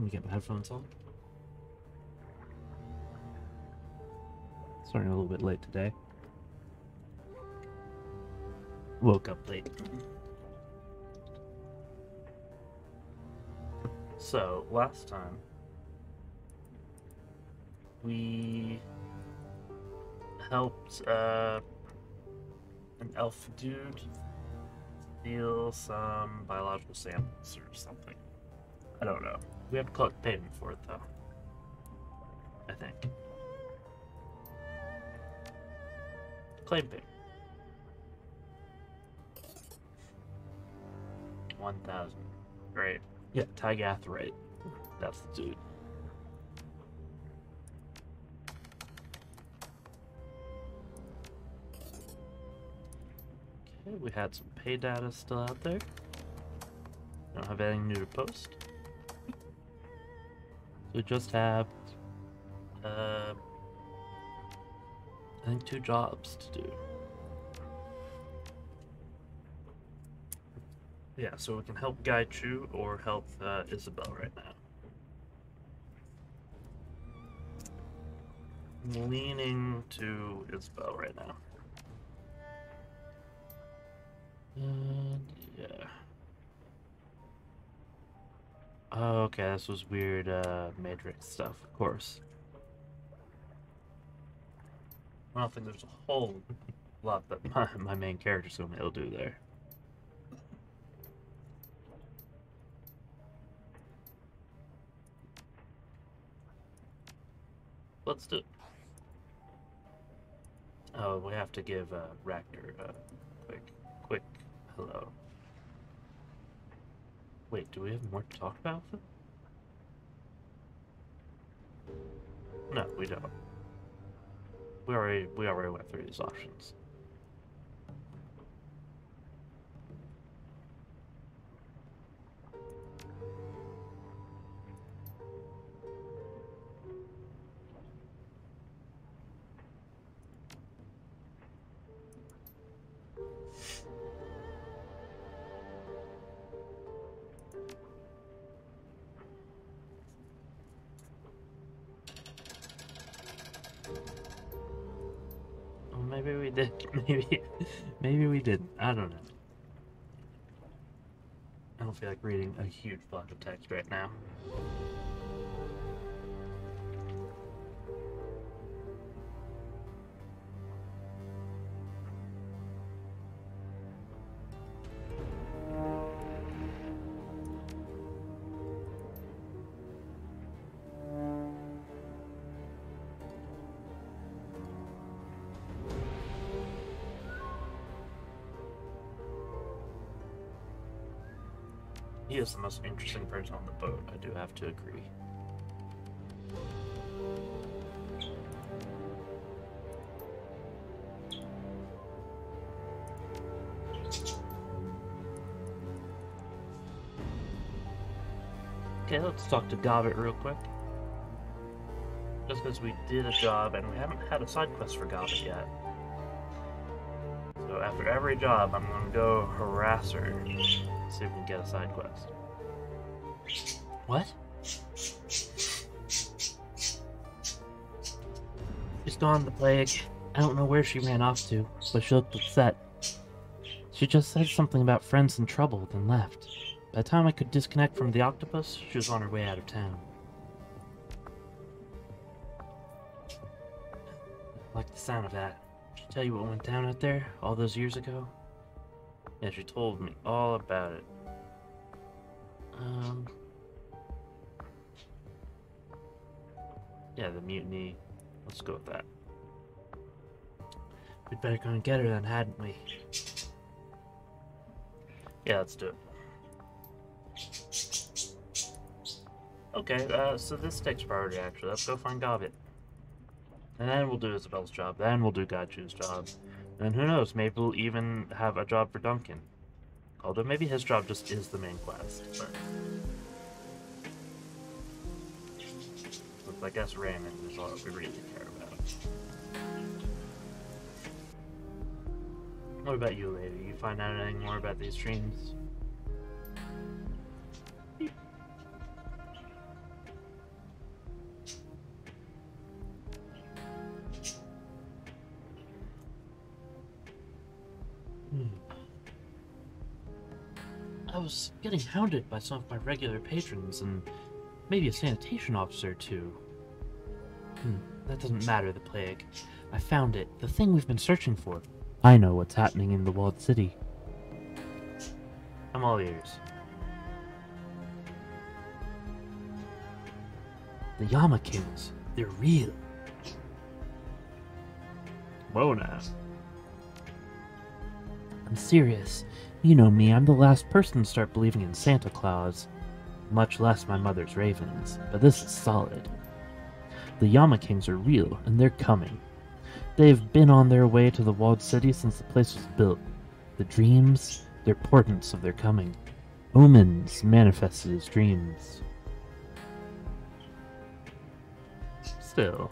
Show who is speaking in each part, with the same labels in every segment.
Speaker 1: Let me get my headphones on. Starting a little bit late today. Woke up late. So, last time, we helped uh, an elf dude steal some biological samples or something. I don't know. We have to collect payment for it, though. I think. Claim payment. 1,000. Great. Yeah, Tygath, right. That's the dude. Okay, we had some pay data still out there. Don't have anything new to post. So we just have, uh, I think two jobs to do. Yeah, so we can help Gaichu or help uh, Isabel right now. Leaning to Isabel right now. And Oh, okay, this was weird uh, Matrix stuff, of course. I don't think there's a whole lot that my, my main character's gonna be able to do there. Let's do it. Oh, we have to give uh, Racter a quick, quick hello. Wait, do we have more to talk about? No, we don't. We already we already went through these options. I don't know. I don't feel like reading a huge block of text right now. Most interesting person on the boat, I do have to agree. Okay, let's talk to Gobbet real quick. Just because we did a job and we haven't had a side quest for Gobbet yet. So after every job, I'm gonna go harass her, see if we can get a side quest. What? She's gone, the plague. I don't know where she ran off to, but she looked upset. She just said something about friends in trouble, then left. By the time I could disconnect from the octopus, she was on her way out of town. I Like the sound of that. She tell you what went down out there all those years ago? Yeah, she told me all about it. Um. Yeah, the mutiny. Let's go with that. We'd better go and get her then, hadn't we? Yeah, let's do it. Okay, uh, so this takes priority actually. Let's go find Gobbet. And then we'll do Isabel's job. Then we'll do Gaichu's job. And who knows, maybe we'll even have a job for Duncan. Although maybe his job just is the main quest. But... I guess Raymond is what we really care about. What about you, lady? You find out anything more about these streams? Hmm. I was getting hounded by some of my regular patrons and maybe a sanitation officer too. Hmm, that doesn't matter, the plague. I found it, the thing we've been searching for. I know what's happening in the walled city. I'm all ears. The Yama Kings, they're real. Whoa now. I'm serious. You know me, I'm the last person to start believing in Santa Claus. Much less my mother's ravens, but this is solid. The Yama Kings are real, and they're coming. They've been on their way to the walled city since the place was built. The dreams, they're portents of their coming. Omens manifested as dreams. Still,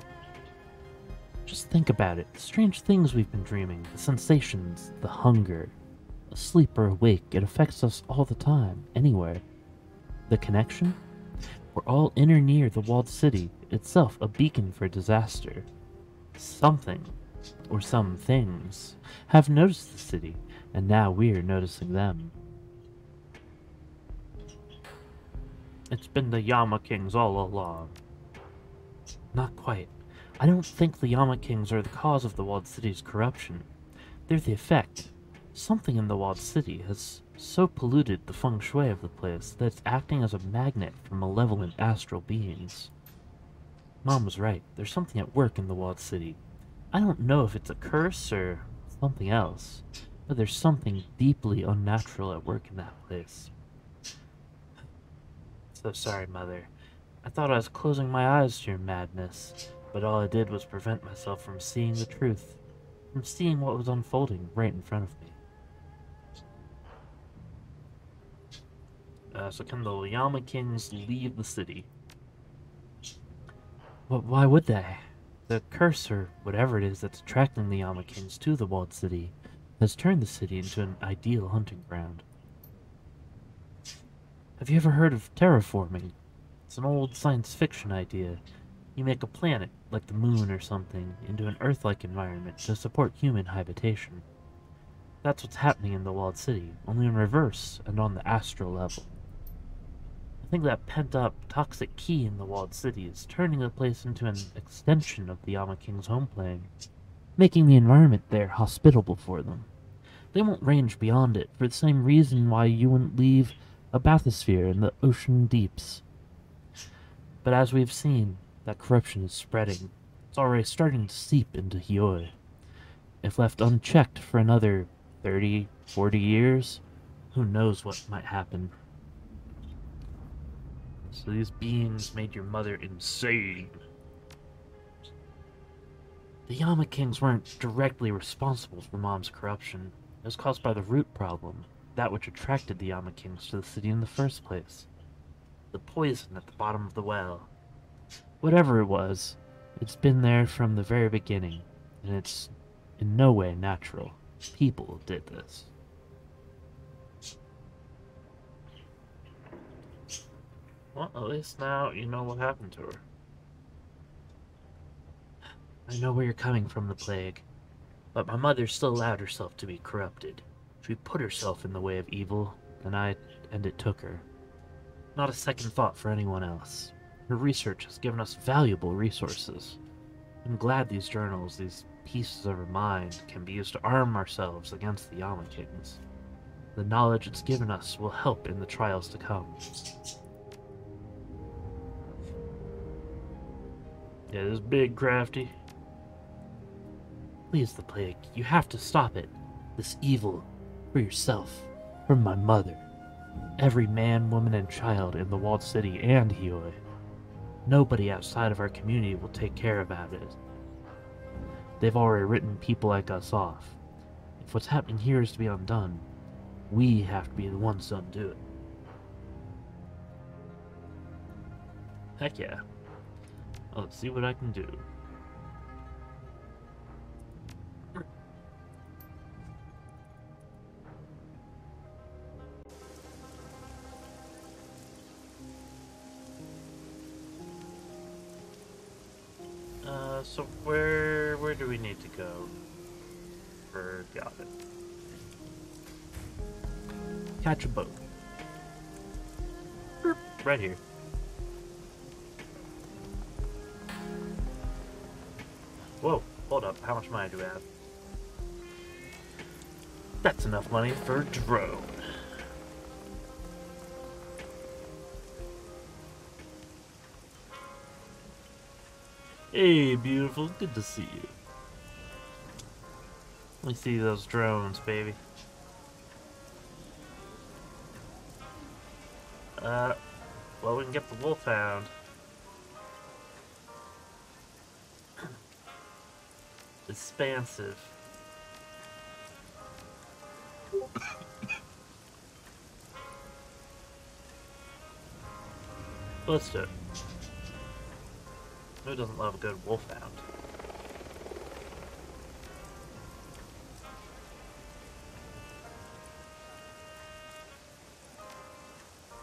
Speaker 1: just think about it. The strange things we've been dreaming, the sensations, the hunger. Asleep or awake, it affects us all the time, anywhere. The connection? We're all in or near the walled city, itself a beacon for disaster. Something, or some things, have noticed the city, and now we're noticing them. It's been the Yama Kings all along. Not quite. I don't think the Yama Kings are the cause of the walled city's corruption. They're the effect. Something in the walled city has so polluted the feng shui of the place that it's acting as a magnet for malevolent astral beings. Mom was right. There's something at work in the walled city. I don't know if it's a curse or something else, but there's something deeply unnatural at work in that place. So sorry, Mother. I thought I was closing my eyes to your madness, but all I did was prevent myself from seeing the truth, from seeing what was unfolding right in front of me. Uh, so can the Yama Kings leave the city? But why would they? The curse, or whatever it is that's attracting the Yama Kings to the walled city, has turned the city into an ideal hunting ground. Have you ever heard of terraforming? It's an old science fiction idea. You make a planet, like the moon or something, into an Earth-like environment to support human habitation. That's what's happening in the walled city, only in reverse and on the astral level. I think that pent-up, toxic key in the walled city is turning the place into an extension of the Yama King's home plane, making the environment there hospitable for them. They won't range beyond it for the same reason why you wouldn't leave a bathysphere in the ocean deeps. But as we've seen, that corruption is spreading. It's already starting to seep into Heoi. If left unchecked for another 30, 40 years, who knows what might happen. So these beings made your mother insane. The Yama Kings weren't directly responsible for Mom's corruption. It was caused by the root problem, that which attracted the Yama Kings to the city in the first place. The poison at the bottom of the well. Whatever it was, it's been there from the very beginning, and it's in no way natural. People did this. Well, at least now you know what happened to her. I know where you're coming from, the plague. But my mother still allowed herself to be corrupted. She put herself in the way of evil, and I and it took her. Not a second thought for anyone else. Her research has given us valuable resources. I'm glad these journals, these pieces of her mind, can be used to arm ourselves against the Yama Kings. The knowledge it's given us will help in the trials to come. Yeah, this is big, crafty. Please, the plague, you have to stop it. This evil. For yourself. For my mother. Every man, woman, and child in the walled city and Heoi. Nobody outside of our community will take care about it. They've already written people like us off. If what's happening here is to be undone, we have to be the ones to undo it. Heck yeah. Let's see what I can do. Uh, so where where do we need to go? For got it. Catch a boat. right here. Whoa, hold up. How much money do we have? That's enough money for a drone. Hey, beautiful. Good to see you. Let me see those drones, baby. Uh, well, we can get the wolfhound. Expansive. Let's do it. Who doesn't love a good wolfhound?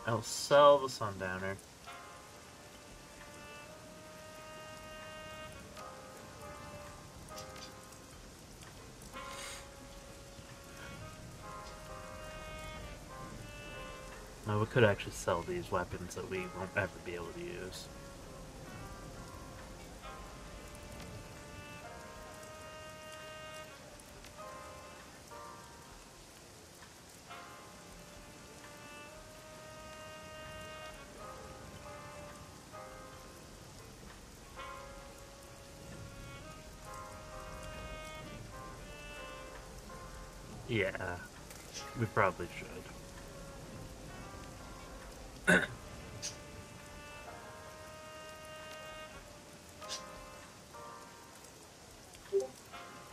Speaker 1: I'll sell the Sundowner. We could actually sell these weapons that we won't ever be able to use. Yeah, we probably should.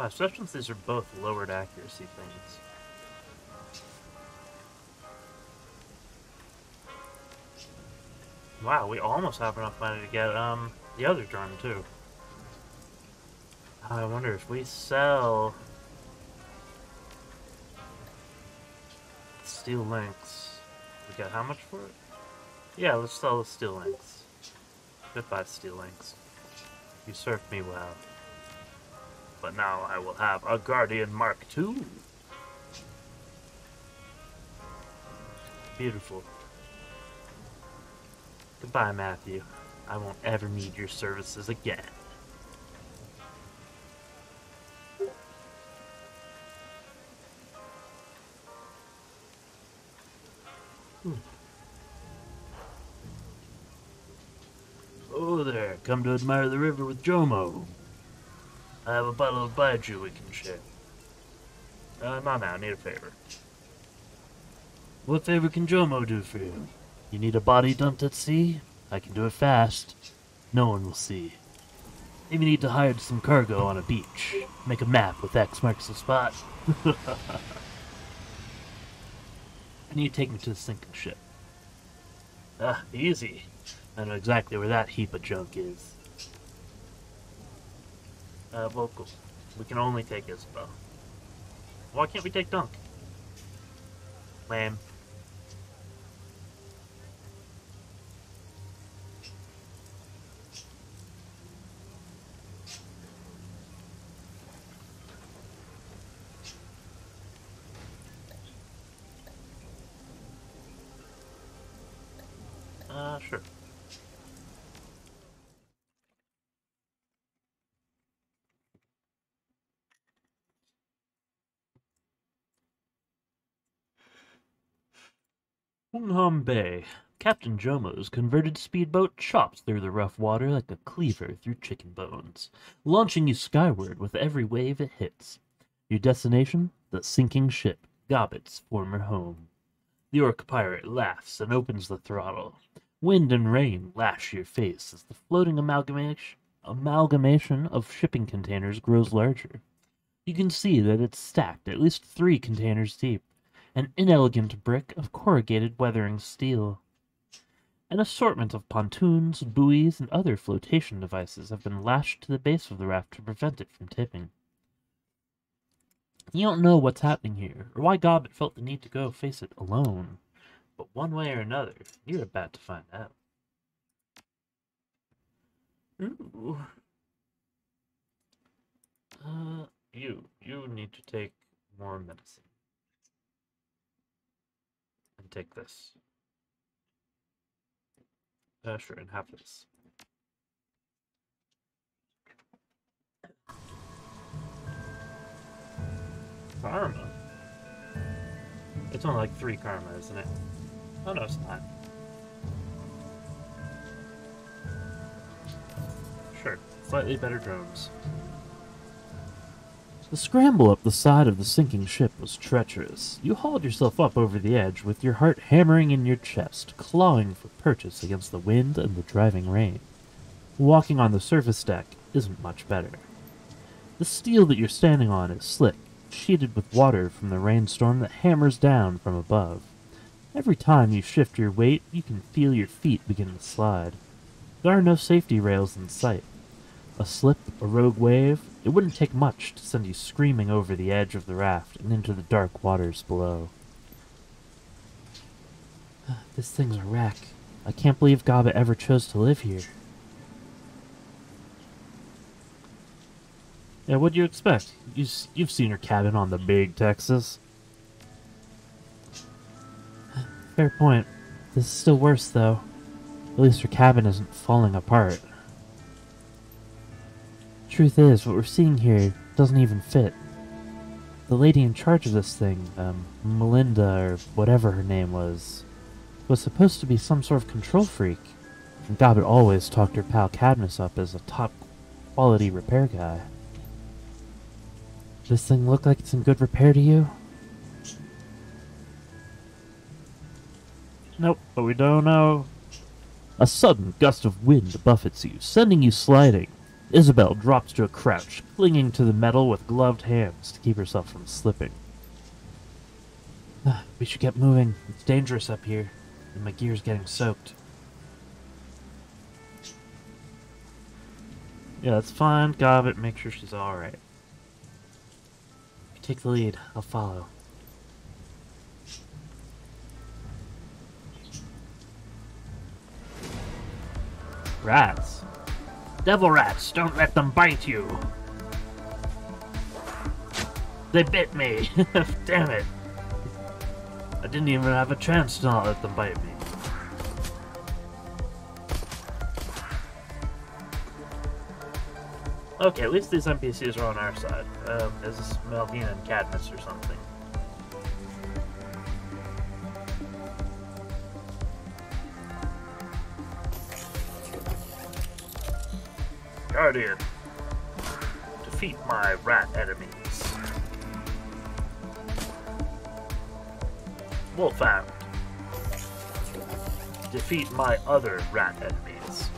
Speaker 1: Wow, especially since these are both lowered accuracy things. Wow, we almost have enough money to get um the other drone too. I wonder if we sell Steel Lynx. We got how much for it? Yeah, let's sell the Steel Lynx. Goodbye, Steel Lynx. You served me well. But now I will have a Guardian Mark II. Beautiful. Goodbye, Matthew. I won't ever need your services again. Hmm. Oh there, come to admire the river with Jomo. I have a bottle of Baijiu we can share. Uh, now, I need a favor. What favor can Jomo do for you? You need a body dumped at sea? I can do it fast. No one will see. Maybe you need to hide some cargo on a beach. Make a map with X marks the spot. and you take me to the sinking ship. Ah, easy. I know exactly where that heap of junk is. Uh, vocal. We can only take Isabel. Why can't we take Dunk? Lame. Uh, sure. Hung Hom Bay. Captain Jomo's converted speedboat chops through the rough water like a cleaver through chicken bones, launching you skyward with every wave it hits. Your destination? The sinking ship, Gobbet's former home. The orc pirate laughs and opens the throttle. Wind and rain lash your face as the floating amalgamation of shipping containers grows larger. You can see that it's stacked at least three containers deep an inelegant brick of corrugated weathering steel. An assortment of pontoons, buoys, and other flotation devices have been lashed to the base of the raft to prevent it from tipping. You don't know what's happening here, or why Gobbet felt the need to go face it alone. But one way or another, you're about to find out. Ooh. Uh, you, you need to take more medicine take this. Uh, sure, and have this. Karma? It's only like three karma, isn't it? Oh no, it's not. Sure, slightly better drones.
Speaker 2: The scramble up the side of the sinking ship was treacherous. You hauled yourself up over the edge with your heart hammering in your chest, clawing for purchase against the wind and the driving rain. Walking on the surface deck isn't much better. The steel that you're standing on is slick, sheeted with water from the rainstorm that hammers down from above. Every time you shift your weight, you can feel your feet begin to slide. There are no safety rails in sight. A slip, a rogue wave, it wouldn't take much to send you screaming over the edge of the raft and into the dark waters below. This thing's a wreck. I can't believe Gaba ever chose to live here.
Speaker 1: Yeah, what'd you expect? You, you've seen her cabin on the big Texas.
Speaker 2: Fair point. This is still worse, though. At least her cabin isn't falling apart. Truth is, what we're seeing here doesn't even fit. The lady in charge of this thing, um, Melinda, or whatever her name was, was supposed to be some sort of control freak. And Gobbet always talked her pal Cadmus up as a top quality repair guy. This thing look like it's in good repair to you?
Speaker 1: Nope, but we don't know.
Speaker 2: A sudden gust of wind buffets you, sending you sliding. Isabel drops to a crouch, clinging to the metal with gloved hands to keep herself from slipping. we should get moving. It's dangerous up here, and my gear's getting soaked.
Speaker 1: Yeah, that's fine. Gobbet, make sure she's alright.
Speaker 2: Take the lead. I'll follow.
Speaker 1: Rats. Devil rats, don't let them bite you. They bit me. Damn it. I didn't even have a chance to not let them bite me. Okay, at least these NPCs are on our side. Um, is Malvina and Cadmus or something? Guardian, defeat my rat enemies. Wolfhound, defeat my other rat enemies.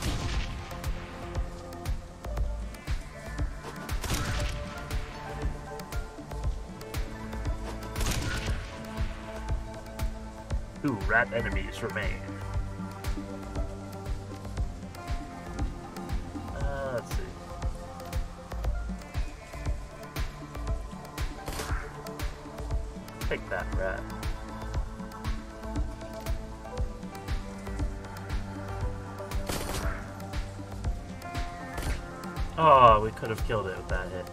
Speaker 1: Two rat enemies remain. That rat. Oh, we could have killed it with that hit.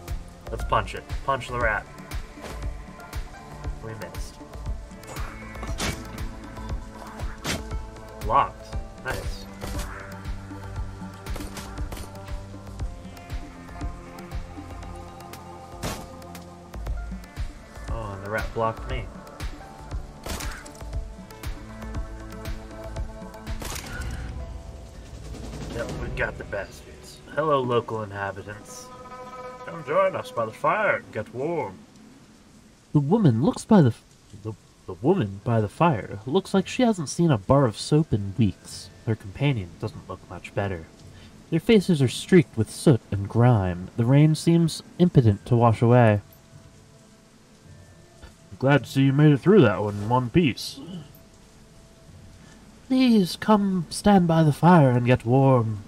Speaker 1: Let's punch it. Punch the rat. We missed. Locked. Nice. Rat blocked me. We got the bastards. Hello, local inhabitants. Come join us by the fire and get warm.
Speaker 2: The woman looks by the, the the woman by the fire looks like she hasn't seen a bar of soap in weeks. Her companion doesn't look much better. Their faces are streaked with soot and grime. The rain seems impotent to wash away.
Speaker 1: Glad to see you made it through that one in one piece.
Speaker 2: Please come stand by the fire and get warm.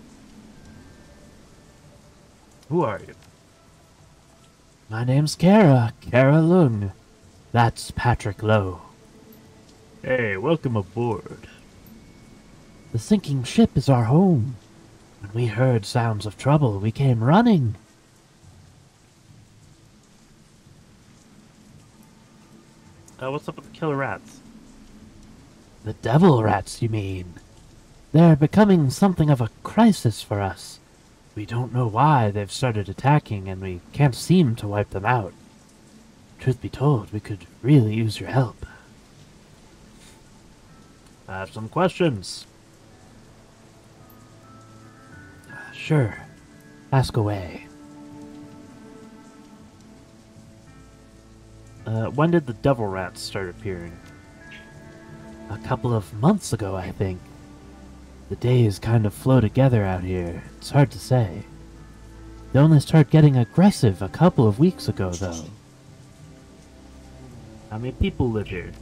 Speaker 1: Who are you?
Speaker 2: My name's Kara, Kara Lung. That's Patrick Lowe.
Speaker 1: Hey, welcome aboard.
Speaker 2: The sinking ship is our home. When we heard sounds of trouble, we came running.
Speaker 1: Uh, what's up with the killer rats?
Speaker 2: The devil rats, you mean? They're becoming something of a crisis for us. We don't know why they've started attacking, and we can't seem to wipe them out. Truth be told, we could really use your help.
Speaker 1: I have some questions.
Speaker 2: Sure. Ask away.
Speaker 1: Uh, when did the devil rats start appearing?
Speaker 2: A couple of months ago, I think. The days kind of flow together out here. It's hard to say. They only start getting aggressive a couple of weeks ago, though.
Speaker 1: How many people live here?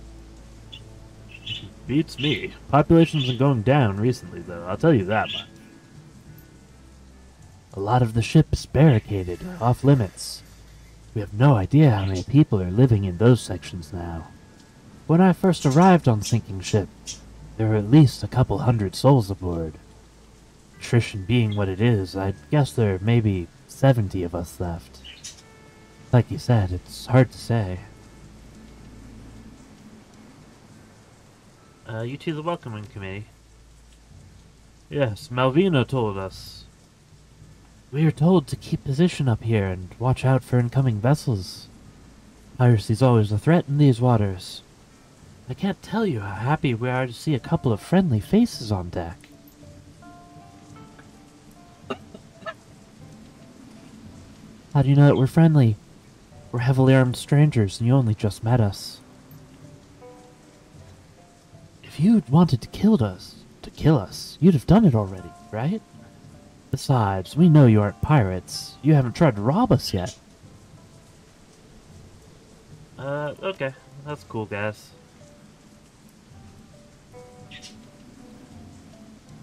Speaker 1: Beats me. Population's been going down recently, though. I'll tell you that much.
Speaker 2: A lot of the ship's barricaded, off limits. We have no idea how many people are living in those sections now. When I first arrived on Sinking Ship, there were at least a couple hundred souls aboard. Attrition being what it is, I'd guess there are maybe 70 of us left. Like you said, it's hard to say.
Speaker 1: Uh, you to the welcoming committee. Yes, Malvina told us.
Speaker 2: We are told to keep position up here and watch out for incoming vessels. Piracy's always a threat in these waters. I can't tell you how happy we are to see a couple of friendly faces on deck. How do you know that we're friendly? We're heavily armed strangers and you only just met us. If you'd wanted to kill us, to kill us, you'd have done it already, right? Besides, we know you aren't pirates. You haven't tried to rob us yet.
Speaker 1: Uh, okay. That's cool, guys.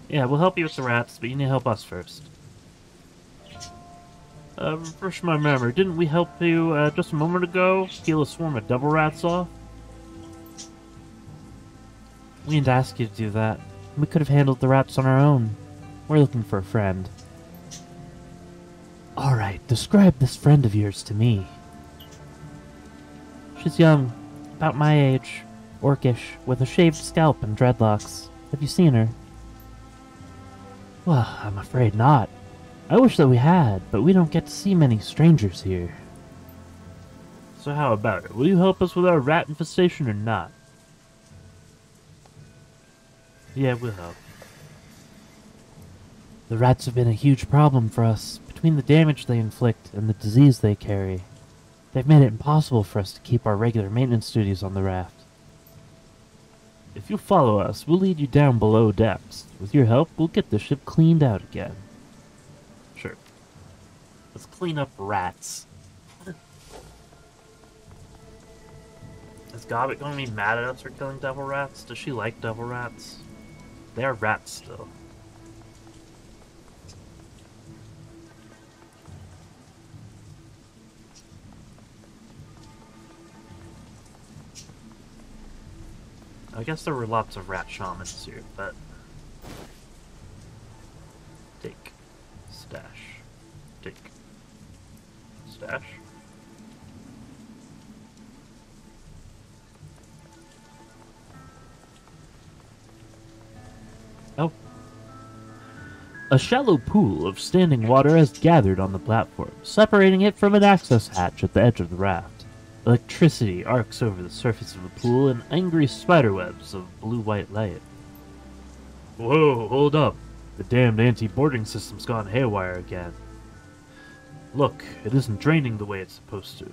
Speaker 1: Yeah, we'll help you with the rats, but you need to help us first. Uh, refresh my memory. Didn't we help you uh, just a moment ago kill a swarm of double rats off?
Speaker 2: We didn't ask you to do that. We could have handled the rats on our own. We're looking for a friend. Alright, describe this friend of yours to me. She's young, about my age, orcish, with a shaved scalp and dreadlocks. Have you seen her? Well, I'm afraid not. I wish that we had, but we don't get to see many strangers here.
Speaker 1: So how about it? Will you help us with our rat infestation or not? Yeah, we'll help.
Speaker 2: The rats have been a huge problem for us, between the damage they inflict and the disease they carry. They've made it impossible for us to keep our regular maintenance duties on the raft.
Speaker 1: If you follow us, we'll lead you down below depths. With your help, we'll get the ship cleaned out again. Sure. Let's clean up rats. Is Gobbet going to be mad at us for killing devil rats? Does she like devil rats? They're rats still. I guess there were lots of rat shamans here, but... Take. Stash. Take. Stash. Oh. A shallow pool of standing water has gathered on the platform, separating it from an access hatch at the edge of the raft. Electricity arcs over the surface of the pool in angry spiderwebs of blue-white light. Whoa, hold up. The damned anti-boarding system's gone haywire again. Look, it isn't draining the way it's supposed to.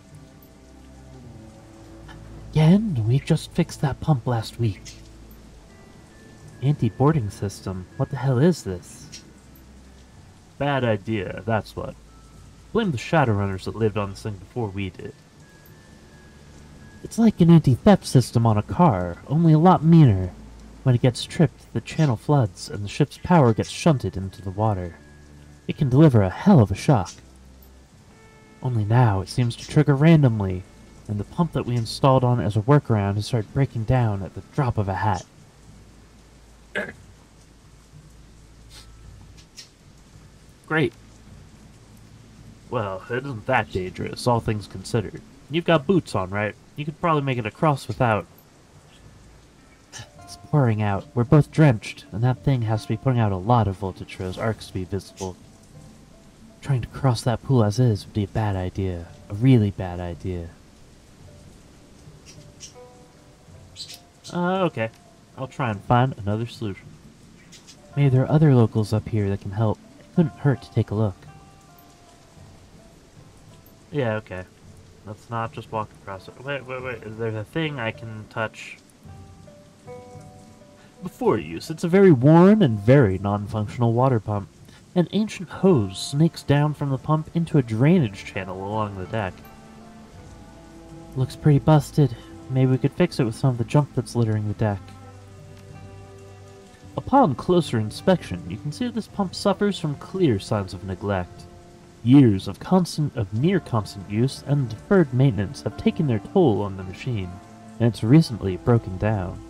Speaker 2: Again, we just fixed that pump last week. Anti-boarding system? What the hell is this?
Speaker 1: Bad idea, that's what. Blame the Shadowrunners that lived on this thing before we did.
Speaker 2: It's like an anti-theft system on a car, only a lot meaner. When it gets tripped, the channel floods and the ship's power gets shunted into the water. It can deliver a hell of a shock. Only now it seems to trigger randomly, and the pump that we installed on it as a workaround has started breaking down at the drop of a hat.
Speaker 1: Great. Well, it isn't that dangerous, all things considered. You've got boots on, right? You could probably make it across without...
Speaker 2: It's pouring out. We're both drenched, and that thing has to be putting out a lot of voltage for those arcs to be visible. Trying to cross that pool as is would be a bad idea. A really bad idea. Uh, okay. I'll try and find another solution. Maybe there are other locals up here that can help. It couldn't hurt to take a look.
Speaker 1: Yeah, okay. Let's not just walk across it. Wait, wait, wait. Is there a thing I can touch?
Speaker 2: Before use. It's a very worn and very non-functional water pump. An ancient hose snakes down from the pump into a drainage channel along the deck. Looks pretty busted. Maybe we could fix it with some of the junk that's littering the deck. Upon closer inspection, you can see that this pump suffers from clear signs of neglect. Years of constant of near constant use and deferred maintenance have taken their toll on the machine, and it's recently broken down.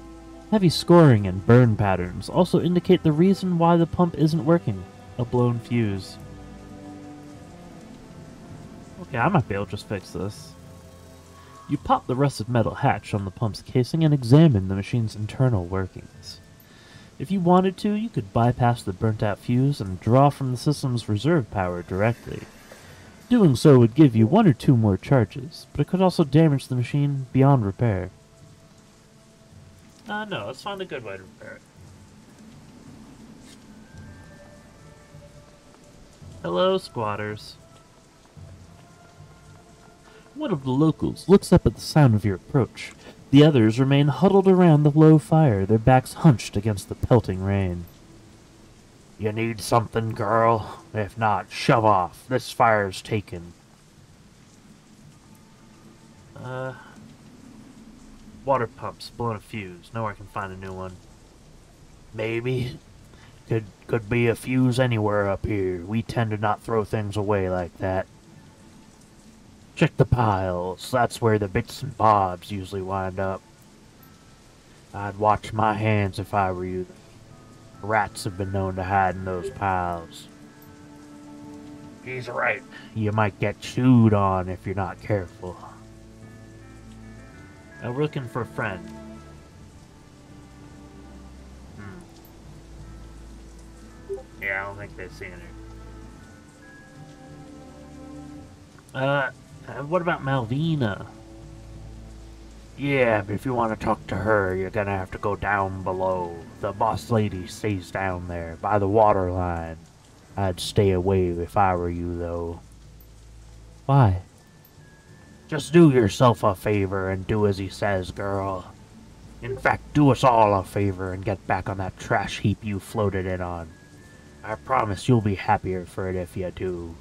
Speaker 2: Heavy scoring and burn patterns also indicate the reason why the pump isn't working. A blown fuse. Okay, I might be able to just fix this. You pop the rusted metal hatch on the pump's casing and examine the machine's internal workings. If you wanted to, you could bypass the burnt out fuse and draw from the system's reserve power directly. Doing so would give you one or two more charges, but it could also damage the machine beyond repair.
Speaker 1: Uh, no, let's find a good way to repair it. Hello, squatters.
Speaker 2: One of the locals looks up at the sound of your approach. The others remain huddled around the low fire, their backs hunched against the pelting rain.
Speaker 3: You need something, girl? If not, shove off. This fire's taken.
Speaker 1: Uh, water pumps blown a fuse. Know where I can find a new one.
Speaker 3: Maybe. Could could be a fuse anywhere up here. We tend to not throw things away like that. Check the piles. That's where the bits and bobs usually wind up. I'd watch my hands if I were you. Rats have been known to hide in those piles. He's right. You might get chewed on if you're not careful.
Speaker 1: I'm looking for a friend. Hmm. Yeah, I don't think they've seen her. Uh, uh, what about Malvina?
Speaker 3: Yeah, but if you want to talk to her, you're gonna have to go down below. The boss lady stays down there, by the water line. I'd stay away if I were you, though.
Speaker 2: Why?
Speaker 3: Just do yourself a favor and do as he says, girl. In fact, do us all a favor and get back on that trash heap you floated in on. I promise you'll be happier for it if you do.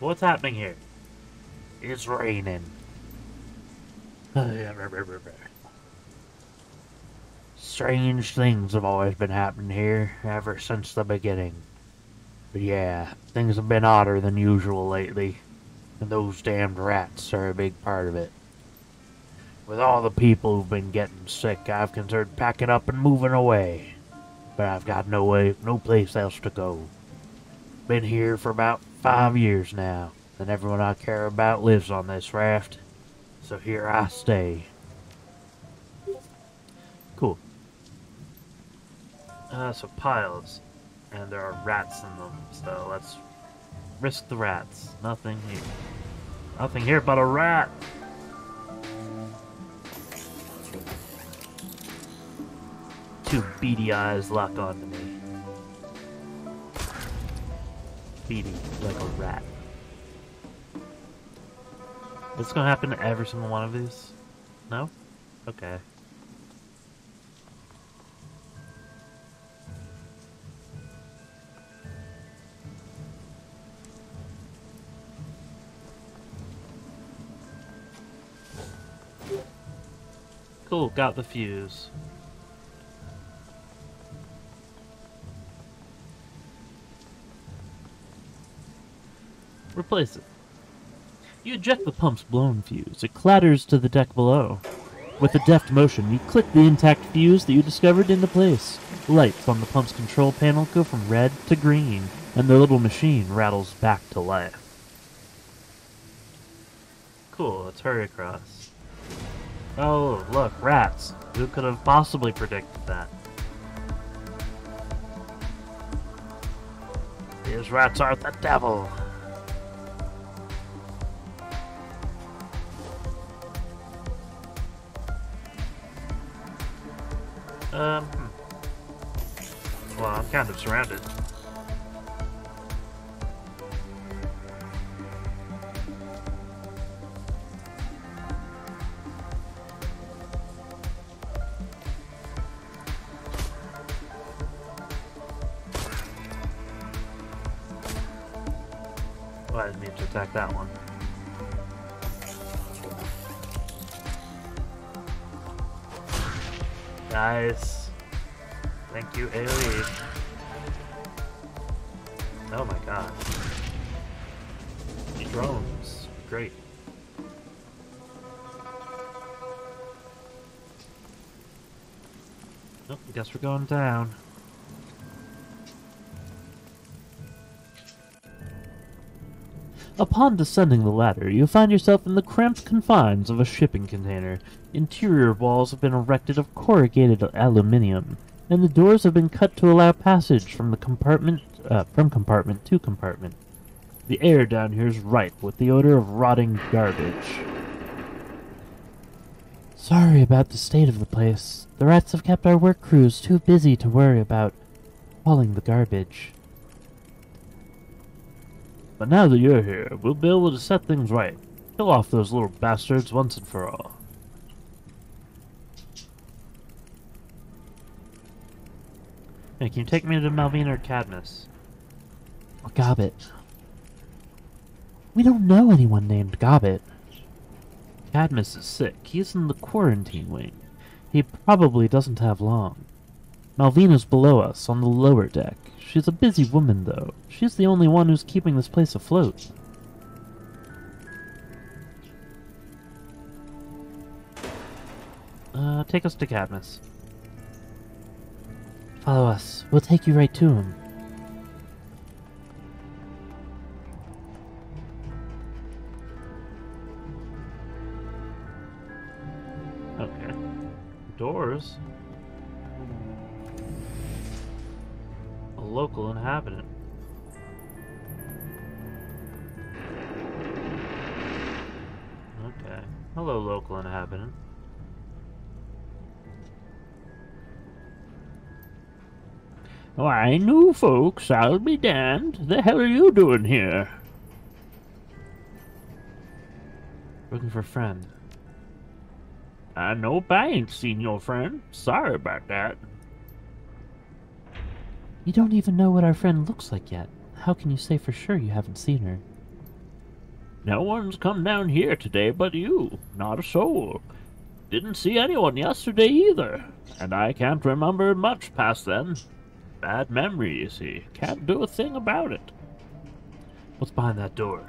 Speaker 1: What's happening here?
Speaker 3: It's raining. Strange things have always been happening here, ever since the beginning. But yeah, things have been odder than usual lately, and those damned rats are a big part of it. With all the people who've been getting sick, I've considered packing up and moving away. But I've got no way, no place else to go. Been here for about five years now, and everyone I care about lives on this raft. So here I stay.
Speaker 1: Cool. Uh, so piles. And there are rats in them, so let's risk the rats. Nothing here. Nothing here but a rat! Two beady eyes lock onto me. Beady, like a rat. This is gonna happen to every single one of these? No? Okay. Cool, got the fuse. Replace it. You eject the pump's blown fuse. It clatters to the deck below. With a deft motion, you click the intact fuse that you discovered into place. Lights on the pump's control panel go from red to green, and the little machine rattles back to life. Cool, let's hurry across. Oh, look, rats. Who could have possibly predicted that?
Speaker 3: These rats are the devil.
Speaker 1: Um, hmm. well, I'm kind of surrounded. Well, I didn't mean to attack that one. Nice. Thank you, AoE. Oh my god. Drones. Great. Nope, guess we're going down.
Speaker 2: Upon descending the ladder, you find yourself in the cramped confines of a shipping container. Interior walls have been erected of corrugated aluminium, and the doors have been cut to allow passage from the compartment uh, from compartment to compartment. The air down here is ripe with the odor of rotting garbage. Sorry about the state of the place. The rats have kept our work crews too busy to worry about hauling the garbage. But now that you're here, we'll be able to set things right. Kill off those little bastards once and for all. Hey, can you take me to Malvina or Cadmus? Or Gobbet? We don't know anyone named Gobbet. Cadmus is sick. He's in the quarantine wing. He probably doesn't have long. Malvina's below us, on the lower deck. She's a busy woman, though. She's the only one who's keeping this place afloat. Uh, take us to Cadmus. Follow us. We'll take you right to him.
Speaker 1: Okay. Doors? Local inhabitant. Okay. Hello, local inhabitant.
Speaker 3: Why, new folks, I'll be damned. The hell are you doing here?
Speaker 2: Looking for a friend.
Speaker 3: I nope, I ain't seen your friend. Sorry about that.
Speaker 2: You don't even know what our friend looks like yet. How can you say for sure you haven't seen her?
Speaker 3: No one's come down here today but you. Not a soul. Didn't see anyone yesterday either. And I can't remember much past then. Bad memory, you see. Can't do a thing about it.
Speaker 1: What's behind that door?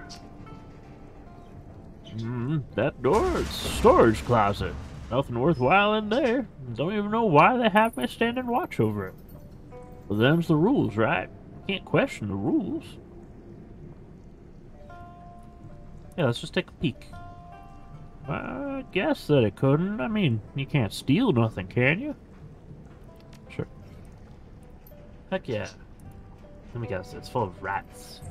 Speaker 3: Hmm, that door, it's a storage closet. Nothing worthwhile in there. Don't even know why they have me standing watch over it. But them's the rules, right? Can't question the rules.
Speaker 1: Yeah, let's just take a peek.
Speaker 3: I guess that it couldn't. I mean, you can't steal nothing, can you?
Speaker 1: Sure. Heck yeah. Let me guess, it's full of rats.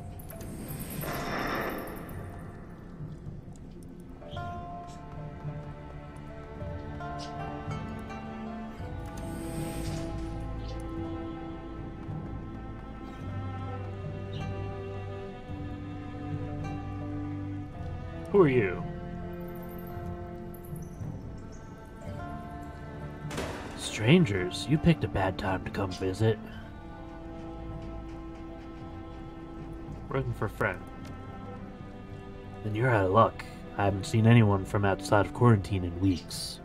Speaker 1: Who are you?
Speaker 2: Strangers, you picked a bad time to come visit.
Speaker 1: Looking for a friend.
Speaker 2: Then you're out of luck. I haven't seen anyone from outside of quarantine in weeks.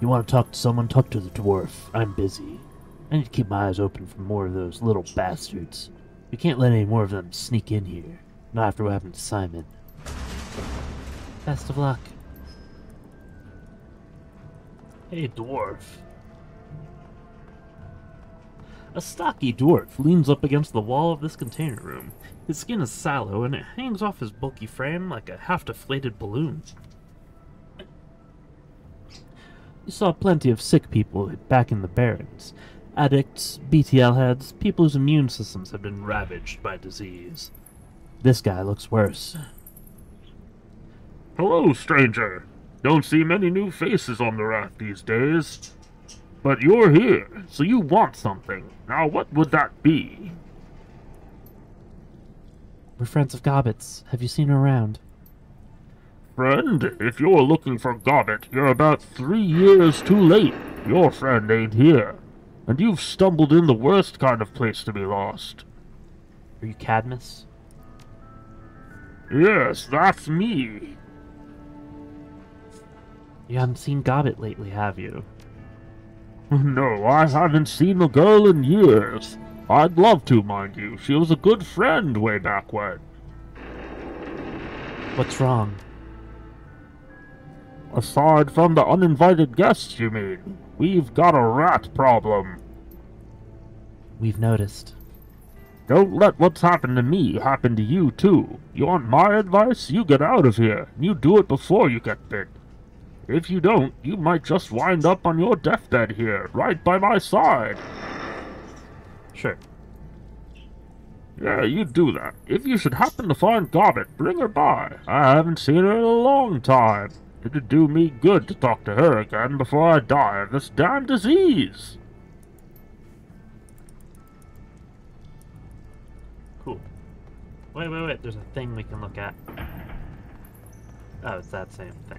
Speaker 2: You want to talk to someone? Talk to the dwarf. I'm busy. I need to keep my eyes open for more of those little bastards. We can't let any more of them sneak in here. Not after what happened to Simon. Best of luck.
Speaker 1: Hey, dwarf.
Speaker 2: A stocky dwarf leans up against the wall of this container room. His skin is sallow and it hangs off his bulky frame like a half deflated balloon. You saw plenty of sick people back in the Barrens. Addicts, BTL heads, people whose immune systems have been ravaged by disease. This guy looks worse.
Speaker 4: Hello, stranger. Don't see many new faces on the raft these days. But you're here, so you want something. Now, what would that be?
Speaker 2: We're friends of Gobbet's. Have you seen her around?
Speaker 4: Friend, if you're looking for Gobbet, you're about three years too late. Your friend ain't here. And you've stumbled in the worst kind of place to be lost.
Speaker 2: Are you Cadmus?
Speaker 4: Yes, that's me.
Speaker 2: You haven't seen Gobbet lately, have you?
Speaker 4: No, I haven't seen the girl in years. I'd love to, mind you. She was a good friend way back when.
Speaker 2: What's wrong?
Speaker 4: Aside from the uninvited guests, you mean? We've got a rat problem.
Speaker 2: We've noticed.
Speaker 4: Don't let what's happened to me happen to you, too. You want my advice? You get out of here. You do it before you get bit. If you don't, you might just wind up on your deathbed here, right by my side.
Speaker 2: Sure.
Speaker 4: Yeah, you do that. If you should happen to find Gobbet, bring her by. I haven't seen her in a long time. It'd do me good to talk to her again before I die of this damn disease.
Speaker 2: Cool. Wait, wait, wait. There's a thing we can look at. Oh, it's that same thing.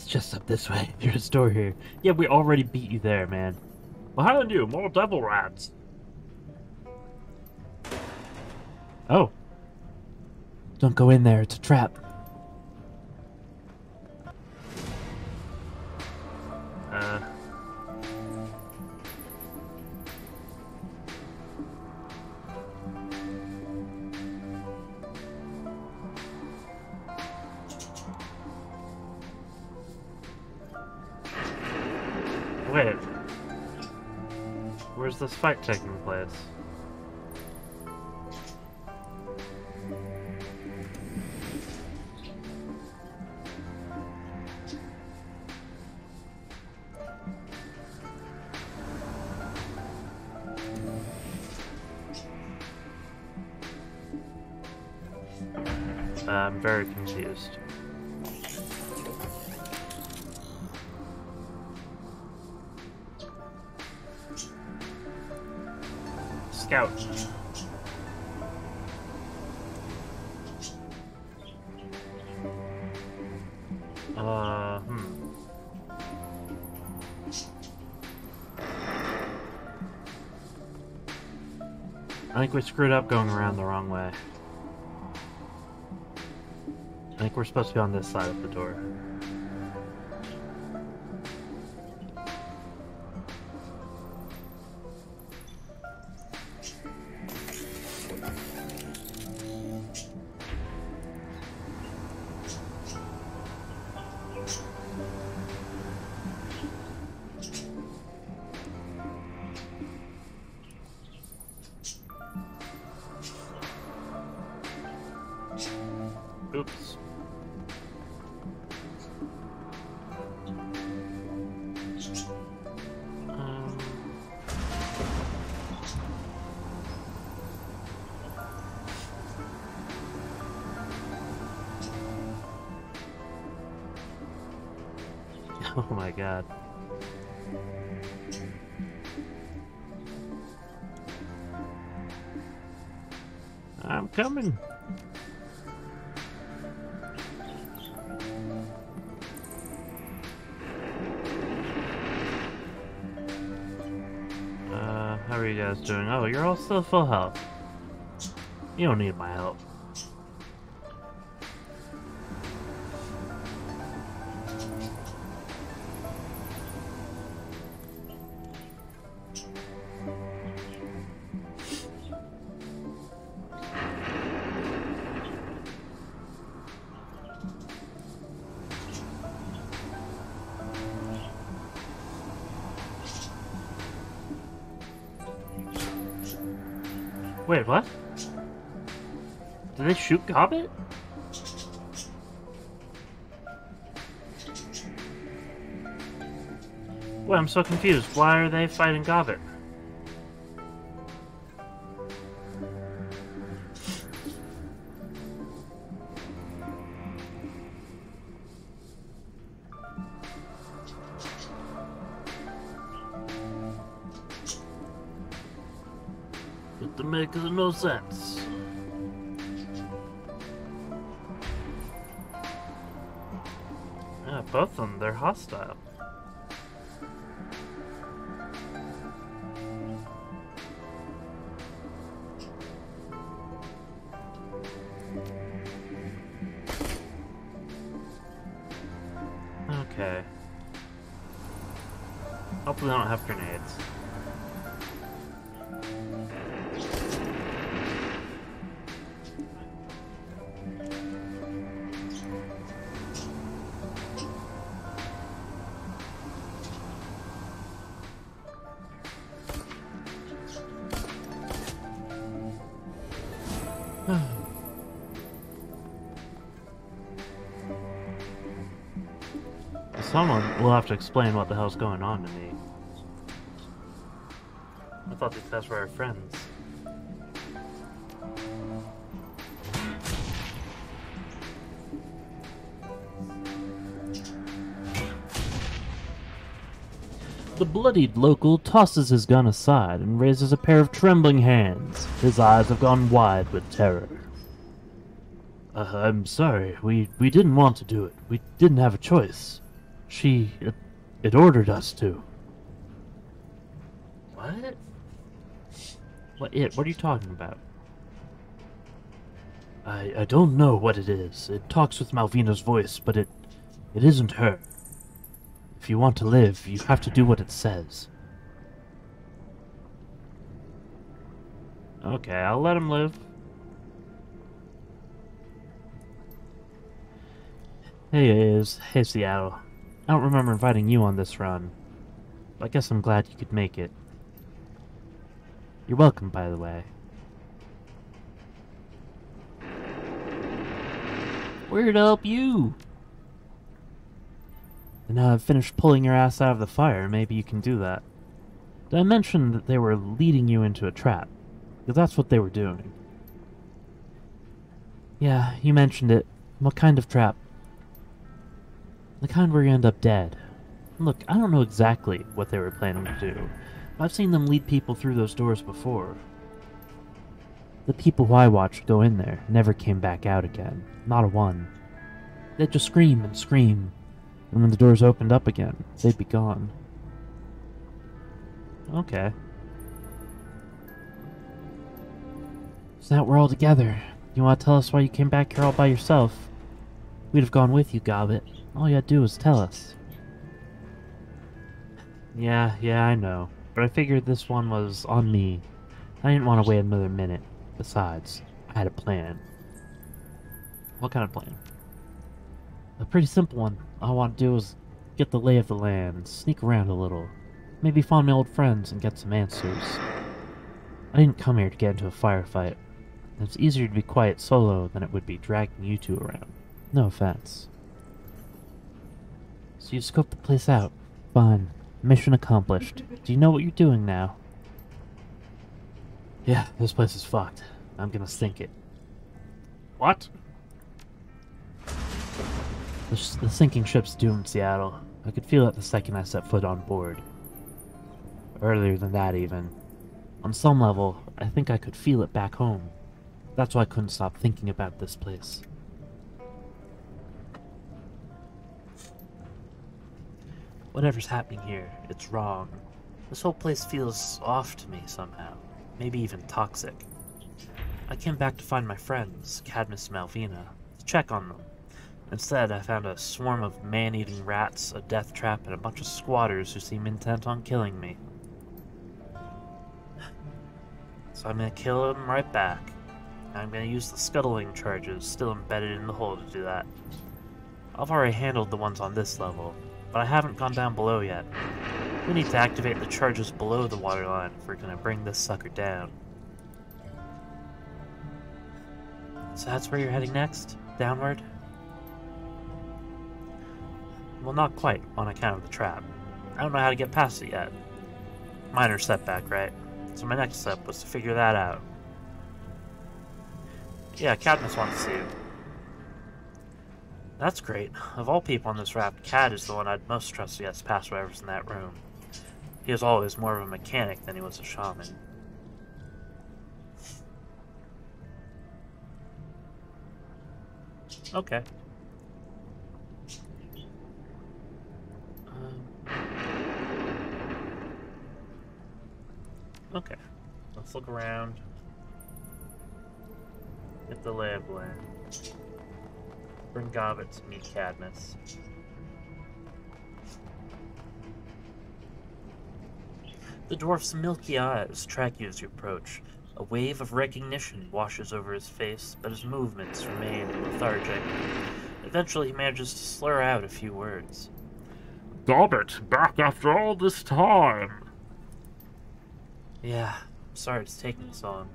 Speaker 2: It's just up this way. There's a store here. Yeah, we already beat you there, man.
Speaker 4: Behind you, more devil rats.
Speaker 2: Oh. Don't go in there, it's a trap.
Speaker 1: This fight taking place? Uh, hmm. I think we screwed up going around the wrong way. I think we're supposed to be on this side of the door. Still full health. You don't need my help. Shoot Gobbet? Wait, I'm so confused. Why are they fighting Gobbet? To explain what the hell's going on to me. I thought these guys were our friends.
Speaker 2: The bloodied local tosses his gun aside and raises a pair of trembling hands. His eyes have gone wide with terror. Uh, I'm sorry. We we didn't want to do it. We didn't have a choice. She it, ordered us to.
Speaker 1: What?
Speaker 2: What it? What are you talking about? I I don't know what it is. It talks with Malvina's voice, but it it isn't her. If you want to live, you have to do what it says.
Speaker 1: Okay, I'll let him live.
Speaker 2: Hey, is hey Seattle. I don't remember inviting you on this run. but I guess I'm glad you could make it. You're welcome, by the way. Where'd help you? And now I've finished pulling your ass out of the fire, maybe you can do that. Did I mention that they were leading you into a trap? Because that's what they were doing. Yeah, you mentioned it. What kind of trap? The kind where you end up dead. Look, I don't know exactly what they were planning to do, but I've seen them lead people through those doors before. The people who I watched go in there never came back out again. Not a one. They'd just scream and scream, and when the doors opened up again, they'd be gone.
Speaker 1: Okay.
Speaker 2: So now we're all together. You want to tell us why you came back here all by yourself? We'd have gone with you, Gobbet. All you had to do was tell us. Yeah, yeah, I know. But I figured this one was on me. I didn't want to wait another minute. Besides, I had a plan.
Speaker 1: What kind of plan?
Speaker 2: A pretty simple one. All I want to do is get the lay of the land, sneak around a little, maybe find my old friends and get some answers. I didn't come here to get into a firefight. It's easier to be quiet solo than it would be dragging you two around. No offense. So you scoped the place out. Fine. Mission accomplished. Do you know what you're doing now? Yeah, this place is fucked. I'm gonna sink it.
Speaker 1: What?
Speaker 2: The, sh- the sinking ship's doomed, Seattle. I could feel it the second I set foot on board. Earlier than that, even. On some level, I think I could feel it back home. That's why I couldn't stop thinking about this place. Whatever's happening here, it's wrong. This whole place feels off to me somehow. Maybe even toxic. I came back to find my friends, Cadmus and Malvina, to check on them. Instead, I found a swarm of man-eating rats, a death trap, and a bunch of squatters who seem intent on killing me. So I'm gonna kill them right back. I'm gonna use the scuttling charges still embedded in the hole to do that. I've already handled the ones on this level, but I haven't gone down below yet. We need to activate the charges below the waterline if we're gonna bring this sucker down.
Speaker 1: So that's where you're heading next? Downward? Well, not quite, on account of the trap. I don't know how to get past it yet. Minor setback, right? So my next step was to figure that out. Yeah, Cadmus wants to see you. That's great. Of all people on this raft, Cad is the one I'd most trust to get past whatever's in that room. He was always more of a mechanic than he was a shaman. Okay. Um, okay. Let's look around. Get the of land. Bring Gobbet to meet Cadmus. The dwarf's milky eyes track you as you approach. A wave of recognition washes over his face, but his movements remain lethargic. Eventually, he manages to slur out a few words.
Speaker 4: Gobbet, back after all this time.
Speaker 1: Yeah, sorry it's taking so long.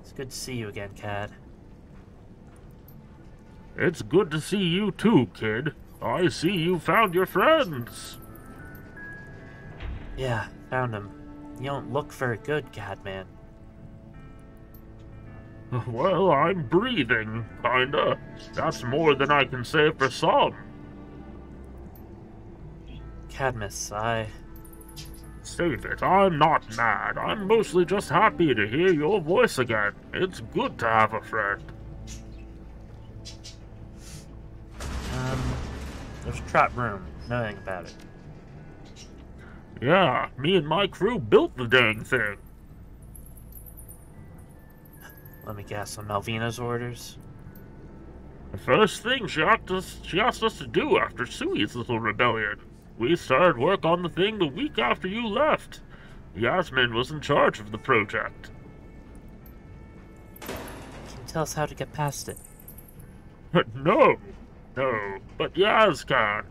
Speaker 1: It's good to see you again, Cad.
Speaker 4: It's good to see you too, kid. I see you found your friends.
Speaker 1: Yeah, found them. You don't look very good, Cadmus.
Speaker 4: Well, I'm breathing, kinda. That's more than I can say for some.
Speaker 1: Cadmus, I.
Speaker 4: Save it, I'm not mad. I'm mostly just happy to hear your voice again. It's good to have a friend.
Speaker 1: There's a trap room. Nothing about it.
Speaker 4: Yeah, me and my crew built the dang thing.
Speaker 1: Let me guess, on Malvina's orders?
Speaker 4: The first thing she asked us, she asked us to do after Sui's little rebellion. We started work on the thing the week after you left. Yasmin was in charge of the project.
Speaker 1: Can you tell us how to get past it?
Speaker 4: no, no, but Yaz can.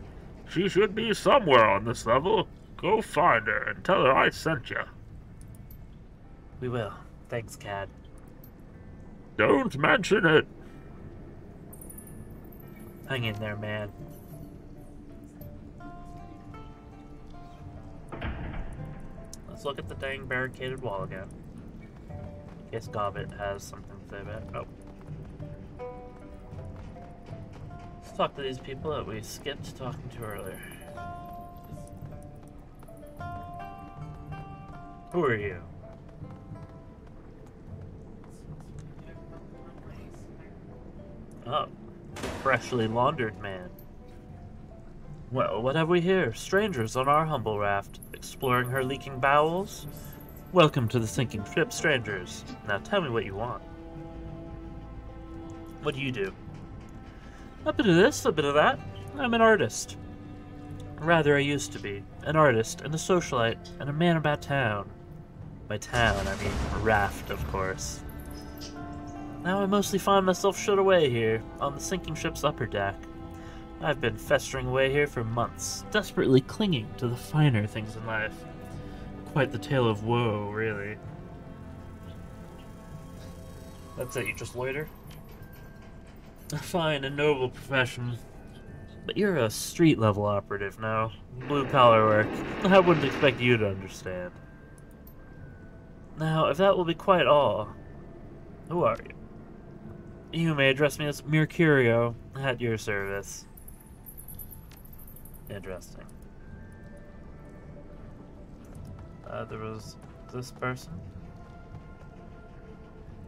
Speaker 4: She should be somewhere on this level. Go find her and tell her I sent you.
Speaker 1: We will. Thanks, Cad.
Speaker 4: Don't mention it.
Speaker 1: Hang in there, man. Let's look at the dang barricaded wall again. In case Gobbet has something to say about it. Oh. Let's talk to these people that we skipped talking to earlier. Who are you? Oh, freshly laundered man. Well, what have we here? Strangers on our humble raft, exploring her leaking bowels? Welcome to the sinking ship, strangers. Now tell me what you want. What do you do? A bit of this, a bit of that. I'm an artist. Rather, I used to be. An artist, and a socialite, and a man about town. By town, I mean raft, of course. Now I mostly find myself shut away here, on the sinking ship's upper deck. I've been festering away here for months, desperately clinging to the finer things in life. Quite the tale of woe, really. That's it, you just loiter? A fine and noble profession. But you're a street level operative now. Blue collar work. I wouldn't expect you to understand. Now, if that will be quite all, who are you? You may address me as Mercurio at your service. Interesting. Uh, there was this person.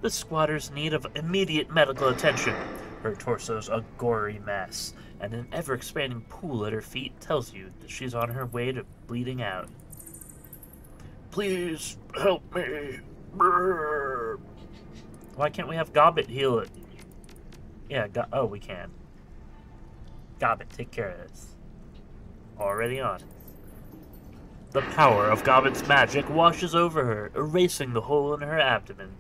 Speaker 1: The squatter's need of immediate medical attention. Her torso's a gory mess, and an ever expanding pool at her feet tells you that she's on her way to bleeding out. Please help me. Why can't we have Gobbet heal it? Yeah, go- oh, we can. Gobbet, take care of this. Already on. The power of Gobbet's magic washes over her, erasing the hole in her abdomen.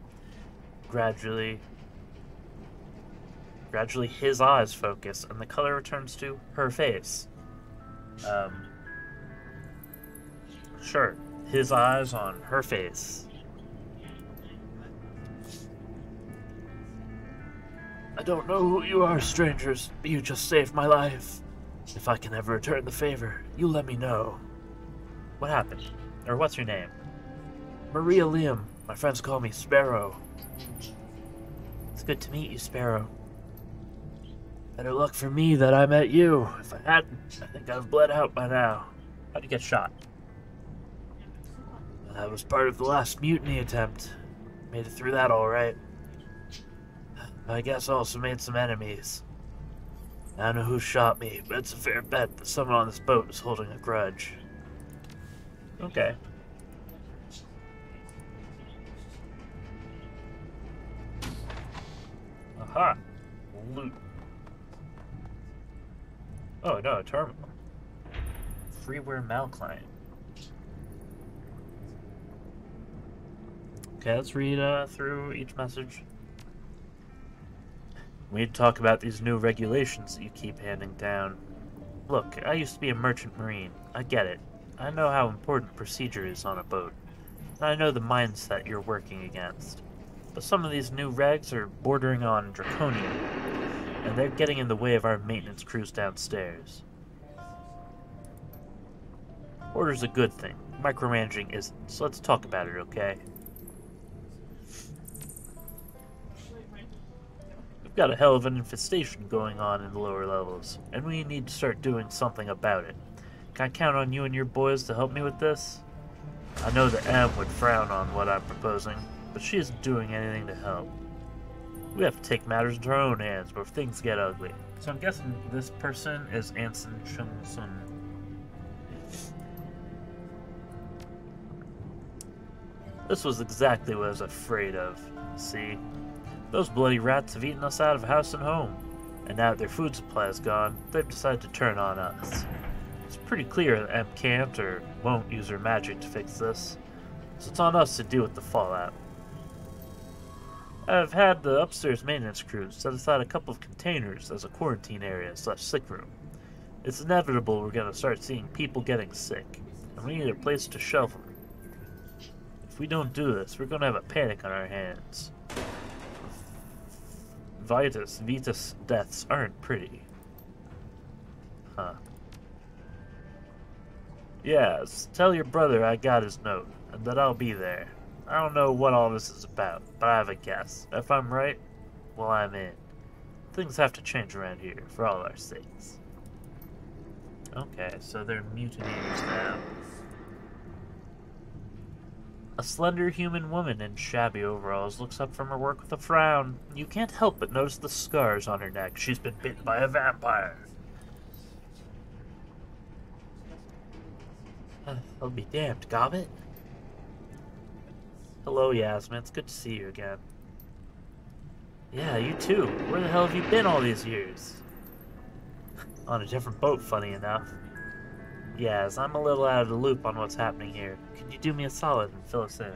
Speaker 1: Gradually, gradually his eyes focus, and the color returns to her face. Um, sure, his eyes on her face. I don't know who you are, strangers, but you just saved my life. If I can ever return the favor, you let me know. What happened? Or what's your name? Maria Liam. My friends call me Sparrow. It's good to meet you, Sparrow. Better luck for me that I met you. If I hadn't, I think I've bled out by now. How'd you get shot? That was part of the last mutiny attempt. Made it through that alright. I guess I also made some enemies. I don't know who shot me, but it's a fair bet that someone on this boat is holding a grudge. Okay. Aha! Loot. Oh no, a terminal. Freeware mail client. Okay, let's read uh, through each message. We need to talk about these new regulations that you keep handing down. Look, I used to be a merchant marine. I get it. I know how important procedure is on a boat. And I know the mindset you're working against. But some of these new regs are bordering on draconian, and they're getting in the way of our maintenance crews downstairs. Order's a good thing. Micromanaging isn't, so let's talk about it, okay? We've got a hell of an infestation going on in the lower levels, and we need to start doing something about it. Can I count on you and your boys to help me with this? I know that M would frown on what I'm proposing, but she isn't doing anything to help. We have to take matters into our own hands before things get ugly. So I'm guessing this person is Anson Chung Sun. This was exactly what I was afraid of. See? Those bloody rats have eaten us out of house and home. And now that their food supply is gone, they've decided to turn on us. It's pretty clear that M can't or won't use her magic to fix this. So it's on us to deal with the fallout. I've had the upstairs maintenance crew set aside a couple of containers as a quarantine area slash sick room. It's inevitable we're to start seeing people getting sick, and we need a place to shelter. If we don't do this, we're to have a panic on our hands. VITAS, VITAS deaths aren't pretty. Huh. Yes, tell your brother I got his note, and that I'll be there. I don't know what all this is about, but I have a guess. If I'm right, well, I'm in. Things have to change around here, for all our sakes. Okay, so they're mutineers now. A slender human woman in shabby overalls looks up from her work with a frown. You can't help but notice the scars on her neck. She's been bitten by a vampire. I'll be damned, Gobbet. Hello, Yasmin. It's good to see you again. Yeah, you too. Where the hell have you been all these years? on a different boat, funny enough. Yes, I'm a little out of the loop on what's happening here. Can you do me a solid and fill us in?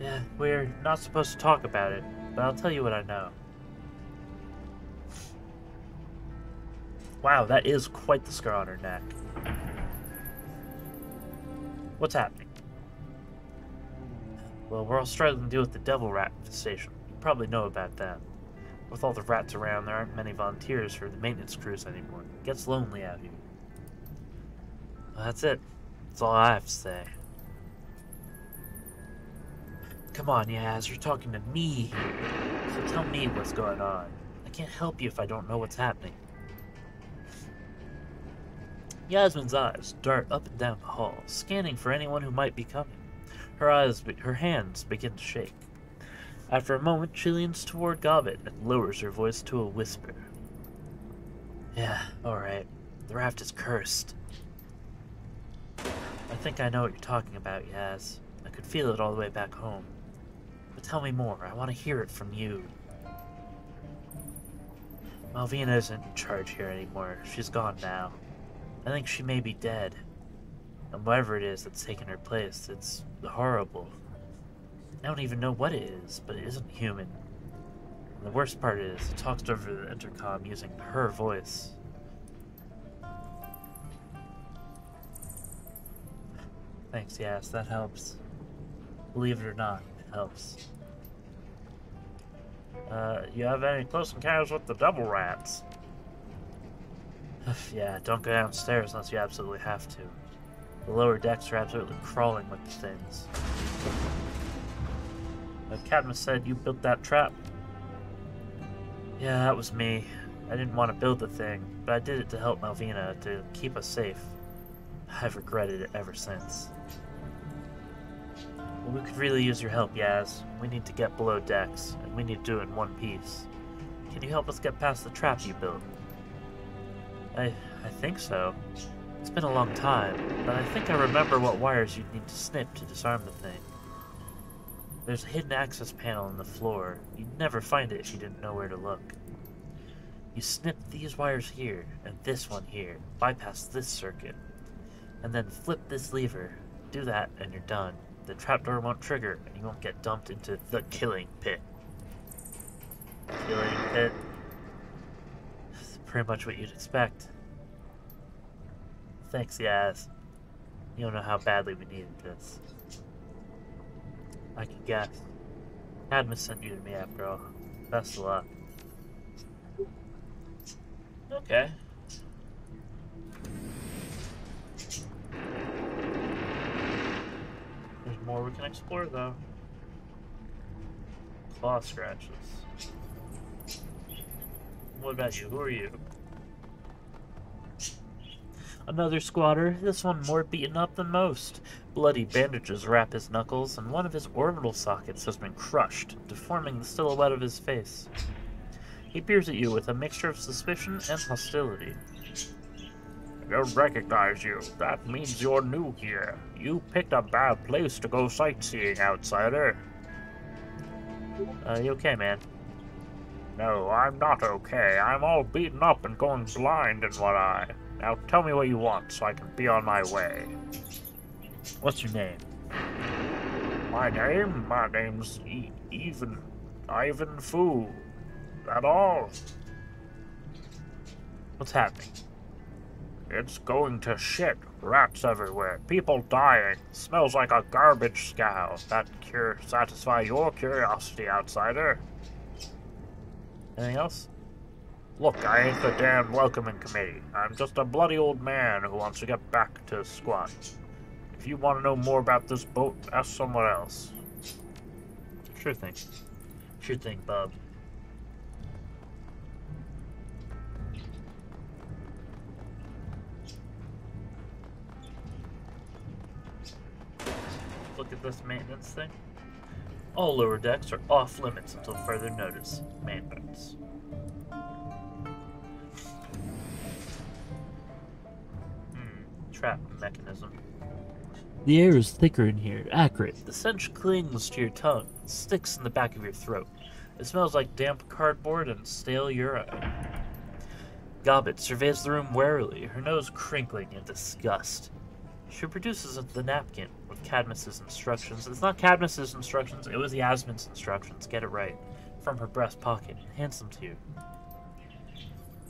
Speaker 1: Yeah, we're not supposed to talk about it, but I'll tell you what I know. Wow, that is quite the scar on her neck. What's happening? Well, we're all struggling to deal with the devil rat infestation. You probably know about that. With all the rats around, there aren't many volunteers for the maintenance crews anymore. It gets lonely out here. Well, that's it. That's all I have to say. Come on, Yaz, you're talking to me here. So tell me what's going on. I can't help you if I don't know what's happening. Yasmin's eyes dart up and down the hall, scanning for anyone who might be coming. Her eyes, her hands begin to shake. After a moment, she leans toward Gobbet and lowers her voice to a whisper. Yeah, alright. The raft is cursed. I think I know what you're talking about, Yaz. I could feel it all the way back home. But tell me more. I want to hear it from you. Malvina isn't in charge here anymore. She's gone now. I think she may be dead. And whatever it is that's taken her place, it's horrible. I don't even know what it is, but it isn't human. And the worst part is, it talks over the intercom using her voice. Thanks, yes, that helps. Believe it or not, it helps. Uh, you have any close encounters with the devil rats? yeah, don't go downstairs unless you absolutely have to. The lower decks are absolutely crawling with things. Cadmus said you built that trap. Yeah, that was me. I didn't want to build the thing, but I did it to help Malvina, to keep us safe. I've regretted it ever since. We could really use your help, Yaz. We need to get below decks, and we need to do it in one piece. Can you help us get past the trap you built? I, I think so. It's been a long time, but I think I remember what wires you'd need to snip to disarm the thing. There's a hidden access panel in the floor. You'd never find it if you didn't know where to look. You snip these wires here, and this one here, bypass this circuit, and then flip this lever. Do that, and you're done. The trapdoor won't trigger, and you won't get dumped into the killing pit. Killing pit? Pretty much what you'd expect. Thanks, Yaz. You don't know how badly we needed this. I can guess. Cadmus sent you to me after all. Best of luck. Okay. There's more we can explore though. Claw scratches. What about you? Who are you? Another squatter, this one more beaten up than most. Bloody bandages wrap his knuckles, and one of his orbital sockets has been crushed, deforming the silhouette of his face. He peers at you with a mixture of suspicion and hostility.
Speaker 3: I don't recognize you. That means you're new here. You picked a bad place to go sightseeing, outsider.
Speaker 1: Uh, you okay, man?
Speaker 3: No, I'm not okay. I'm all beaten up and going blind in one eye. Now tell me what you want so I can be on my way.
Speaker 1: What's your name?
Speaker 3: My name? My name's e Even... Ivan Fu. That all?
Speaker 1: What's happening?
Speaker 3: It's going to shit. Rats everywhere. People dying. Smells like a garbage scow. That cure satisfy your curiosity, outsider.
Speaker 1: Anything else?
Speaker 3: Look, I ain't the damn welcoming committee. I'm just a bloody old man who wants to get back to squat. If you want to know more about this boat, ask someone else.
Speaker 1: Sure thing. Sure thing, Bob. Look at this maintenance thing. All lower decks are off limits until further notice. Maintenance. Trap mechanism.
Speaker 2: The air is thicker in here, acrid.
Speaker 1: The scent clings to your tongue, sticks in the back of your throat. It smells like damp cardboard and stale urine. Gobbet surveys the room warily, her nose crinkling in disgust. She produces the napkin with Cadmus's instructions. It's not Cadmus's instructions, it was Yasmin's instructions. Get it right. From her breast pocket and hands them to you.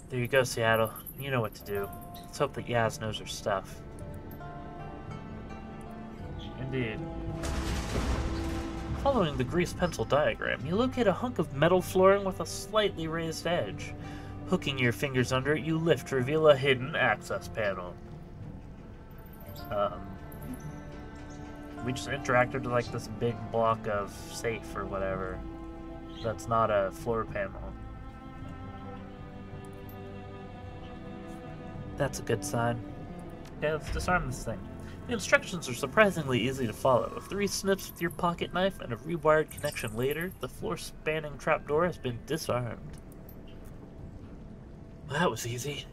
Speaker 1: There you go, Seattle. You know what to do. Let's hope that Yaz knows her stuff. Indeed. Following the grease pencil diagram, you locate a hunk of metal flooring with a slightly raised edge. Hooking your fingers under it, you lift to reveal a hidden access panel. Um, we just interacted with like this big block of safe or whatever. That's not a floor panel. That's a good sign. Okay, let's disarm this thing. The instructions are surprisingly easy to follow. Three snips with your pocket knife and a rewired connection later, the floor-spanning trapdoor has been disarmed. Well, that was easy.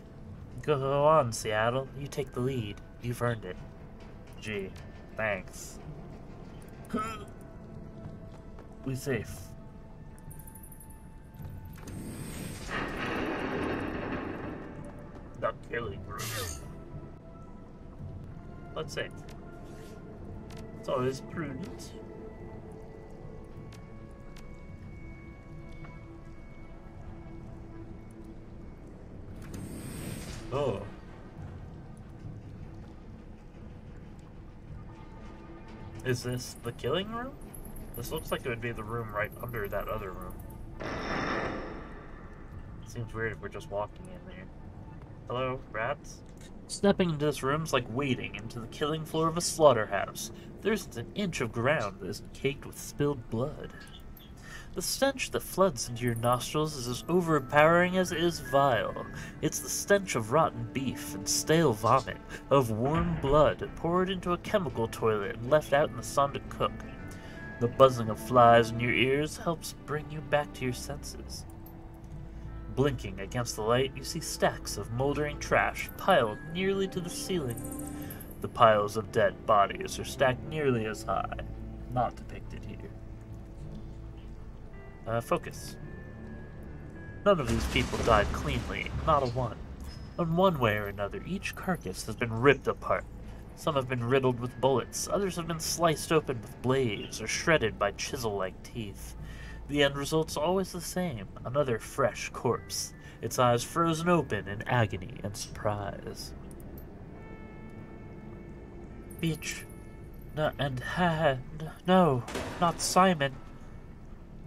Speaker 1: Go on, Seattle. You take the lead. You've earned it. Gee, thanks. we safe. The killing room. Let's see. It's always prudent. Oh. Is this the killing room? This looks like it would be the room right under that other room. Seems weird if we're just walking in there. Hello, rats?
Speaker 2: Stepping into this room is like wading into the killing floor of a slaughterhouse. There isn't an inch of ground that isn't caked with spilled blood. The stench that floods into your nostrils is as overpowering as it is vile. It's the stench of rotten beef and stale vomit, of warm blood poured into a chemical toilet and left out in the sun to cook. The buzzing of flies in your ears helps bring you back to your senses. Blinking against the light, you see stacks of moldering trash piled nearly to the ceiling. The piles of dead bodies are stacked nearly as high, not depicted here. Uh, focus. None of these people died cleanly, not a one. In one way or another, each carcass has been ripped apart. Some have been riddled with bullets, others have been sliced open with blades or shredded by chisel like teeth. The end result's always the same another fresh corpse, its eyes frozen open in agony and surprise. Beach. No, and ha, no, not Simon.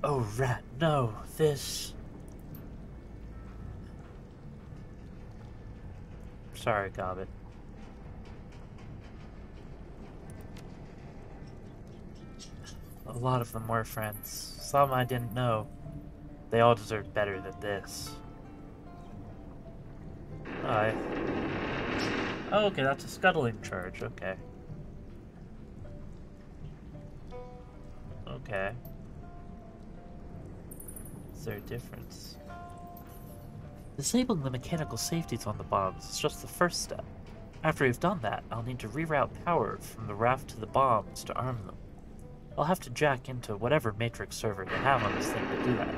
Speaker 2: Oh, rat, no, this. Sorry, Gobbet. A lot of them were friends. Some I didn't know. They all deserved better than this. Hi. Oh, okay, that's a scuttling charge. Okay. Okay. Is there a difference? Disabling the mechanical safeties on the bombs is just the first step. After we've done that, I'll need to reroute power from the raft to the bombs to arm them. I'll have to jack into whatever Matrix server they have on this thing to do that.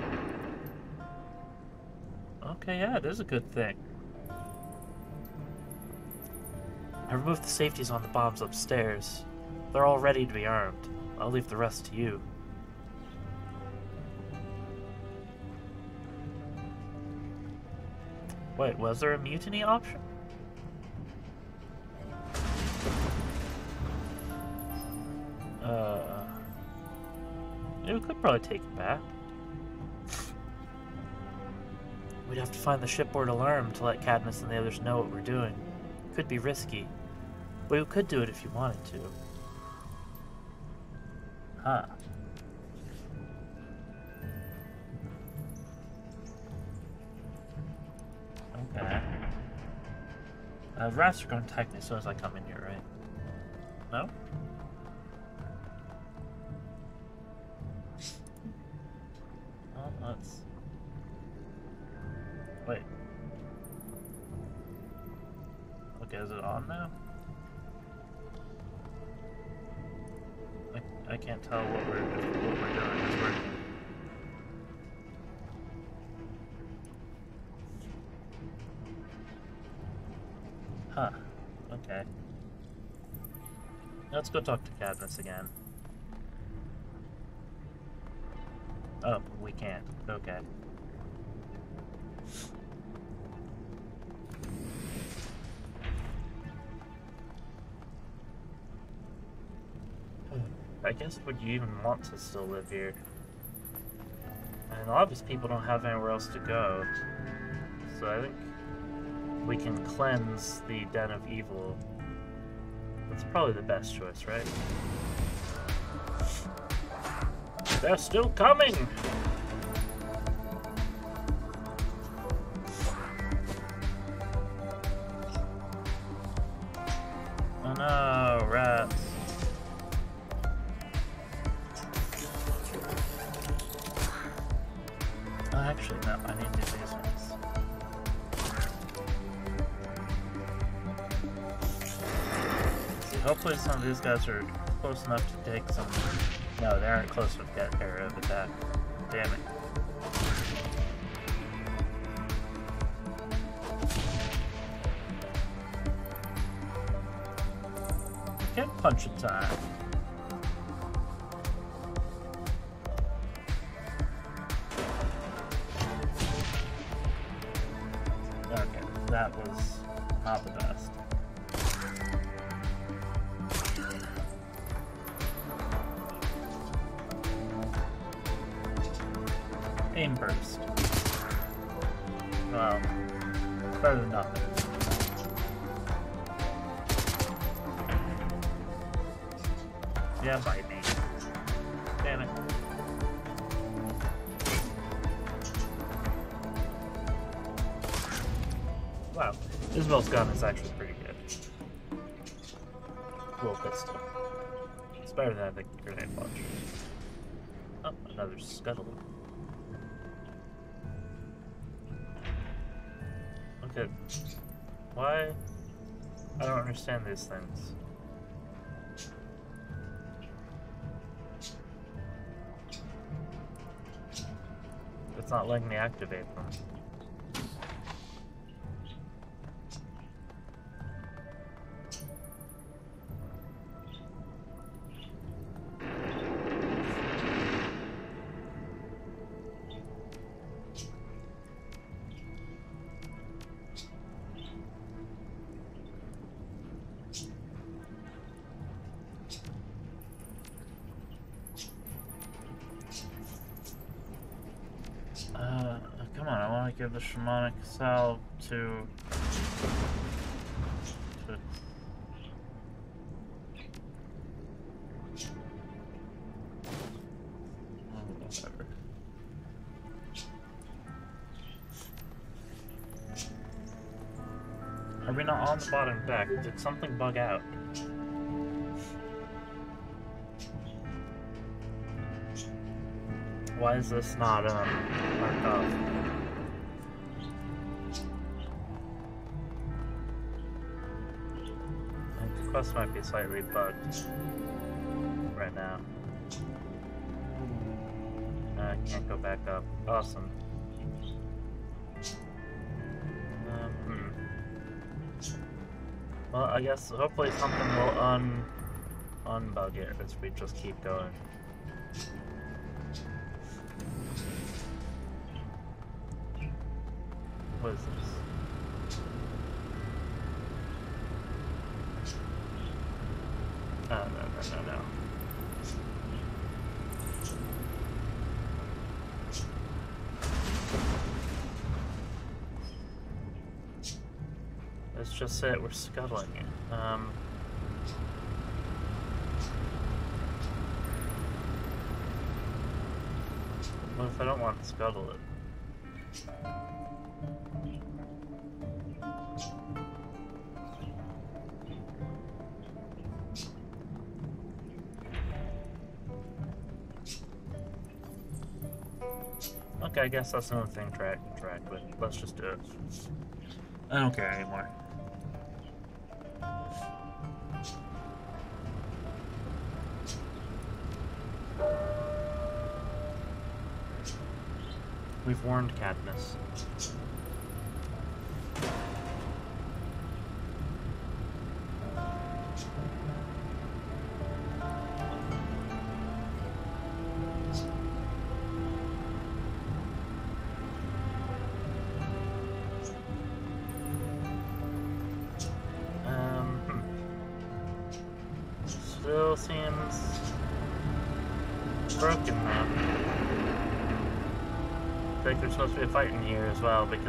Speaker 2: Okay, yeah, it is a good thing. I removed the safeties on the bombs upstairs. They're all ready to be armed. I'll leave the rest to you. Wait, was there a mutiny option? Uh, we could probably take it back. We'd have to find the shipboard alarm to let Cadmus and the others know what we're doing. Could be risky, but we could do it if you wanted to. Huh. Okay. Uh, rats are going to attack me as soon as I come in here, right? No? Let's... Wait. Okay, is it on now? I, I can't tell what we're, what we're doing. It's working. Huh. Okay. Let's go talk to Cadmus again. Oh, we can't. Okay. I guess would you even want to still live here? And a lot of these people don't have anywhere else to go. So I think we can cleanse the den of evil. That's probably the best choice, right? They're still coming! Oh no, rats. Oh, actually, no, I need to do these ones. See, hopefully some of these guys are close enough to take some... No, they aren't close to get area of attack. Damn it.
Speaker 1: Scuttle. Okay. Why? I don't understand these things. It's not letting me activate them. Shamanic salve to... to... Are we not on the bottom deck? Did something bug out? Why is this not um marked? Quest might be slightly bugged right now. Uh, I can't go back up. Awesome. Um, hmm. Well, I guess hopefully something will un unbug it as we just keep going. What is? Oh, no, no, no, no. It, we're scuttling. Um, if I don't want to scuttle it? Okay, I guess that's another thing track, track with. Let's just do it. I don't care anymore. Warned Cadmus.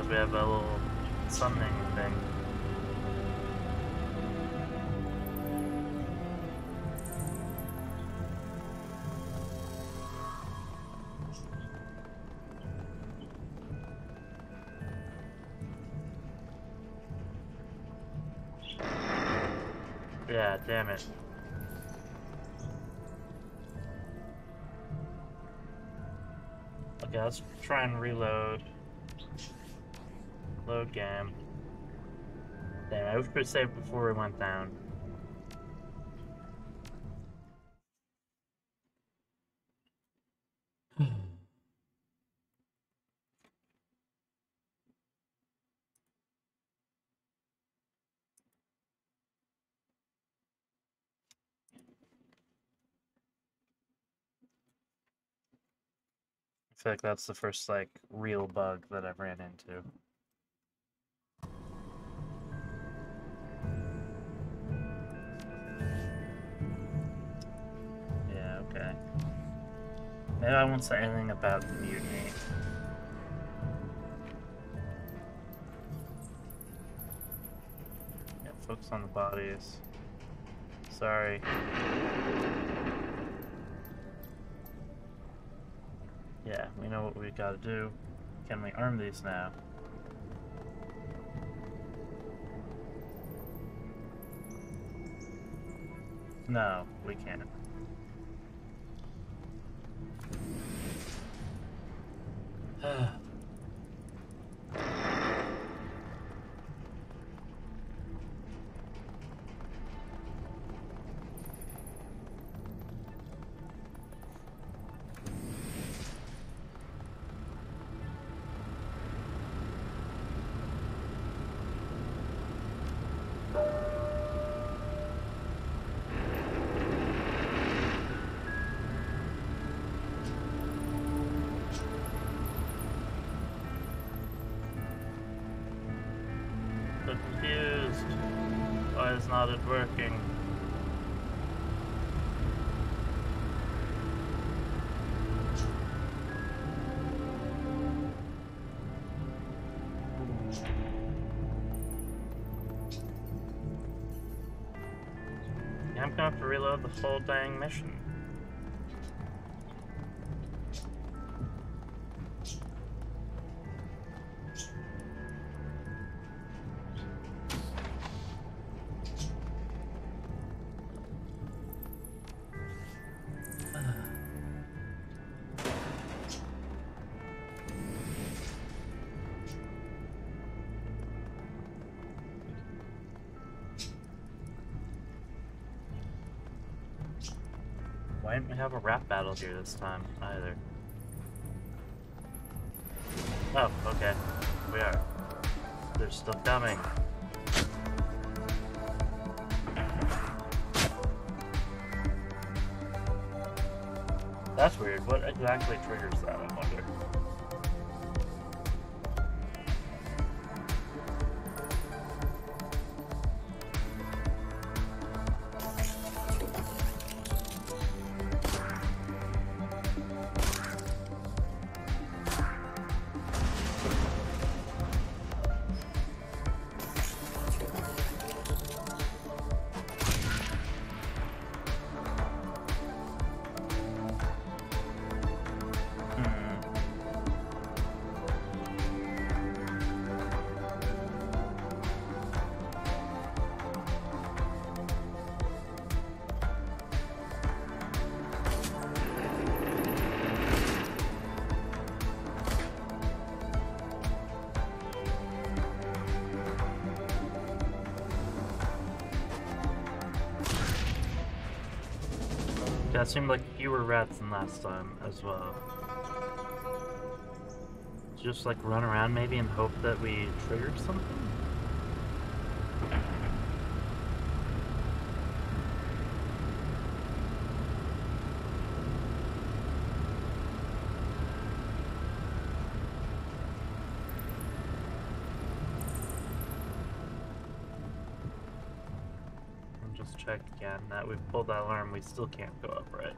Speaker 1: We have a little summoning thing. Yeah, damn it. Okay, let's try and reload. Game. Damn, I was pretty safe before we went down. I feel like that's the first like real bug that I've ran into. Maybe I won't say anything about the mutiny. Yeah, focus on the bodies. Sorry. Yeah, we know what we gotta do. Can we arm these now? No, we can't. Uh. The whole dang mission. Here this time either? Oh, okay. We are. They're still coming. That's weird. What exactly triggers that, Seemed like fewer rats than last time as well. Just like run around maybe and hope that we trigger something? And just check again that we've pulled that alarm, we still can't go up, right?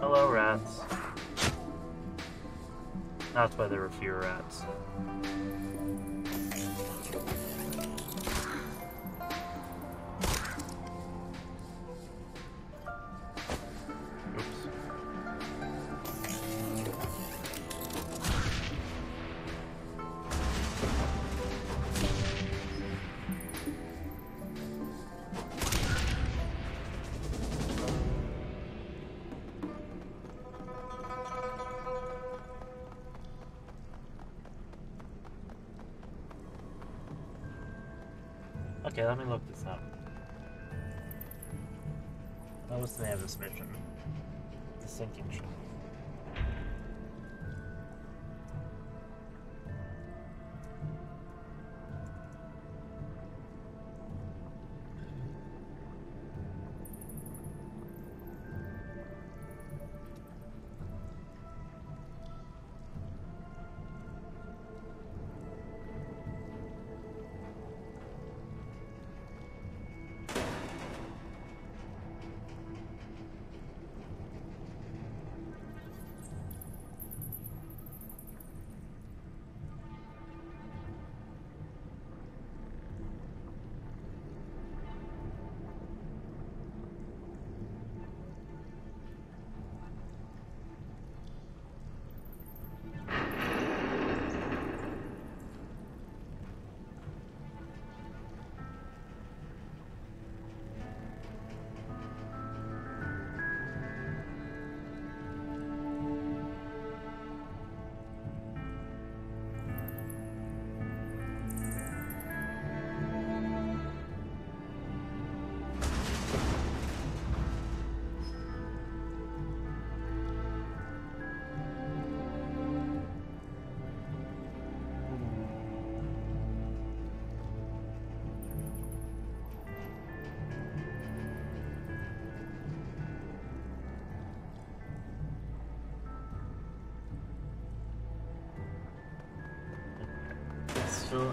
Speaker 1: Hello, rats. That's why there were fewer rats.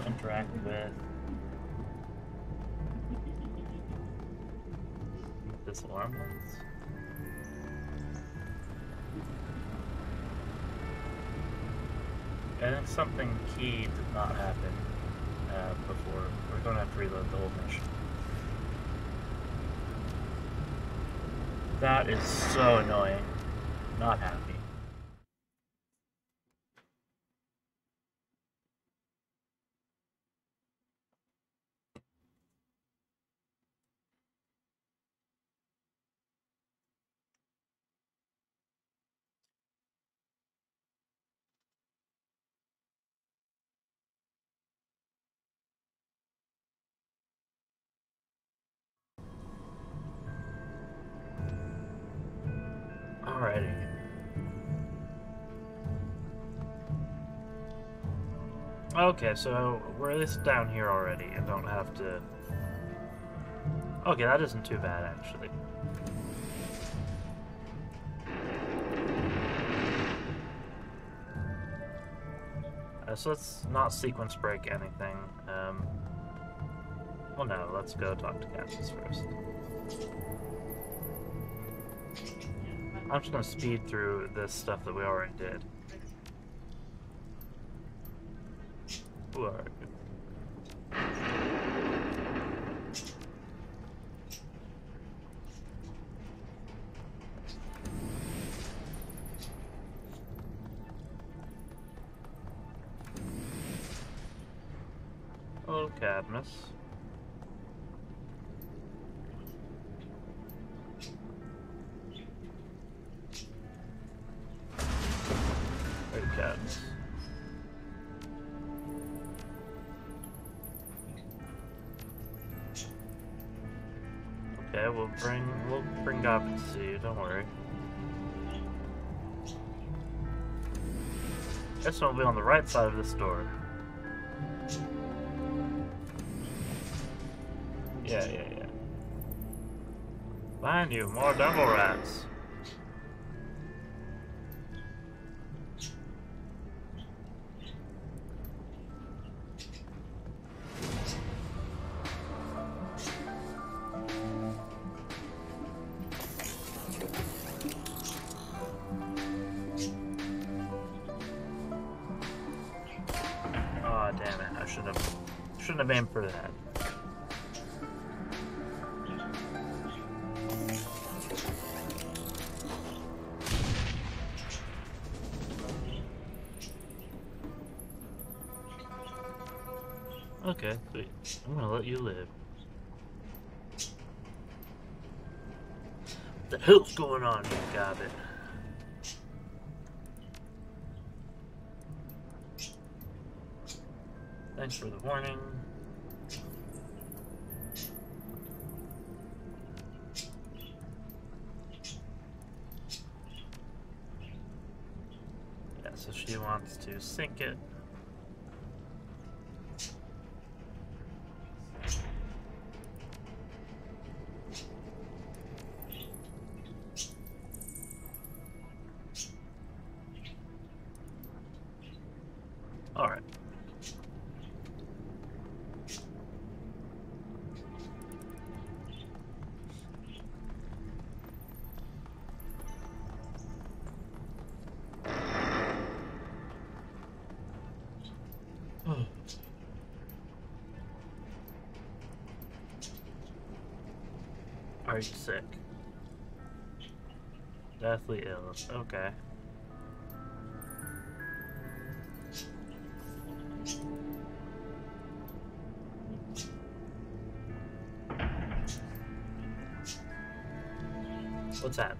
Speaker 1: Interact with this alarm lights? I think something key did not happen uh, before. We're going to have to reload the whole mission. That is so annoying. Not happy. Okay, so we're at least down here already and don't have to... Okay, that isn't too bad, actually. Uh, so let's not sequence break anything. Um, well, no, let's go talk to Cassius first. I'm just gonna speed through this stuff that we already did. Who right side of this door. Yeah, yeah, yeah. Behind you, more devil rats. Going on here, Gobbet? Thanks for the warning. Yeah, so she wants to sink it. You sick? Deathly ill. Okay. What's happening?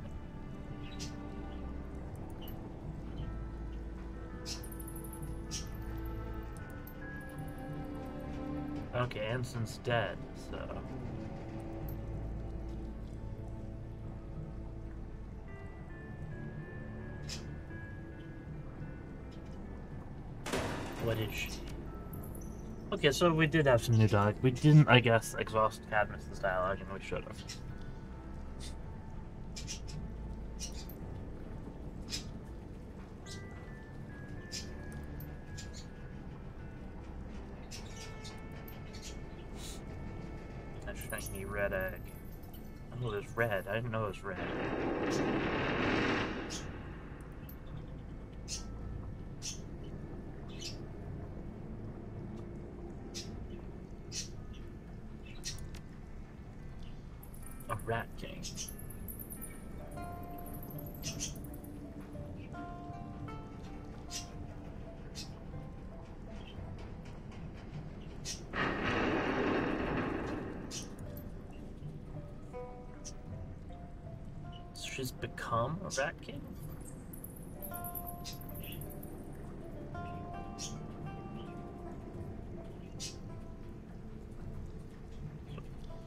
Speaker 1: Okay, Anson's dead, Okay, so we did have some new dialogue. We didn't, I guess, exhaust Cadmus's dialogue, and we should have.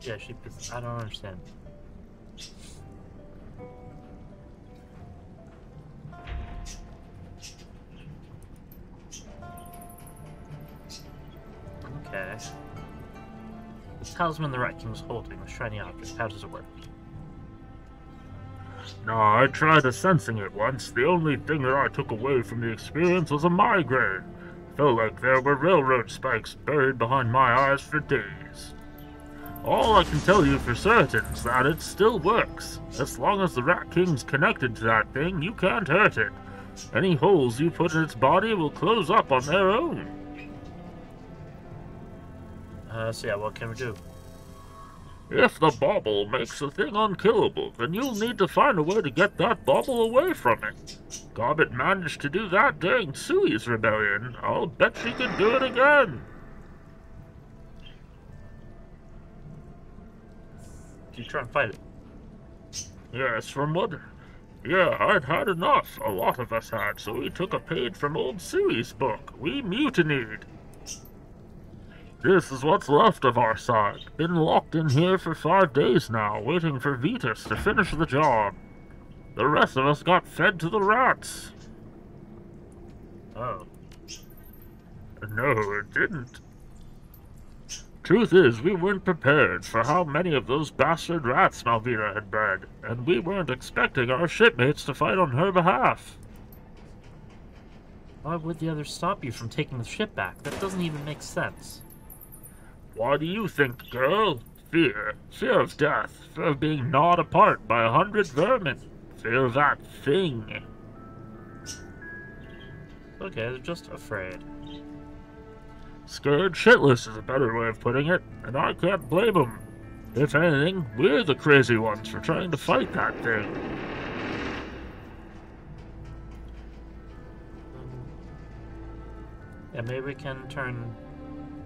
Speaker 1: Yeah, she. I don't understand. Okay. The talisman the Rat King was holding, the shiny object, how does it work?
Speaker 4: No, I tried the sensing it once. The only thing that I took away from the experience was a migraine. Felt like there were railroad spikes buried behind my eyes for days. All I can tell you for certain is that it still works. As long as the Rat King's connected to that thing, you can't hurt it. Any holes you put in its body will close up on their own.
Speaker 1: Uh, so yeah, what can we do?
Speaker 4: If the bauble makes the thing unkillable, then you'll need to find a way to get that bauble away from it. Gobbet managed to do that during Sui's rebellion. I'll bet she could do it again.
Speaker 1: Do you try and fight it?
Speaker 4: Yes, from what... Yeah, I'd had enough. A lot of us had, so we took a page from old Sui's book. We mutinied. This is what's left of our side. Been locked in here for five days now, waiting for VITAS to finish the job. The rest of us got fed to the rats.
Speaker 1: Oh.
Speaker 4: No, it didn't. Truth is, we weren't prepared for how many of those bastard rats Malvina had bred, and we weren't expecting our shipmates to fight on her behalf.
Speaker 1: Why would the others stop you from taking the ship back? That doesn't even make sense.
Speaker 4: What do you think, girl? Fear. Fear of death. Fear of being gnawed apart by a hundred vermin. Of that thing.
Speaker 1: Okay, they're just afraid.
Speaker 4: Scared shitless is a better way of putting it, and I can't blame 'em. If anything, we're the crazy ones for trying to fight that thing.
Speaker 1: Yeah, maybe we can turn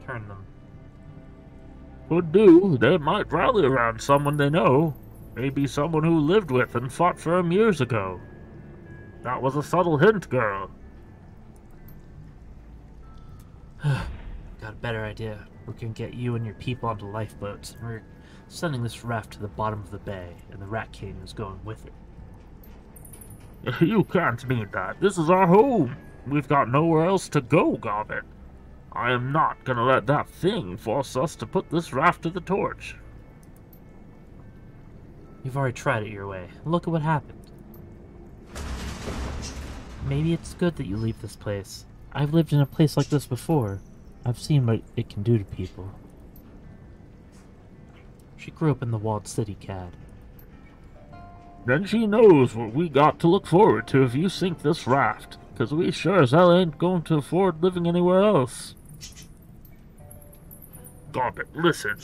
Speaker 1: turn them.
Speaker 4: Would do. They might rally around someone they know. Maybe someone who lived with and fought for him years ago. That was a subtle hint, girl.
Speaker 1: Got a better idea. We can get you and your people onto lifeboats, and we're sending this raft to the bottom of the bay, and the Rat King is going with it.
Speaker 4: You can't mean that. This is our home. We've got nowhere else to go, Gobbet. I am not gonna let that thing force us to put this raft to the torch.
Speaker 1: You've already tried it your way. Look at what happened. Maybe it's good that you leave this place. I've lived in a place like this before. I've seen what it can do to people. She grew up in the walled city, Cad.
Speaker 4: Then she knows what we got to look forward to if you sink this raft, 'cause we sure as hell ain't going to afford living anywhere else. Gobbet, listen.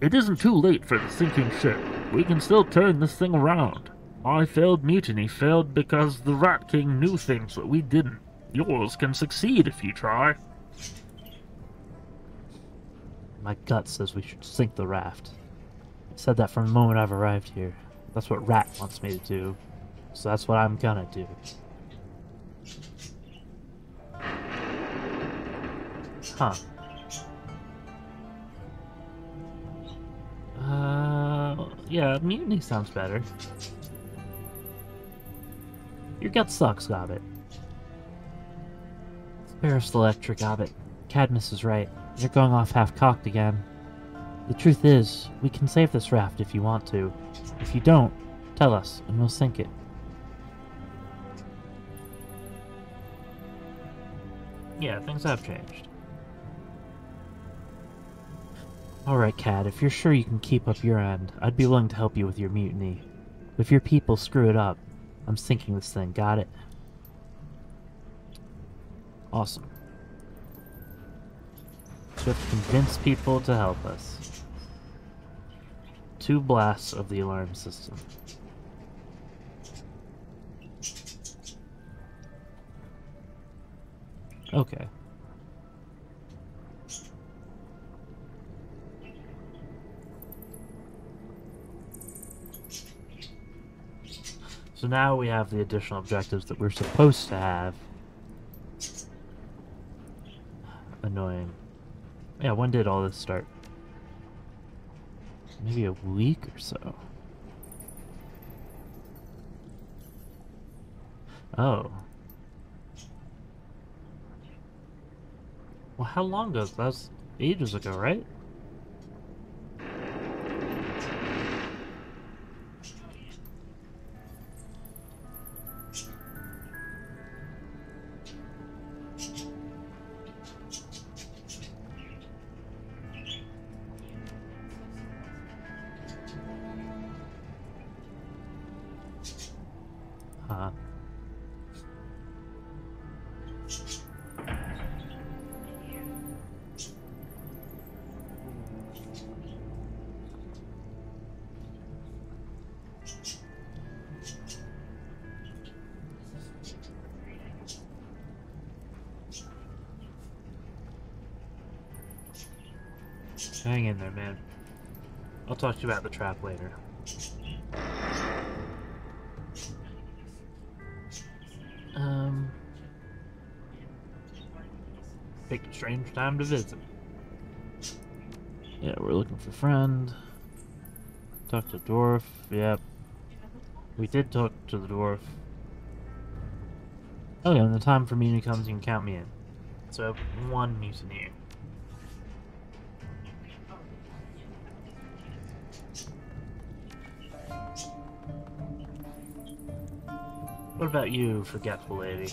Speaker 4: It isn't too late for the sinking ship. We can still turn this thing around. My failed mutiny failed because the Rat King knew things that we didn't. Yours can succeed if you try.
Speaker 1: My gut says we should sink the raft. I said that from the moment I've arrived here. That's what Rat wants me to do. So that's what I'm gonna do. Huh. Uh, yeah, mutiny sounds better. Your gut sucks, us the electric, Gobbet. Cadmus is right. You're going off half-cocked again. The truth is, we can save this raft if you want to. If you don't, tell us, and we'll sink it. Yeah, things have changed.
Speaker 2: Alright, Cad, if you're sure you can keep up your end, I'd be willing to help you with your mutiny. If your people screw it up, I'm sinking this thing, got it? Awesome. So we have to convince people to help us. Two blasts of the alarm system. Okay. So now we have the additional objectives that we're supposed to have. Annoying. Yeah, when did all this start? Maybe a week or so. Oh. Well, how long ago? That was ages ago, right? About the trap later. Um. Pick a strange time to visit. Yeah, we're looking for friend. Talk to dwarf. Yep. We did talk to the dwarf. Oh yeah, when the time for mutiny comes, you can count me in. So one mutineer. What about you, forgetful lady?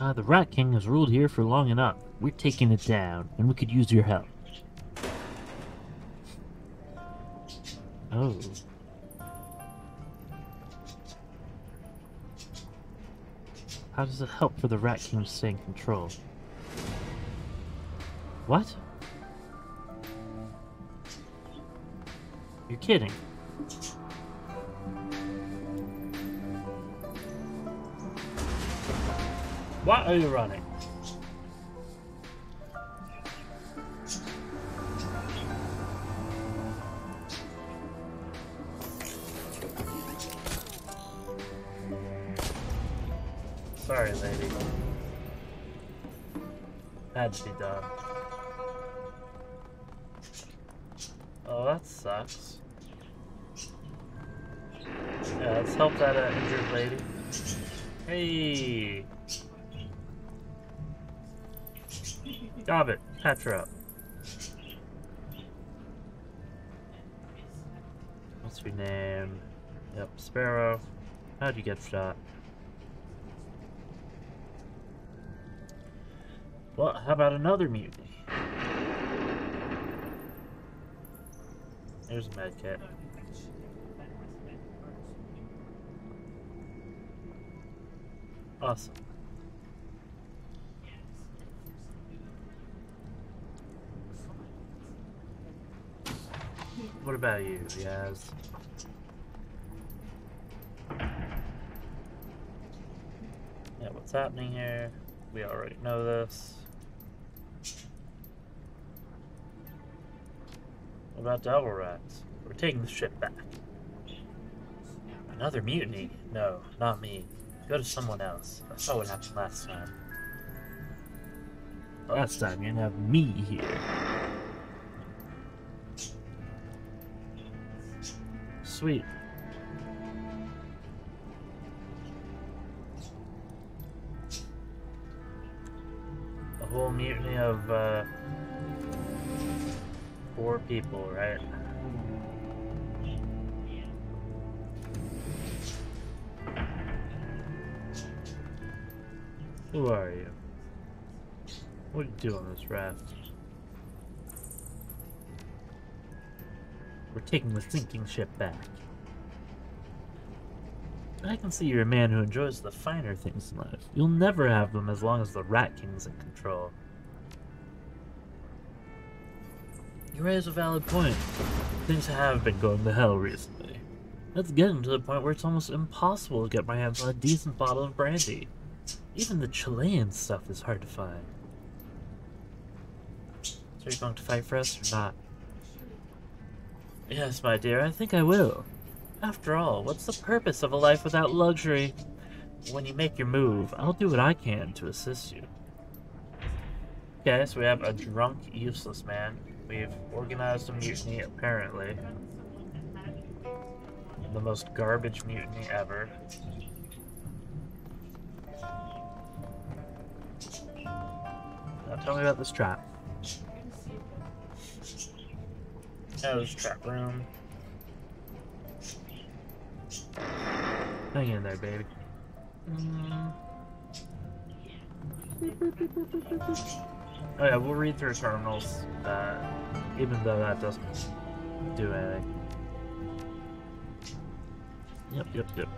Speaker 2: Uh, the Rat King has ruled here for long enough. We're taking it down, and we could use your help. Oh. How does it help for the Rat King to stay in control? What? You're kidding. Why are you running? Hey! Gobbet, up. What's your name? Yep, Sparrow. How'd you get shot? Well, how about another mutiny? There's a med Awesome. What about you, Yaz? Yeah, what's happening here? We already know this. What about Devil Rats? We're taking the ship back. Another mutiny? No, not me. Go to someone else. I saw what happened last time. Last time you didn't have me here. Sweet. A whole mutiny of uh, four people, right? Who are you?
Speaker 1: What do you do on this raft?
Speaker 2: We're taking the sinking ship back. I can see you're a man who enjoys the finer things in life. You'll never have them as long as the Rat King's in control. You raise a valid point. Things have been going to hell recently. That's getting to the point where it's almost impossible to get my hands on a decent bottle of brandy. Even the Chilean stuff is hard to find. So you're going to fight for us or not? Yes, my dear, I think I will. After all, what's the purpose of a life without luxury? When you make your move, I'll do what I can to assist you. Okay, so we have a drunk, useless man. We've organized a mutiny, apparently. The most garbage mutiny ever. Now tell me about this trap.
Speaker 1: That was a trap room.
Speaker 2: Hang in there, baby.
Speaker 1: Mm. Oh yeah, we'll read through terminals, uh, even though that doesn't do anything.
Speaker 2: Yep, yep, yep.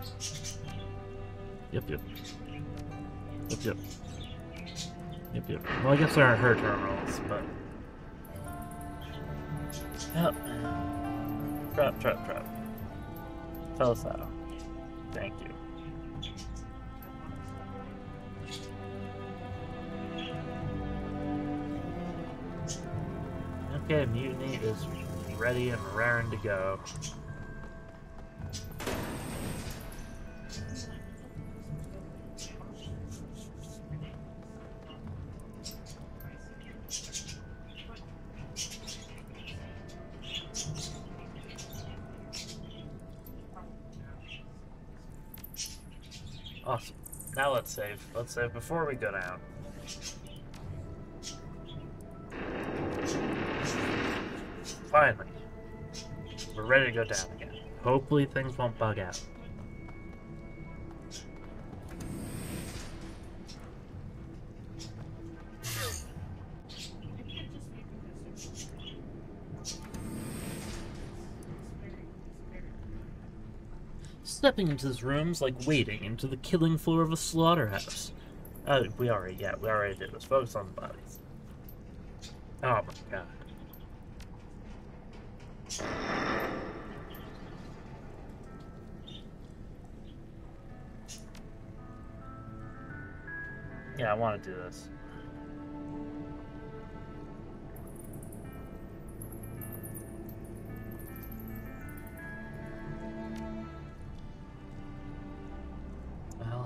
Speaker 2: Yep, yep. Yep, yep. Yep, yep.
Speaker 1: Well, I guess there aren't her terminals, but... Yep. Trap, trap, trap. Tell us how. Thank you. Okay, Mutiny is ready and raring to go. Let's save. Let's save before we go down. Finally. We're ready to go down again. Hopefully things won't bug out.
Speaker 2: Stepping into this room's like wading into the killing floor of a slaughterhouse.
Speaker 1: Oh, we already, yeah, we already did this. Focus on the bodies. Oh my god. Yeah, I want to do this.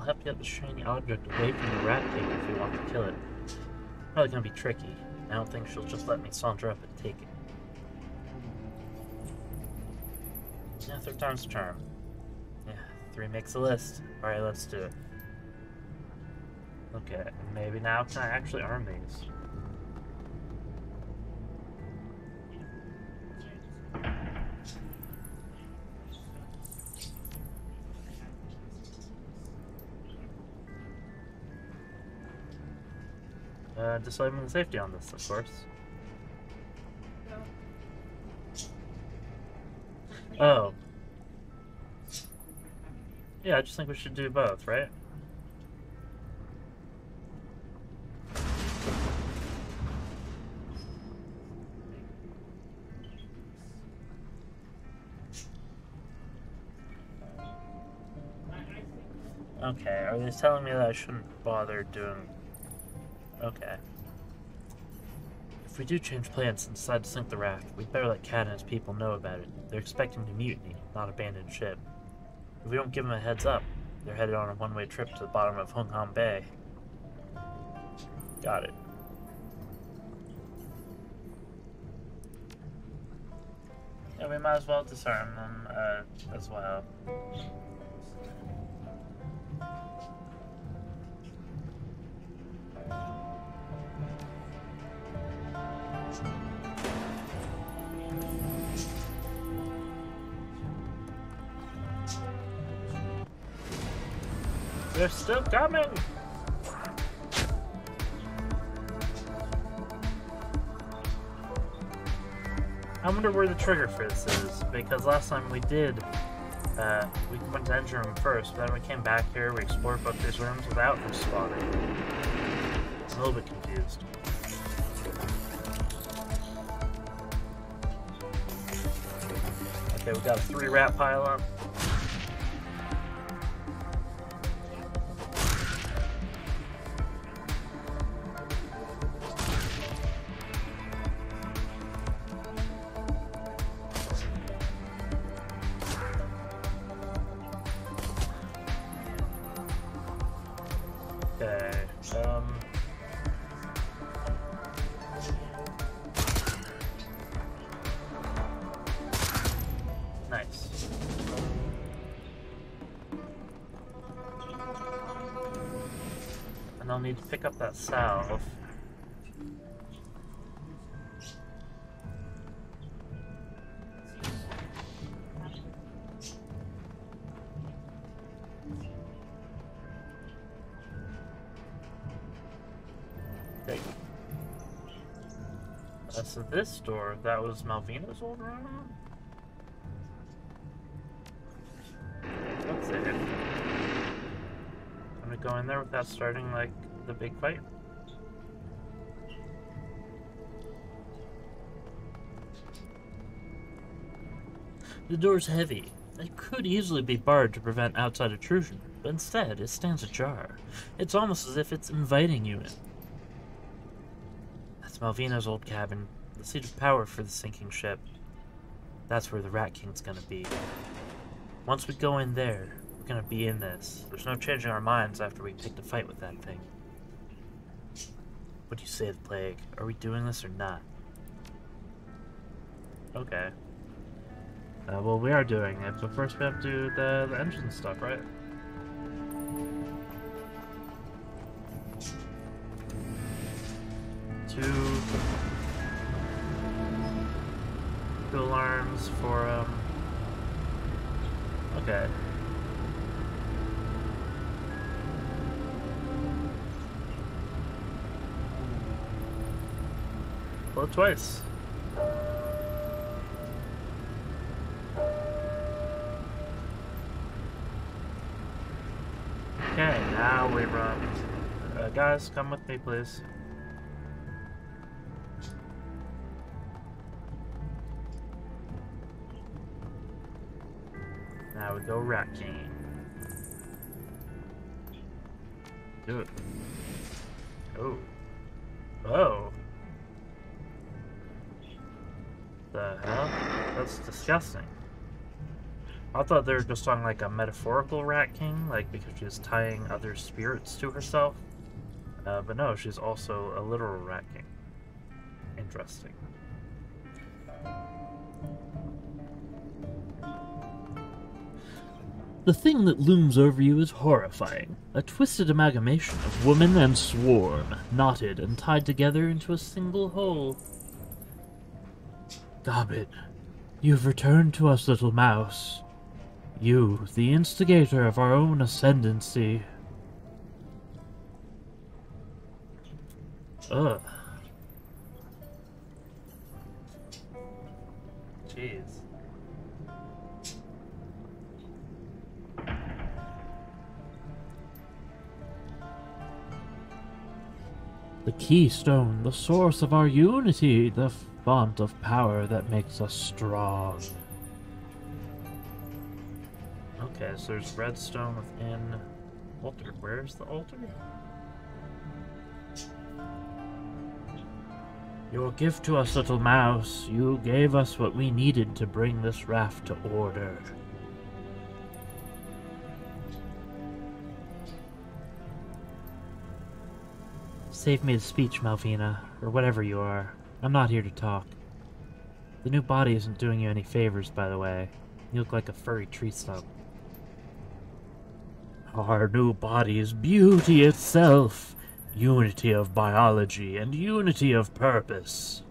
Speaker 1: Help you get the shiny object away from the rat king if you want to kill it. Probably gonna be tricky. I don't think she'll just let me saunter up and take it. Yeah, third time's charm. Yeah, three makes a list. Alright, let's do it. Okay, maybe now can I actually arm these? Uh, disabling the safety on this, of course. Oh. Yeah, I just think we should do both, right? Okay, are they telling me that I shouldn't bother doing... Okay. If we do change plans and decide to sink the raft, we'd better let Cad and his people know about it. They're expecting to mutiny, not abandon ship. If we don't give them a heads up, they're headed on a one-way trip to the bottom of Hung Hom Bay. Got it. Yeah, we might as well disarm them uh, as well. They're still coming! I wonder where the trigger for this is, because last time we did, uh, we went to engine room first, but then we came back here, we explored both these rooms without them spotting. I'm a little bit confused. Okay, we got a three rat pile up. Up. Okay. Uh, so this door, that was Malvina's old room? That's it. I'm gonna go in there without starting, like, the big fight. The door's heavy. It could easily be barred to prevent outside intrusion, but instead it stands ajar. It's almost as if it's inviting you in. That's Malvina's old cabin, the seat of power for the sinking ship. That's where the Rat King's gonna be. Once we go in there, we're gonna be in this. There's no changing our minds after we pick a fight with that thing. What do you say, the Plague? Are we doing this or not? Okay. Uh, well, we are doing it, but first we have to do the, the engine stuff, right? Two... Two alarms for, um... Okay. Blow twice. Guys, come with me, please. Now we go Rat King. Do it. Oh. Oh. The hell? That's disgusting. I thought they were just talking like a metaphorical rat king, like because she was tying other spirits to herself. Uh, but no, she's also a literal rat king. Interesting.
Speaker 2: The thing that looms over you is horrifying. A twisted amalgamation of woman and swarm, knotted and tied together into a single whole. Gobbet, you've returned to us, little mouse. You, the instigator of our own ascendancy.
Speaker 1: Ugh. Jeez.
Speaker 2: The keystone, the source of our unity, the font of power that makes us strong.
Speaker 1: Okay, so there's redstone within altar. Where's the altar?
Speaker 2: Your gift to us, little mouse. You gave us what we needed to bring this raft to order. Save me the speech, Malvina, or whatever you are. I'm not here to talk. The new body isn't doing you any favors, by the way. You look like a furry tree stump. Our new body is beauty itself. Unity of biology and unity of purpose.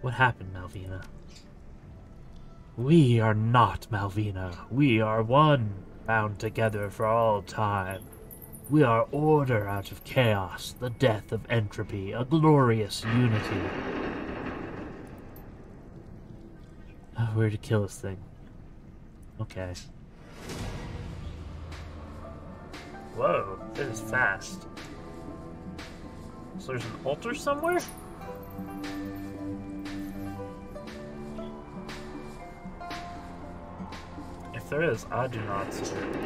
Speaker 2: What happened, Malvina? We are not Malvina. We are one, bound together for all time. We are order out of chaos, the death of entropy, a glorious unity. Oh, where to kill this thing? Okay.
Speaker 1: Whoa, it is fast. So there's an altar somewhere? If there is, I do not see it.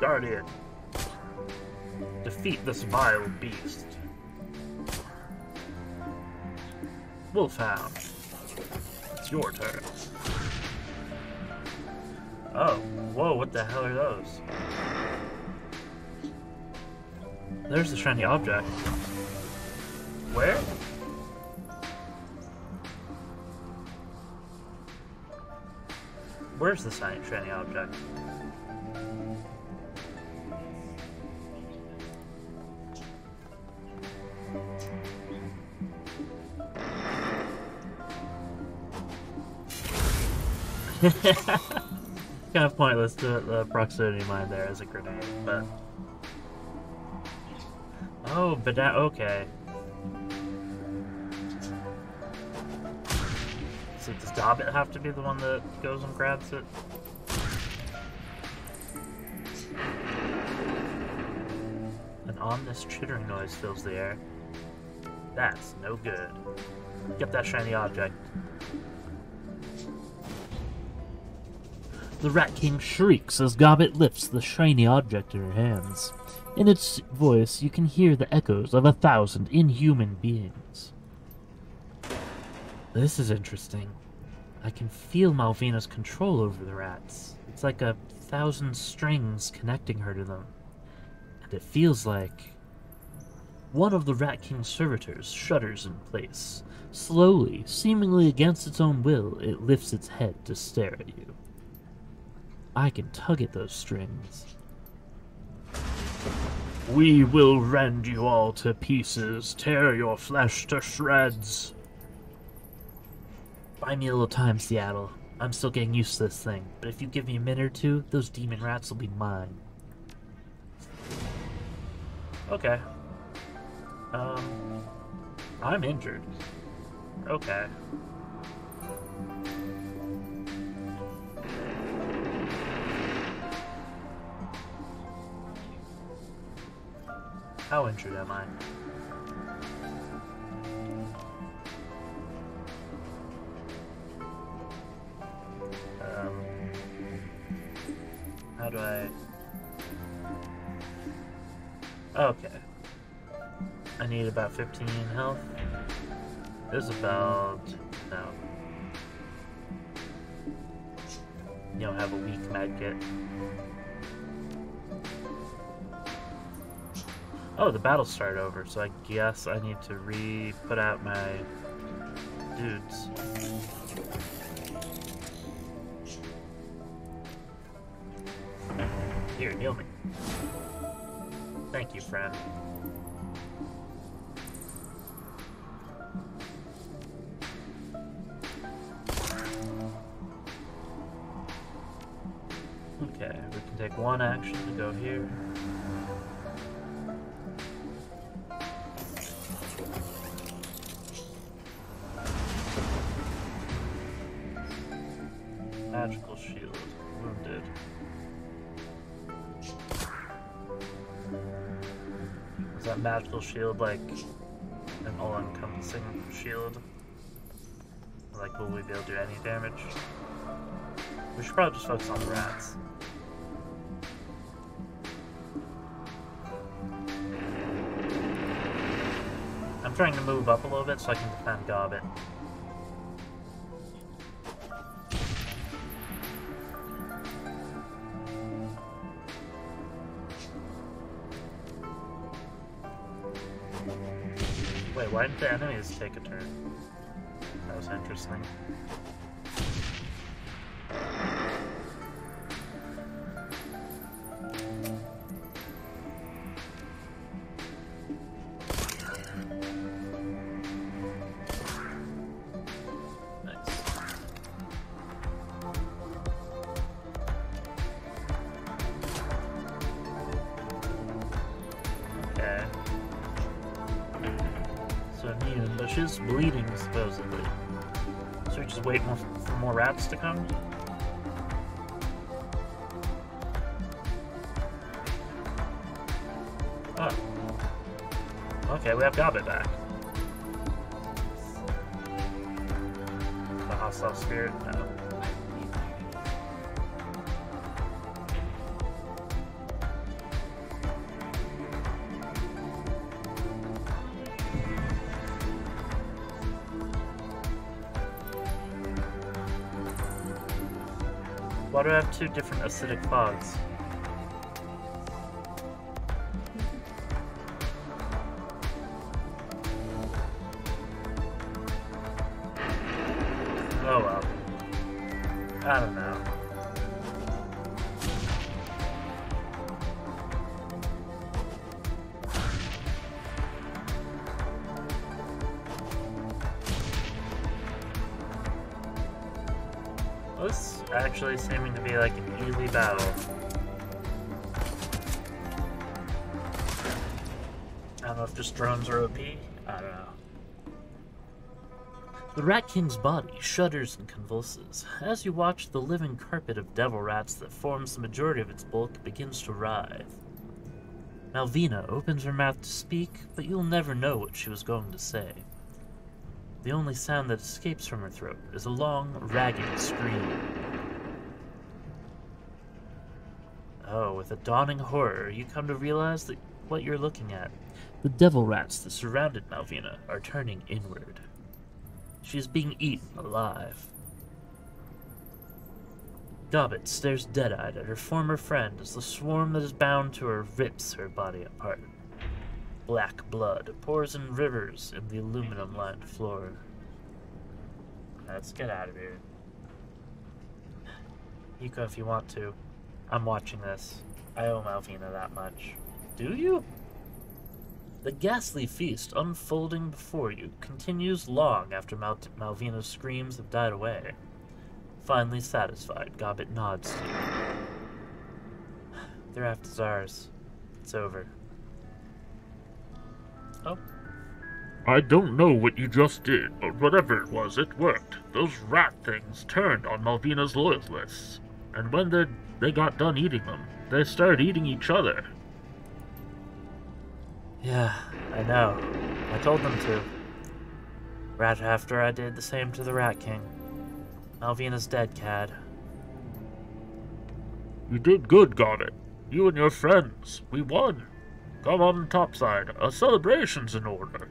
Speaker 1: Guardian. Defeat this vile beast. Wolfhound. It's your turn. Oh, whoa, what the hell are those? There's the shiny object. Where? Where's the shiny, object? kind of pointless to the proximity mine there as a grenade, but. Oh, but that okay. So does Gobbet have to be the one that goes and grabs it? An ominous chittering noise fills the air. That's no good. Get that shiny object.
Speaker 2: The Rat King shrieks as Gobbet lifts the shiny object in her hands. In its voice, you can hear the echoes of a thousand inhuman beings. This is interesting. I can feel Malvina's control over the rats. It's like a thousand strings connecting her to them. And it feels like. One of the Rat King's servitors shudders in place. Slowly, seemingly against its own will, it lifts its head to stare at you. I can tug at those strings.
Speaker 3: We will rend you all to pieces, tear your flesh to shreds.
Speaker 2: Buy me a little time, Seattle. I'm still getting used to this thing, but if you give me a minute or two, those demon rats will be mine.
Speaker 1: Okay. Um, I'm injured. Okay. How injured am I? Um, how do I? Okay. I need about 15 health. This is about no. You don't have a weak medkit. Oh, the battle started over, so I guess I need to re-put out my dudes. Here, heal me. Thank you, friend. Okay, we can take one action to go here. Shield like an all-encompassing shield? Like, will we be able to do any damage? We should probably just focus on the rats. I'm trying to move up a little bit so I can defend Gobbet. Why didn't the enemies take a turn? That was interesting. Oh. Okay, we have Gobbet back. Two different acidic fogs? King's body shudders and convulses as you watch the living carpet of devil rats that forms the majority of its bulk begins to writhe. Malvina opens her mouth to speak, but you'll never know what she was going to say. The only sound that escapes from her throat is a long, ragged scream. Oh, with a dawning horror, you come to realize that what you're looking at, the devil rats that surrounded Malvina, are turning inward. She is being eaten alive. Gobbet stares dead-eyed at her former friend as the swarm that is bound to her rips her body apart. Black blood pours in rivers in the aluminum-lined floor. Let's get out of here. You go if you want to. I'm watching this. I owe Malvina that much. Do you? The ghastly feast unfolding before you continues long after Mal- Malvina's screams have died away. Finally satisfied, Gobbet nods to you. The raft is ours. It's over. Oh,
Speaker 4: I don't know what you just did, but whatever it was, it worked. Those rat things turned on Malvina's loyalists. And when they, they got done eating them, they started eating each other.
Speaker 1: Yeah, I know. I told them to. Right after I did the same to the Rat King. Malvina's dead, Cad.
Speaker 4: You did good, Gobbet. You and your friends. We won. Come on topside. A celebration's in order.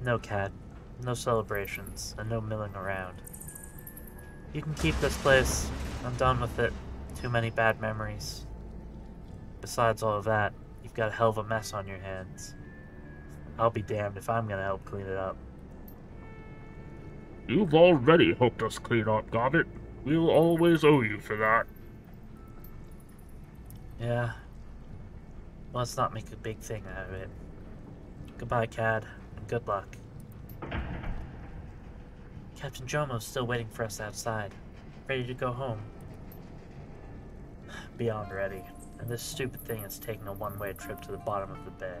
Speaker 1: No, Cad. No celebrations, and no milling around. You can keep this place. I'm done with it. Too many bad memories. Besides all of that, you've got a hell of a mess on your hands. I'll be damned if I'm gonna help clean it up.
Speaker 4: You've already helped us clean up, Gobbet. We'll always owe you for that.
Speaker 1: Yeah. Let's not make a big thing out of it. Goodbye, Cad, and good luck. Captain Jomo's still waiting for us outside, ready to go home. Beyond ready, and this stupid thing is taking a one-way trip to the bottom of the bay.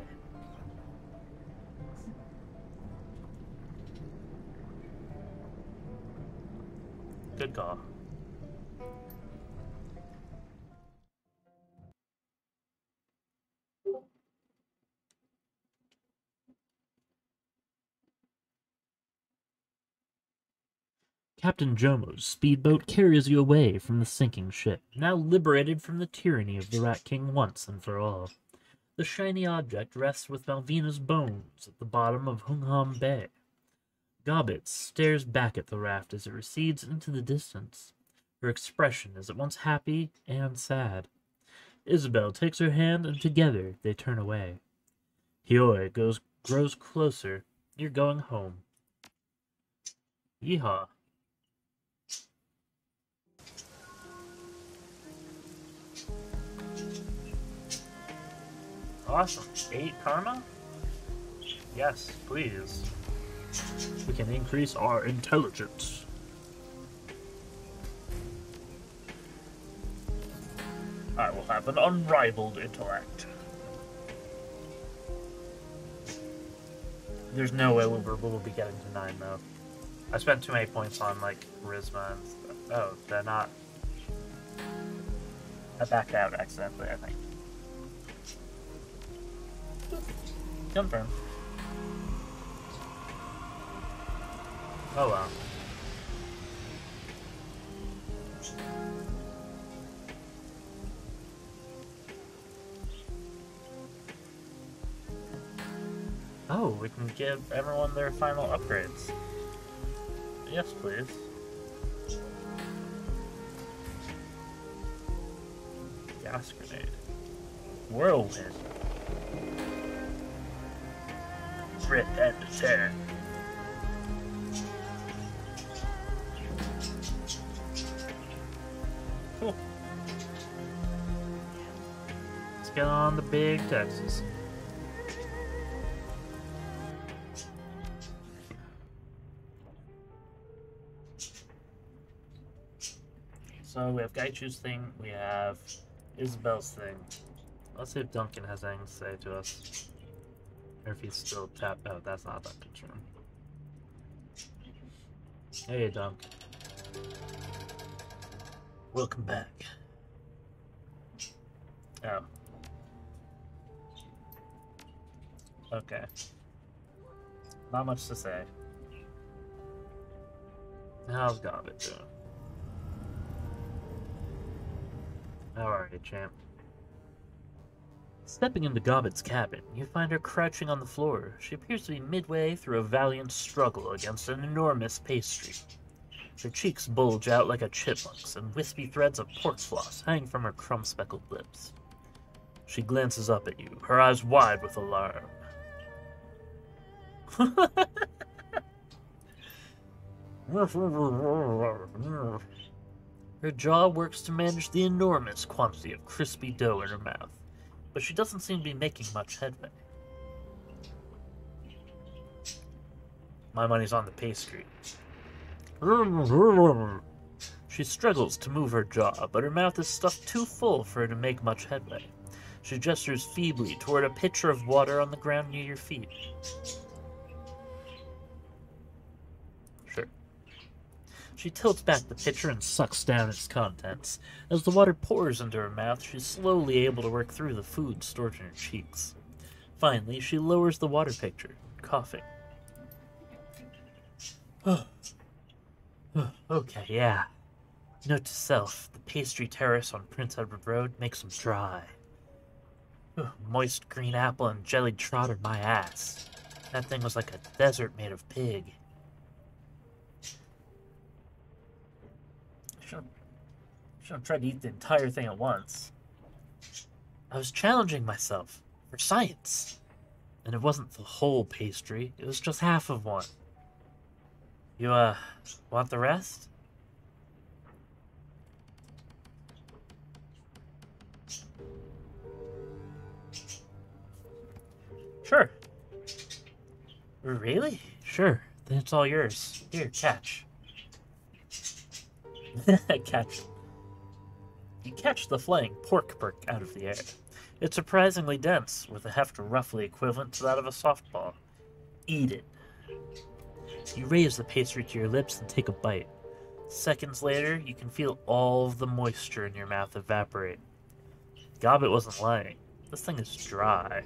Speaker 1: Good call. Captain Jomo's speedboat carries you away from the sinking ship, now liberated from the tyranny of the Rat King once and for all. The shiny object rests with Malvina's bones at the bottom of Hung Hom Bay. Gobbet stares back at the raft as it recedes into the distance. Her expression is at once happy and sad. Isabel takes her hand and together they turn away. Heoi goes grows closer. You're going home. Yeehaw. Awesome. Eight karma? Yes, please.
Speaker 4: We can increase our intelligence. I will have an unrivaled intellect.
Speaker 1: There's no way we'll, we'll be getting to nine though. I spent too many points on like charisma and stuff. Oh, they're not. I backed out accidentally, I think. Confirm. Oh wow. Oh, we can give everyone their final upgrades. Yes, please. Gas grenade. Whirlwind. And. Let's get on the big Texas. So we have Gaichu's thing, we have Isabel's thing. Let's see if Duncan has anything to say to us. Or if he's still tapped out. That's not Duncan's room. Hey, Dunk. Welcome back. Oh. Okay. Not much to say. How's Gobbet doing? How are you, champ? Stepping into Gobbet's cabin, you find her crouching on the floor. She appears to be midway through a valiant struggle against an enormous pastry. Her cheeks bulge out like a chipmunk's, and wispy threads of pork floss hang from her crumb-speckled lips. She glances up at you, her eyes wide with alarm. Her jaw works to manage the enormous quantity of crispy dough in her mouth, but she doesn't seem to be making much headway. My money's on the pastry. She struggles to move her jaw, but her mouth is stuffed too full for her to make much headway. She gestures feebly toward a pitcher of water on the ground near your feet. She tilts back the pitcher and sucks down its contents. As the water pours into her mouth, she's slowly able to work through the food stored in her cheeks. Finally, she lowers the water pitcher, coughing. okay, yeah. Note to self, the pastry terrace on Prince Edward Road makes them dry. Moist green apple and jellied trotter my ass. That thing was like a desert made of pig. Should've tried to eat the entire thing at once. I was challenging myself for science. And it wasn't the whole pastry, it was just half of one. You, uh, want the rest? Sure. Really? Sure. Then it's all yours. Here, catch. catch. You catch the flying pork perk out of the air. It's surprisingly dense, with a heft roughly equivalent to that of a softball. Eat it. You raise the pastry to your lips and take a bite. Seconds later, you can feel all the moisture in your mouth evaporate. Gobbet wasn't lying. This thing is dry.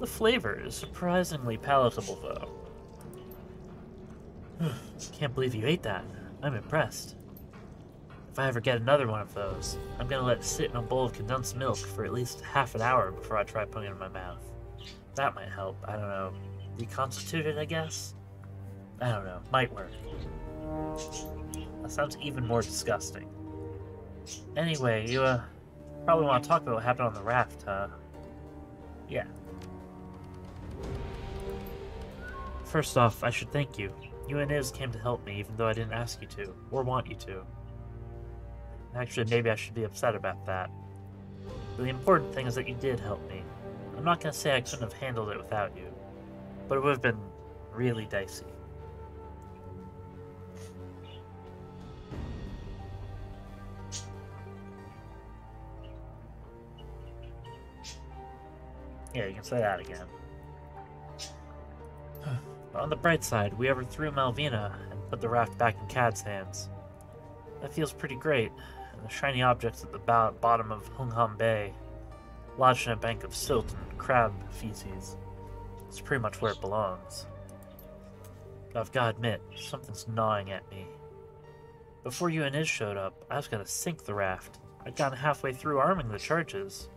Speaker 1: The flavor is surprisingly palatable, though. Can't believe you ate that. I'm impressed. If I ever get another one of those, I'm gonna let it sit in a bowl of condensed milk for at least half an hour before I try putting it in my mouth. That might help, I don't know. Reconstitute it, I guess? I don't know, might work. That sounds even more disgusting. Anyway, you, uh, probably want to talk about what happened on the raft, huh? Yeah. First off, I should thank you. You and Iz came to help me, even though I didn't ask you to, or want you to. Actually, maybe I should be upset about that. But the important thing is that you did help me. I'm not gonna say I couldn't have handled it without you, but it would have been really dicey. Yeah, you can say that again. On the bright side, we overthrew Malvina and put the raft back in Cad's hands. That feels pretty great, and the shiny objects at the bo- bottom of Hung Hungham Bay, lodged in a bank of silt and crab feces. It's pretty much where it belongs. But I've gotta admit, something's gnawing at me. Before you and Iz showed up, I was gonna sink the raft. I'd gotten halfway through arming the charges.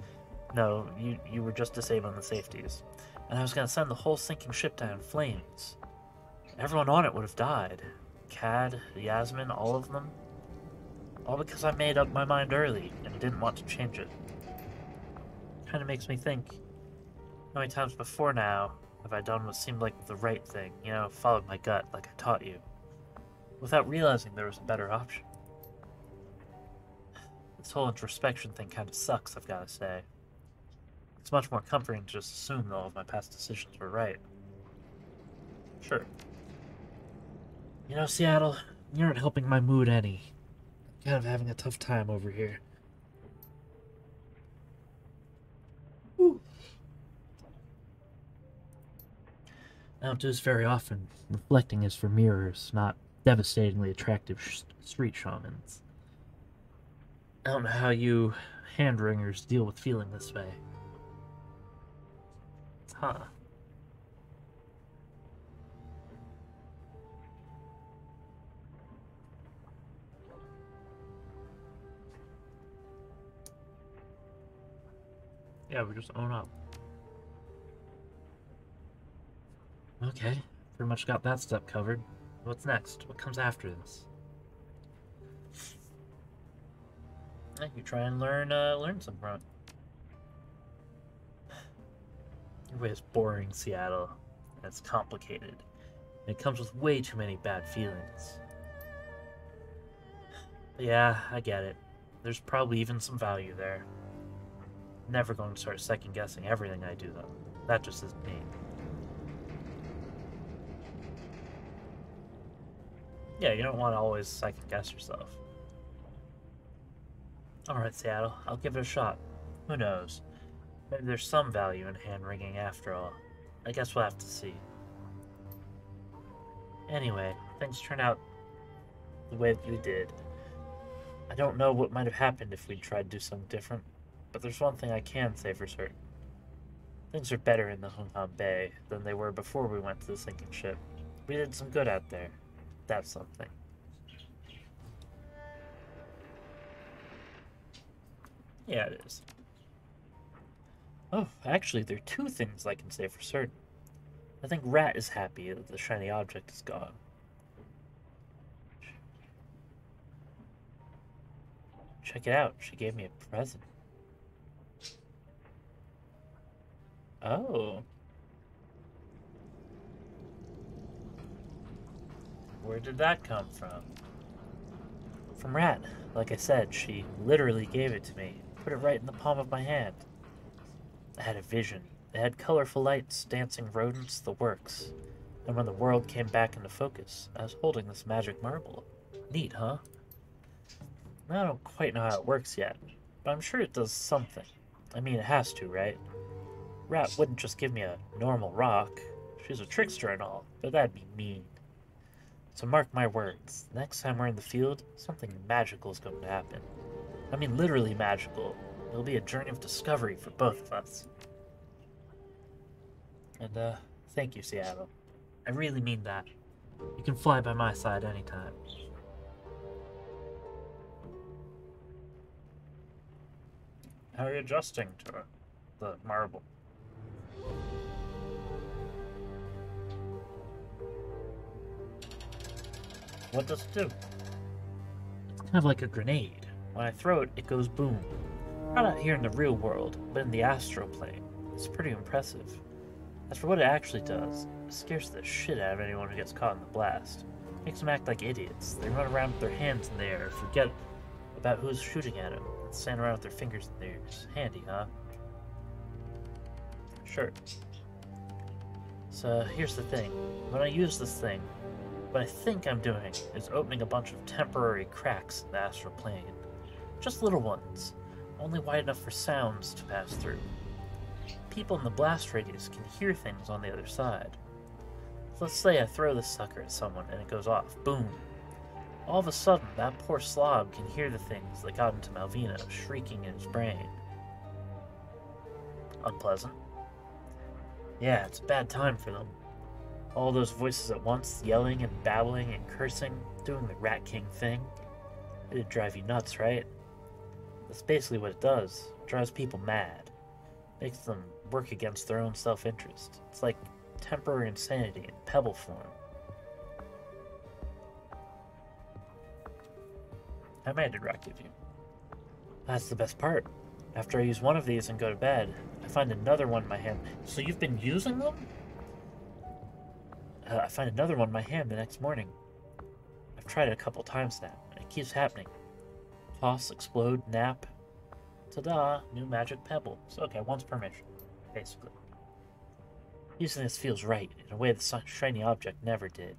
Speaker 1: No, you, you were just disabling the safeties. And I was gonna send the whole sinking ship down in flames. Everyone on it would have died. Cad, Yasmin, all of them. All because I made up my mind early and didn't want to change it. Kinda makes me think how many times before now have I done what seemed like the right thing, you know, followed my gut like I taught you, without realizing there was a better option? This whole introspection thing kinda sucks, I've gotta say. It's much more comforting to just assume that all of my past decisions were right. Sure. You know, Seattle, you aren't helping my mood any. Kind of having a tough time over here. Whew. I very often. Reflecting is for mirrors, not devastatingly attractive street shamans. I don't know how you hand wringers deal with feeling this way. Huh. Yeah, we just own up. Okay, pretty much got that step covered. What's next? What comes after this? You try and learn, uh, learn some front. it. Your way is boring, Seattle. It's complicated. And it comes with way too many bad feelings. Yeah, I get it. There's probably even some value there. Never going to start second guessing everything I do, though. That just isn't me. Yeah, you don't want to always second guess yourself. Alright, Seattle, I'll give it a shot. Who knows? Maybe there's some value in hand wringing after all. I guess we'll have to see. Anyway, things turned out the way that you did. I don't know what might have happened if we'd tried to do something different, but there's one thing I can say for certain. Things are better in the Hung Hom Bay than they were before we went to the sinking ship. We did some good out there. That's something. Yeah, it is. Oh, actually, there are two things I can say for certain. I think Rat is happy that the shiny object is gone. Check it out. She gave me a present. Oh. Where did that come from? From Rat. Like I said, she literally gave it to me. Put it right in the palm of my hand. I had a vision. It had colorful lights, dancing rodents, the works. And when the world came back into focus, I was holding this magic marble. Neat, huh? I don't quite know how it works yet, but I'm sure it does something. I mean, it has to, right? Rat wouldn't just give me a normal rock. She's a trickster and all, but that'd be mean. So mark my words, next time we're in the field, something magical is going to happen. I mean literally magical. It'll be a journey of discovery for both of us. And, uh, thank you, Seattle. I really mean that. You can fly by my side anytime. How are you adjusting to the marble? What does it do? It's kind of like a grenade. When I throw it, it goes boom. Not out here in the real world, but in the astral plane. It's pretty impressive. As for what it actually does, it scares the shit out of anyone who gets caught in the blast. Makes them act like idiots. They run around with their hands in the air, forget about who's shooting at them, and stand around with their fingers in their ears. Handy, huh? Sure. So here's the thing. When I use this thing, what I think I'm doing is opening a bunch of temporary cracks in the astral plane. Just little ones, only wide enough for sounds to pass through. People in the blast radius can hear things on the other side. let's say I throw this sucker at someone and it goes off. Boom. All of a sudden, that poor slob can hear the things that got into Malvina shrieking in his brain. Unpleasant. Yeah, it's a bad time for them. All those voices at once, yelling and babbling and cursing, doing the Rat King thing. It'd drive you nuts, right? That's basically what it does. It drives people mad. Makes them work against their own self interest. It's like temporary insanity in pebble form. How many did Rock give you? That's the best part. After I use one of these and go to bed, I find another one in my hand. So you've been using them? Uh, I find another one in my hand the next morning. I've tried it a couple times now, and it keeps happening. Toss, explode, nap. Ta-da! New magic pebble. So okay, once per mission, basically. Using this feels right, in a way the shiny object never did.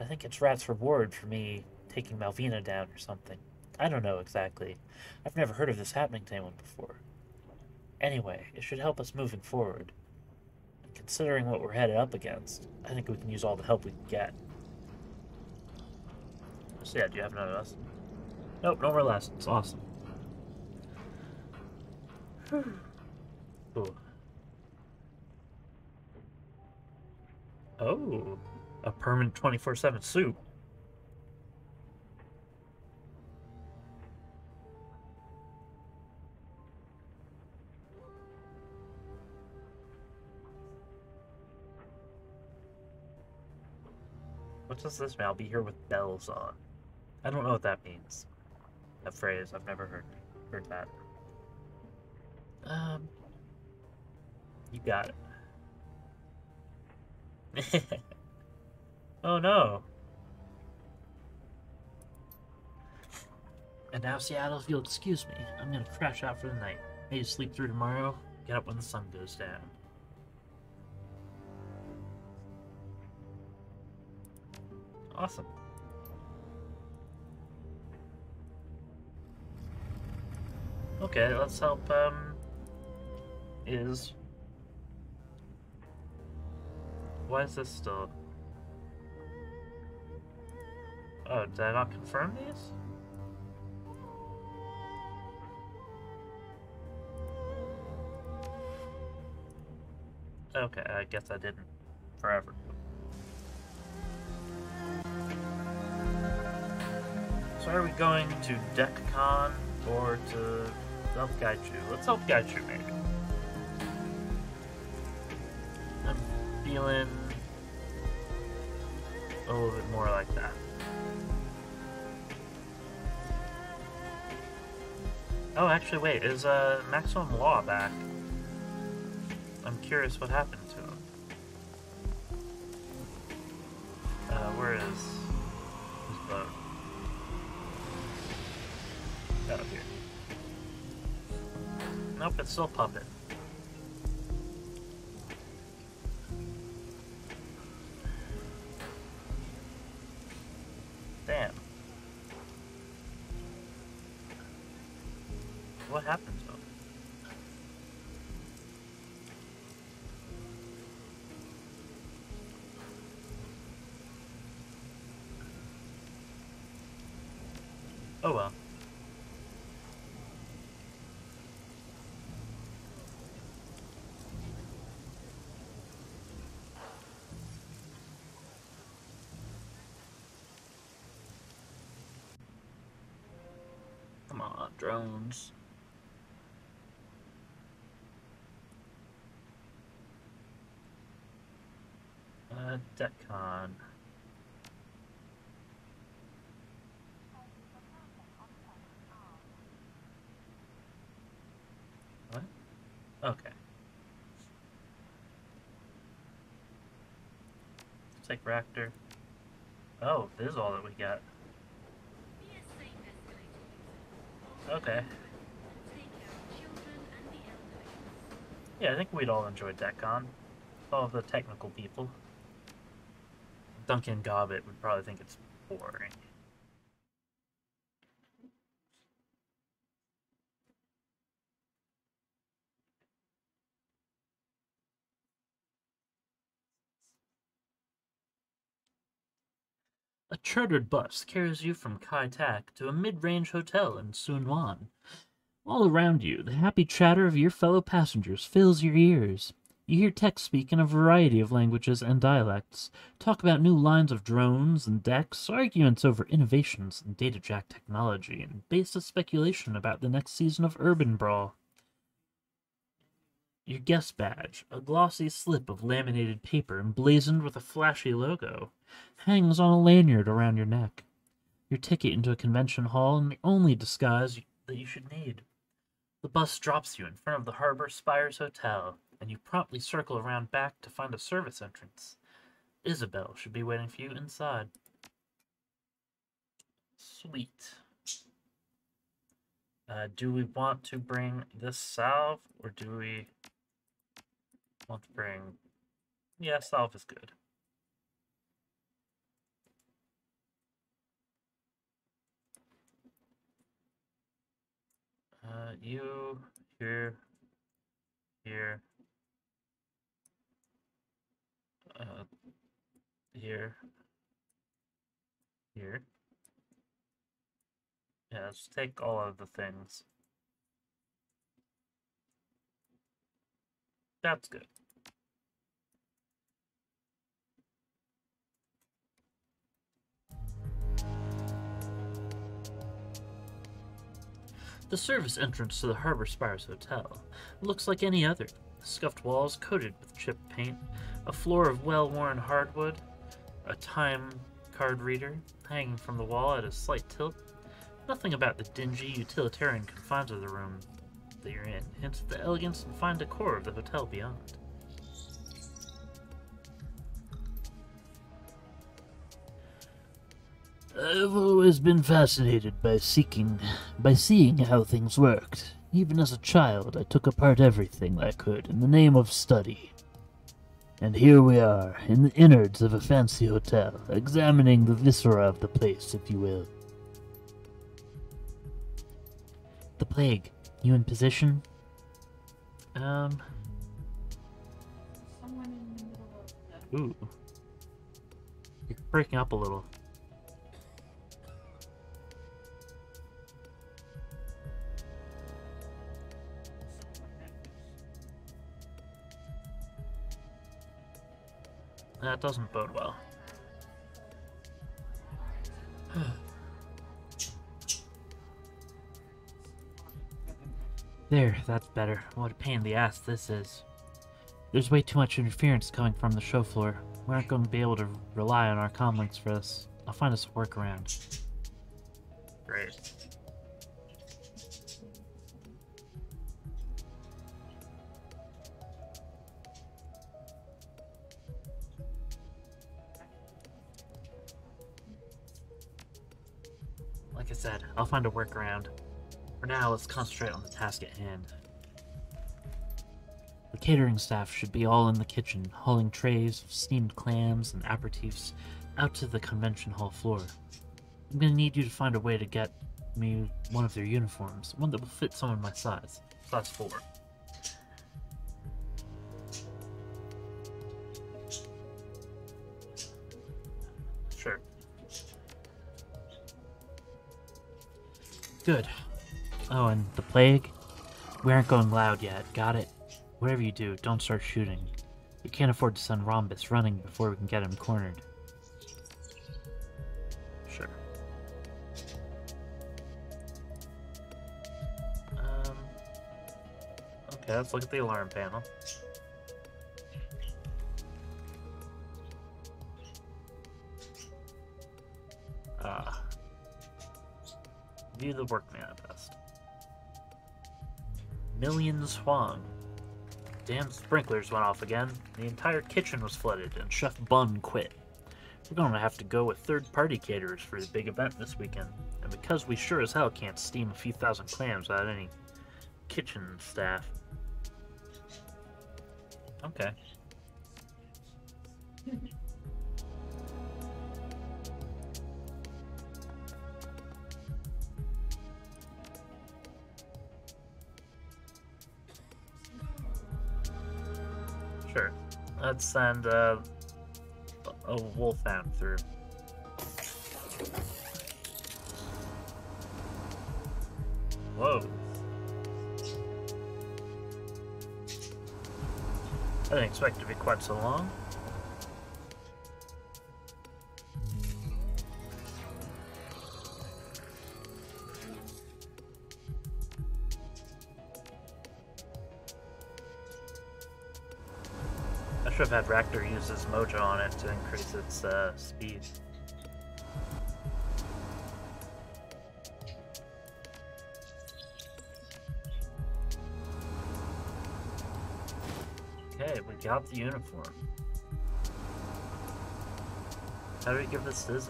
Speaker 1: I think it's Rat's reward for me taking Malvina down or something. I don't know exactly. I've never heard of this happening to anyone before. Anyway, it should help us moving forward. Considering what we're headed up against, I think we can use all the help we can get. So yeah, do you have another lesson? Nope, no more lessons. Awesome. Ooh. Oh, a permanent 24-7 suit. What does this mean? I'll be here with bells on. I don't know what that means. That phrase, I've never heard heard that. Um, you got it. oh no. And now Seattle, if you'll excuse me, I'm gonna crash out for the night. Maybe sleep through tomorrow, get up when the sun goes down. Awesome. Okay, let's help, um, is... Why is this still... Oh, did I not confirm these? Okay, I guess I didn't forever. So are we going to DECCON or to guide you? Let's guide you, maybe. I'm feeling a little bit more like that. Oh, actually, wait, is uh, Maximum Law back? I'm curious what happened It's still Puppet. On, drones. Uh, DECCON. What? Okay. Take Raptor. Oh, this is all that we got. Okay. Yeah, I think we'd all enjoy DECCON. All of the technical people. Duncan Gobbet would probably think it's boring.
Speaker 2: A chartered bus carries you from Kai Tak to a mid-range hotel in Sunwan. All around you, the happy chatter of your fellow passengers fills your ears. You hear techs speak in a variety of languages and dialects, talk about new lines of drones and decks, arguments over innovations in data jack technology, and baseless speculation about the next season of Urban Brawl. Your guest badge, a glossy slip of laminated paper emblazoned with a flashy logo, hangs on a lanyard around your neck. Your ticket into a convention hall and the only disguise that you should need. The bus drops you in front of the Harbor Spires Hotel, and you promptly circle around back to find a service entrance. Isabel should be waiting for you inside. Sweet. Uh, do we want to bring this salve, or do we want to bring... Yeah, salve is good. Uh, you, here, here, uh, here, here. Yeah, let's take all of the things. That's good. The service entrance to the Harbor Spires Hotel looks like any other. Scuffed walls coated with chipped paint, a floor of well-worn hardwood, a time card reader hanging from the wall at a slight tilt. Nothing about the dingy, utilitarian confines of the room that you're in hints at the elegance and fine decor of the hotel beyond.
Speaker 3: I've always been fascinated by seeking, by seeing how things worked. Even as a child, I took apart everything I could in the name of study. And here we are, in the innards of a fancy hotel, examining the viscera of the place, if you will.
Speaker 2: The plague. You in position? Um. Ooh. You're breaking up a little. That doesn't bode well. There, that's better. What a pain in the ass this is. There's way too much interference coming from the show floor. We aren't going to be able to rely on our comlinks for this. I'll find us a workaround. Great. Like I said, I'll find a workaround. For now, let's concentrate on the task at hand. The catering staff should be all in the kitchen, hauling trays of steamed clams and aperitifs out to the convention hall floor. I'm gonna need you to find a way to get me one of their uniforms, one that will fit someone my size. Size 4. Sure. Good. Oh, and the plague? We aren't going loud yet, got it? Whatever you do, don't start shooting. We can't afford to send Rhombus running before we can get him cornered. Sure. Um. Okay, let's look at the alarm panel. Ah. View the work manifest. Millions Huang. Damn sprinklers went off again. The entire kitchen was flooded, and Chef Bun quit. We're gonna have to go with third-party caterers for the big event this weekend. And because we sure as hell can't steam a few thousand clams without any kitchen staff. Okay. Let's send a wolfhound through.
Speaker 1: Whoa. I didn't expect to be quite so long. Should have had Raptor use his mojo on it to increase its uh, speed. Okay, we got the uniform. How do we give this to?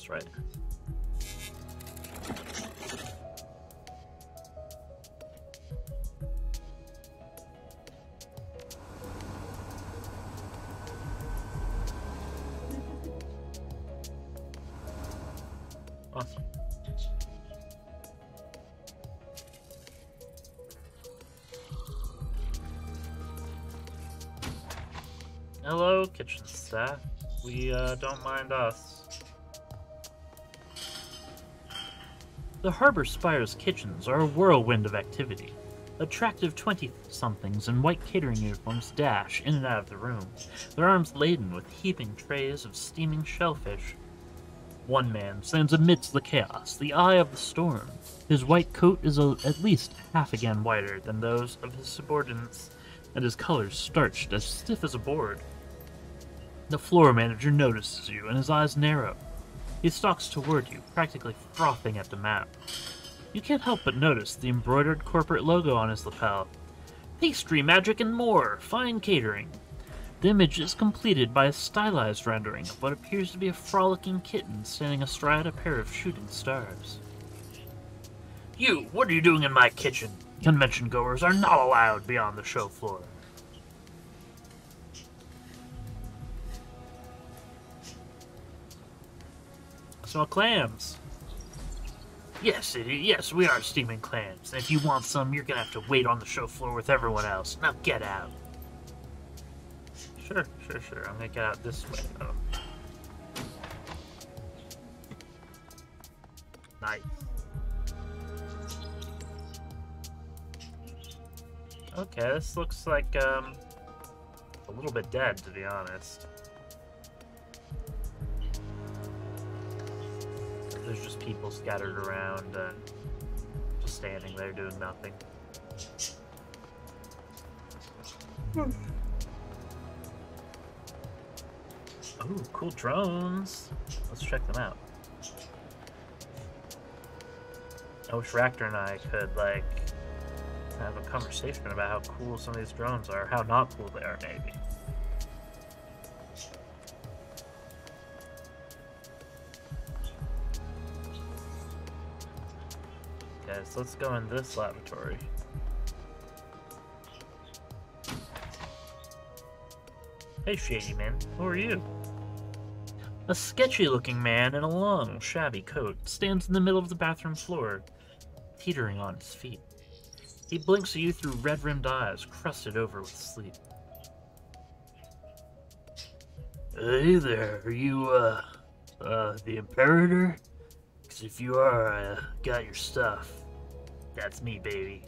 Speaker 1: This, right? Hello, kitchen staff. We uh, don't mind us. The Harbor Spire's kitchens are a whirlwind of activity. Attractive 20 somethings in white catering uniforms dash in and out of the room, their arms laden with heaping trays of steaming shellfish. One man stands amidst the chaos, the eye of the storm. His white coat is a, at least half again whiter than those of his subordinates, and his colors starched as stiff as a board. The floor manager notices you, and his eyes narrow. He stalks toward you, practically frothing at the map. You can't help but notice the embroidered corporate logo on his lapel. Pastry, magic, and more! Fine catering. The image is completed by a stylized rendering of what appears to be a frolicking kitten standing astride a pair of shooting stars. You, what are you doing in my kitchen? Convention goers are not allowed beyond the show floor. Smell clams. Yes, it, yes, we are steaming clams. And if you want some, you're gonna have to wait on the show floor with everyone else. Now get out. Sure, sure, sure. I'm gonna get out this way. Oh. Nice. Okay, this looks like um a little bit dead to be honest. There's just people scattered around, uh, just standing there doing nothing. Ooh, cool drones. Let's check them out. I wish Racter and I could, like, have a conversation about how cool some of these drones are, how not cool they are, maybe. Okay, so let's go in this laboratory. Hey, Shady Man, who are you? A sketchy looking man in a long, shabby coat stands in the middle of the bathroom floor, teetering on his feet. He blinks at you through red rimmed eyes, crusted over with sleep. Hey there, are you, uh, uh, the Imperator? Because if you are, I uh, got your stuff. That's me, baby.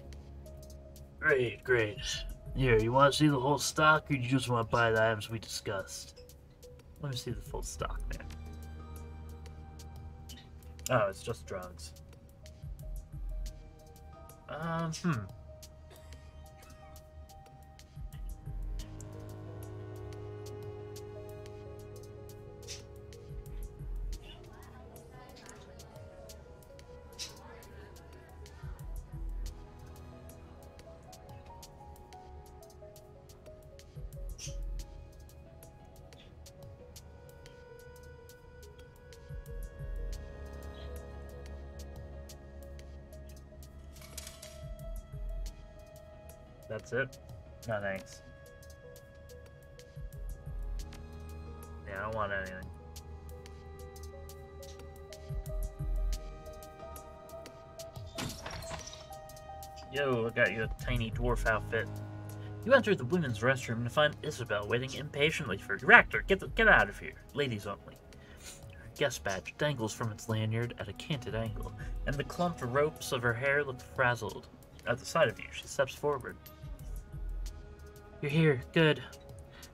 Speaker 1: Great, great. Here, you want to see the whole stock, or you just want to buy the items we discussed? Let me see the full stock, man. Oh, it's just drugs. Um, hmm. It? No, thanks. Yeah, I don't want anything. Yo, I got you a tiny dwarf outfit. You enter the women's restroom to find Isabel waiting impatiently for you. Racter, get the, get out of here. Ladies only. Her guest badge dangles from its lanyard at a canted angle, and the clumped ropes of her hair look frazzled. At the sight of you, she steps forward. You're here. Good.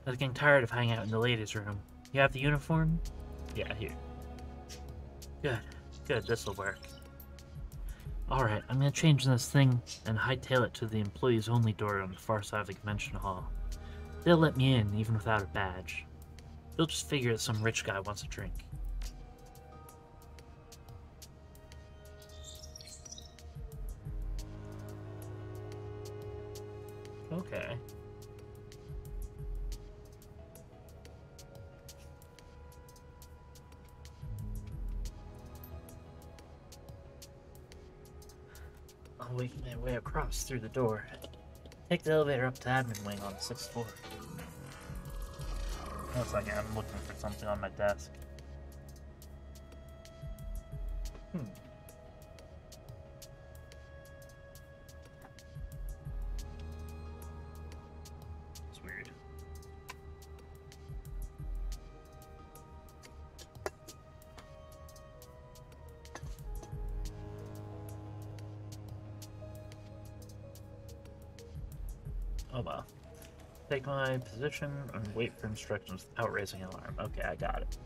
Speaker 1: I was getting tired of hanging out in the ladies' room. You have the uniform? Yeah, here. Good. Good, this'll work. Alright, I'm gonna change this thing and hightail it to the employees only door on the far side of the convention hall. They'll let me in, even without a badge. They'll just figure that some rich guy wants a drink. Through the door. Take the elevator up to admin wing on the sixth floor. One second, I'm looking for something on my desk. My position and wait for instructions without raising an alarm. Okay, I got it.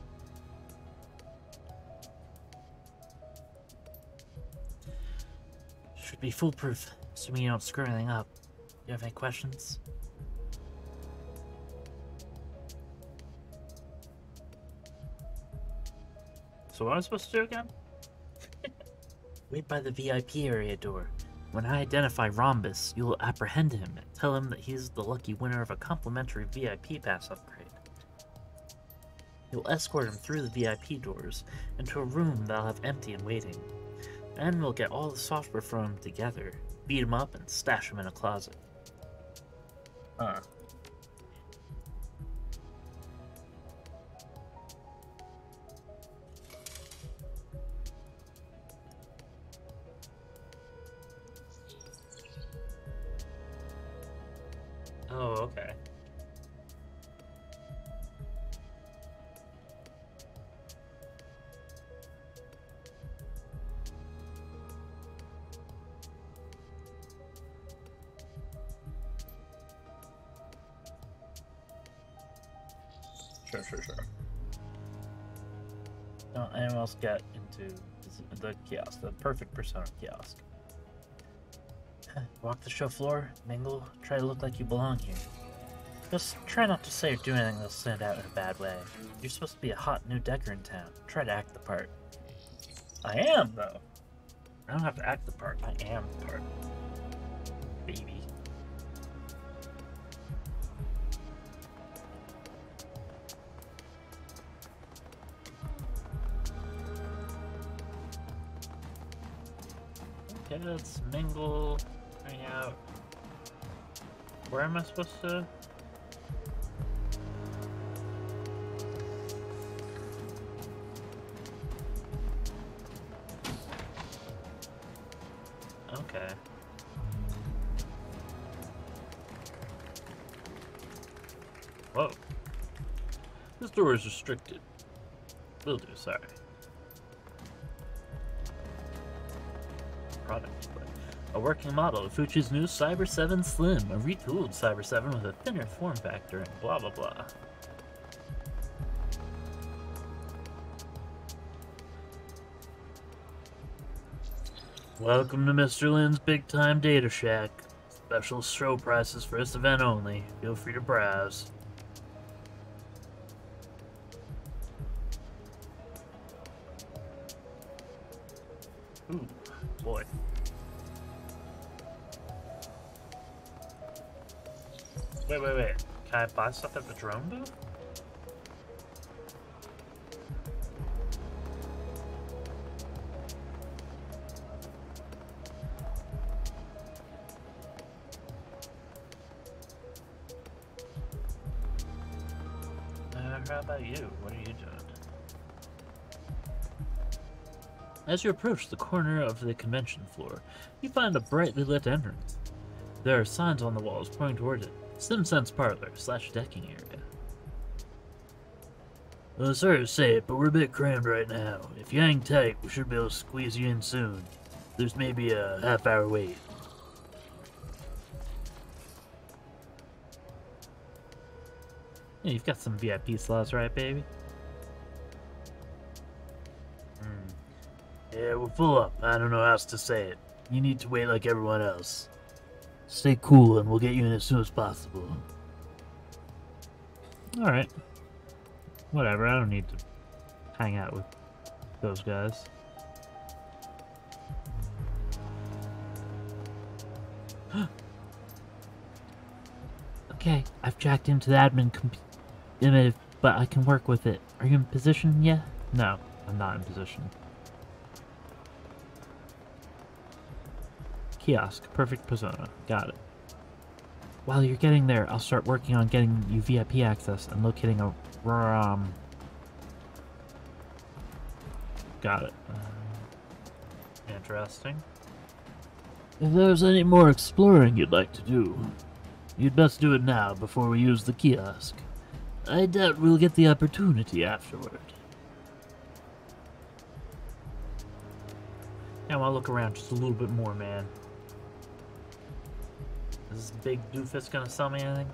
Speaker 1: Should be foolproof, assuming you don't screw anything up. You have any questions? So what am I supposed to do again? Wait by the VIP area door. When I identify Rhombus, you will apprehend him and tell him that he's the lucky winner of a complimentary VIP pass upgrade. You'll escort him through the VIP doors into a room that'll have empty and waiting. Then we'll get all the software from him together, beat him up, and stash him in a closet. Huh. The kiosk, the perfect persona kiosk. Walk the show floor, mingle, try to look like you belong here. Just try not to say or do anything that'll stand out in a bad way. You're supposed to be a hot new decker in town. Try to act the part. I am, though. I don't have to act the part. I am the part. Let's mingle, hang out. Where am I supposed to? Okay. Whoa. This door is restricted. Will do, sorry. Working model of Fuchi's new Cyber 7 Slim, a retooled Cyber 7 with a thinner form factor, and blah blah blah. Welcome to Mr. Lynn's Big Time Data Shack. Special show prices for this event only. Feel free to browse. Wait, wait, wait. Can I buy stuff at the drone booth? How about you? What are you doing? As you approach the corner of the convention floor, you find a brightly lit entrance. There are signs on the walls pointing toward it.
Speaker 2: SimSense Parlor slash decking area. Uh, sorry to say it, but we're a bit crammed right now. If you hang tight, we should be able to squeeze you in soon. There's maybe a half hour wait. Yeah, you've got some VIP slots, right, baby? Hmm. Yeah, we're full up. I don't know how else to say it. You need to wait like everyone else. Stay cool, and we'll get you in as soon as possible. Alright. Whatever, I don't need to hang out with those guys. okay, I've jacked into the admin computer, but I can work with it. Are you in position yet? No, I'm not in position. Kiosk, perfect persona. Got it. While you're getting there, I'll start working on getting you VIP access and locating a ROM. Got it. Um, interesting. If there's any more exploring you'd like to do, you'd best do it now before we use the kiosk. I doubt we'll get the opportunity afterward. Yeah, I'll look around just a little bit more, man. Is this big doofus gonna sell me anything?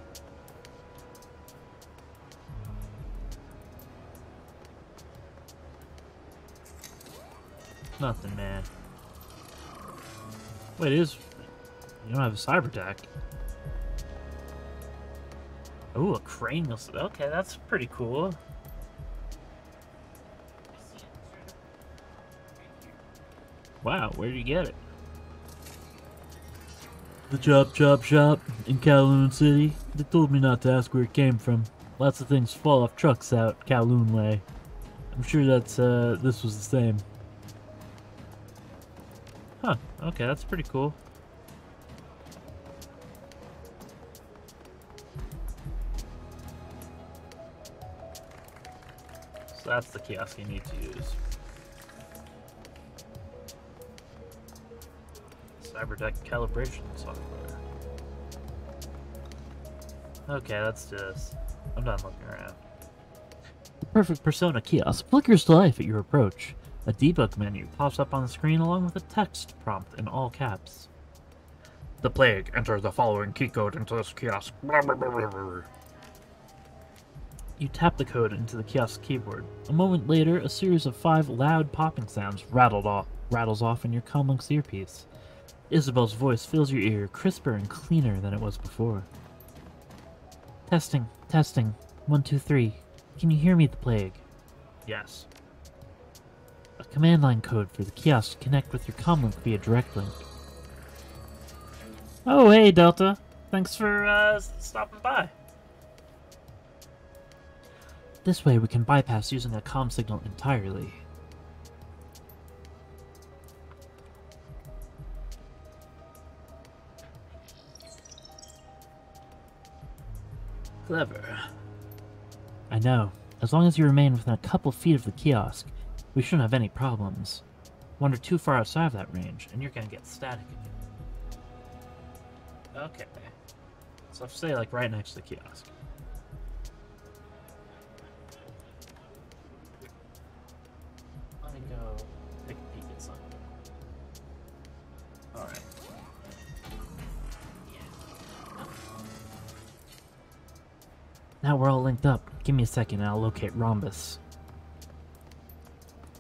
Speaker 2: Nothing, man. Wait, it is... You don't have a cyber attack. Ooh, a cranial... Okay, that's pretty cool. Wow, where did you get it? The Chop Chop Shop in Kowloon City. They told me not to ask where it came from. Lots of things fall off trucks out Kowloon way. I'm sure that uh, this was the same. Huh, okay, that's pretty cool. So that's the kiosk you need to use. Cyberdeck calibration software. Okay, let's do this. I'm done looking around. The perfect persona kiosk flickers to life at your approach. A debug menu pops up on the screen along with a text prompt in all caps.
Speaker 3: The plague. Enter the following key code into this kiosk.
Speaker 2: You tap the code into the kiosk keyboard. A moment later, a series of five loud popping sounds rattled off, rattles off in your Comlink's earpiece. Isabel's voice fills your ear, crisper and cleaner than it was before. Testing, testing. One, two, three. Can you hear me, the plague?
Speaker 3: Yes.
Speaker 2: A command line code for the kiosk to connect with your comlink via direct link. Oh, hey, Delta. Thanks for uh, stopping by. This way we can bypass using a com signal entirely. Clever. I know. As long as you remain within a couple feet of the kiosk, we shouldn't have any problems. Wander too far outside of that range, and you're gonna get static again. Okay. So I'll stay like right next to the kiosk. Now we're all linked up. Give me a second and I'll locate Rhombus.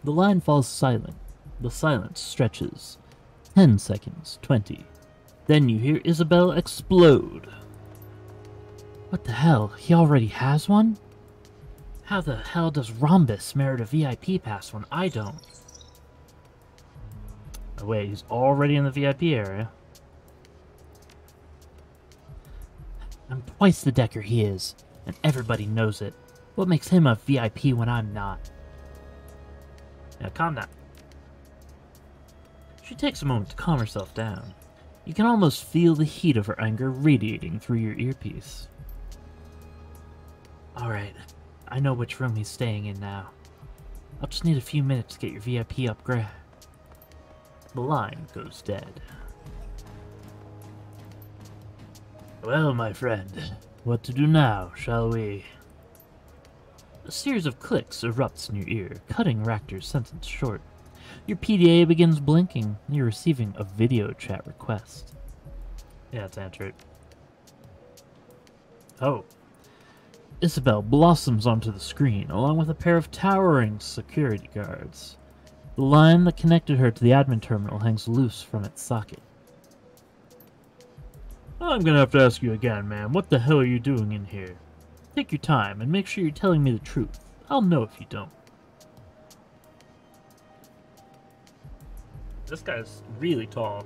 Speaker 2: The line falls silent. The silence stretches. Ten seconds, twenty. Then you hear Isabel explode. What the hell? He already has one? How the hell does Rhombus merit a VIP pass when I don't? Oh wait, he's already in the VIP area. I'm twice the decker he is, and everybody knows it. What makes him a VIP when I'm not? Now calm down. She takes a moment to calm herself down. You can almost feel the heat of her anger radiating through your earpiece. Alright, I know which room he's staying in now. I'll just need a few minutes to get your VIP upgrade. The line goes dead. Well, my friend, what to do now, shall we? A series of clicks erupts in your ear, cutting Racter's sentence short. Your PDA begins blinking. You're receiving a video chat request.
Speaker 1: Yeah, let's answer it.
Speaker 2: Oh. Isabel blossoms onto the screen, along with a pair of towering security guards. The line that connected her to the admin terminal hangs loose from its socket. I'm gonna have to ask you again, man. What the hell are you doing in here? Take your time and make sure you're telling me the truth. I'll know if you don't.
Speaker 1: This guy's really tall.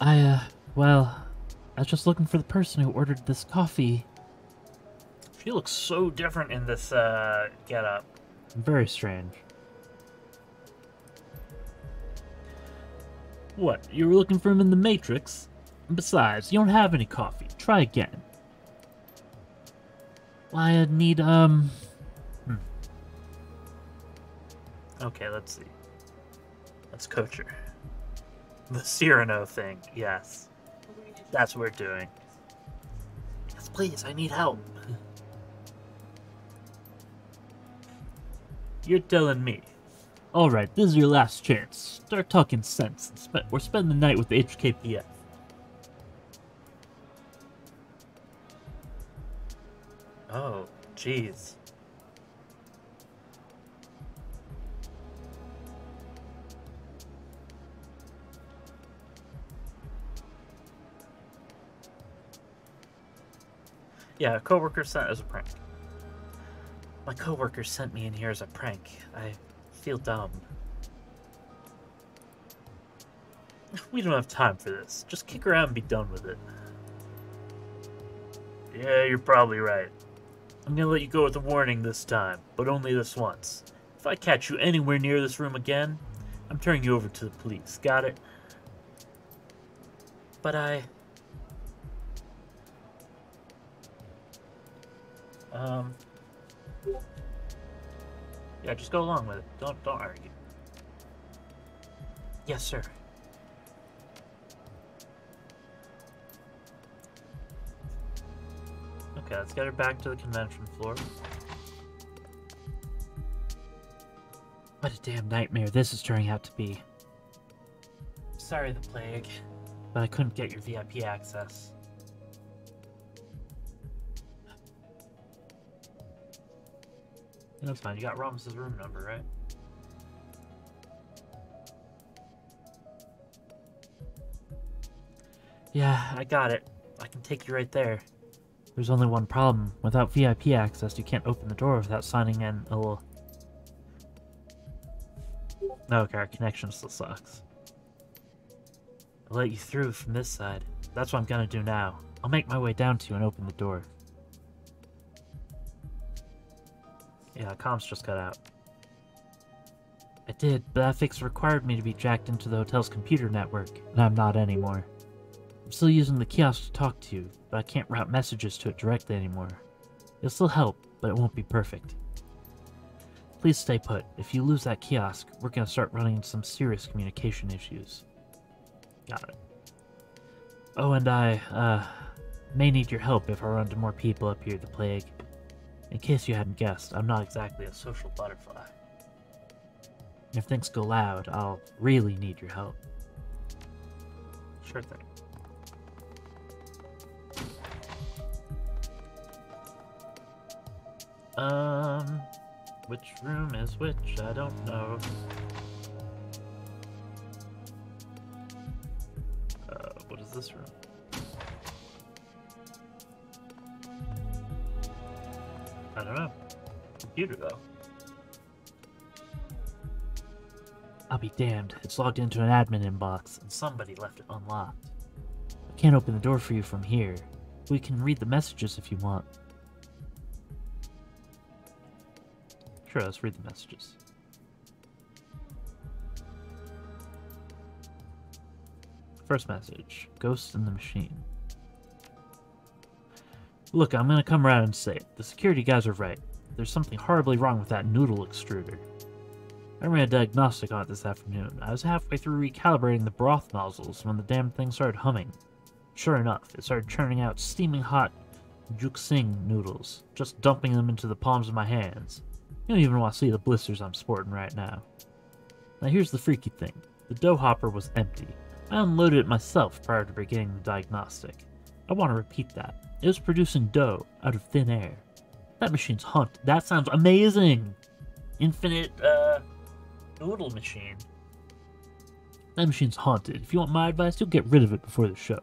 Speaker 2: I, uh, well, I was just looking for the person who ordered this coffee.
Speaker 1: She looks so different in this uh, getup.
Speaker 2: Very strange. What, you were looking for him in the Matrix? Besides, you don't have any coffee. Try again. Why I need, um... Hmm.
Speaker 1: Okay, let's see. Let's coach her. The Cyrano thing, yes. That's what we're doing. Yes, please, I need help.
Speaker 2: You're telling me. Alright, this is your last chance. Start talking sense, and spe- or spend the night with the HKPF.
Speaker 1: Oh, jeez. Yeah, a coworker sent as a prank. My coworker sent me in here as a prank. I feel dumb. We don't have time for this. Just kick around and be done with it. Yeah, you're probably right. I'm gonna let you go with a warning this time, but only this once. If I catch you anywhere near this room again, I'm turning you over to the police. Got it? But I. Um. Yeah, just go along with it. Don't don't argue. Yes, sir. Okay, let's get her back to the convention floor.
Speaker 2: What a damn nightmare this is turning out to be.
Speaker 1: Sorry, the plague, but I couldn't get your VIP access. That's fine. You got Ramos' room number, right? Yeah, I got it. I can take you right there.
Speaker 2: There's only one problem. Without VIP access, you can't open the door without signing in a little...
Speaker 1: Okay, our connection still sucks. I'll let you through from this side. That's what I'm gonna do now.
Speaker 2: I'll make my way down to you and open the door.
Speaker 1: Yeah, comms just cut out.
Speaker 2: I did, but that fix required me to be jacked into the hotel's computer network, and I'm not anymore. I'm still using the kiosk to talk to you, but I can't route messages to it directly anymore. It'll still help, but it won't be perfect. Please stay put. If you lose that kiosk, we're gonna start running into some serious communication issues.
Speaker 1: Got it.
Speaker 2: Oh, and I, uh, may need your help if I run into more people up here, the plague. In case you hadn't guessed, I'm not exactly a social butterfly. And If things go loud, I'll really need your help.
Speaker 1: Sure thing. Um, which room is which? I don't know. Uh, what is this room? I don't know. Computer, though.
Speaker 2: I'll be damned. It's logged into an admin inbox, and somebody left it unlocked. I can't open the door for you from here. We can read the messages if you want.
Speaker 1: Sure, let's read the messages.
Speaker 2: First message Ghost in the Machine. Look, I'm gonna come around and say it. The security guys are right. There's something horribly wrong with that noodle extruder. I ran a diagnostic on it this afternoon. I was halfway through recalibrating the broth nozzles when the damn thing started humming. Sure enough, it started churning out steaming hot juxing noodles, just dumping them into the palms of my hands. You don't even want to see the blisters I'm sporting right now. Now here's the freaky thing. The dough hopper was empty. I unloaded it myself prior to beginning the diagnostic. I want to repeat that. It was producing dough out of thin air. That machine's haunted. That sounds amazing! Infinite, uh, noodle machine. That machine's haunted. If you want my advice, you'll get rid of it before the show.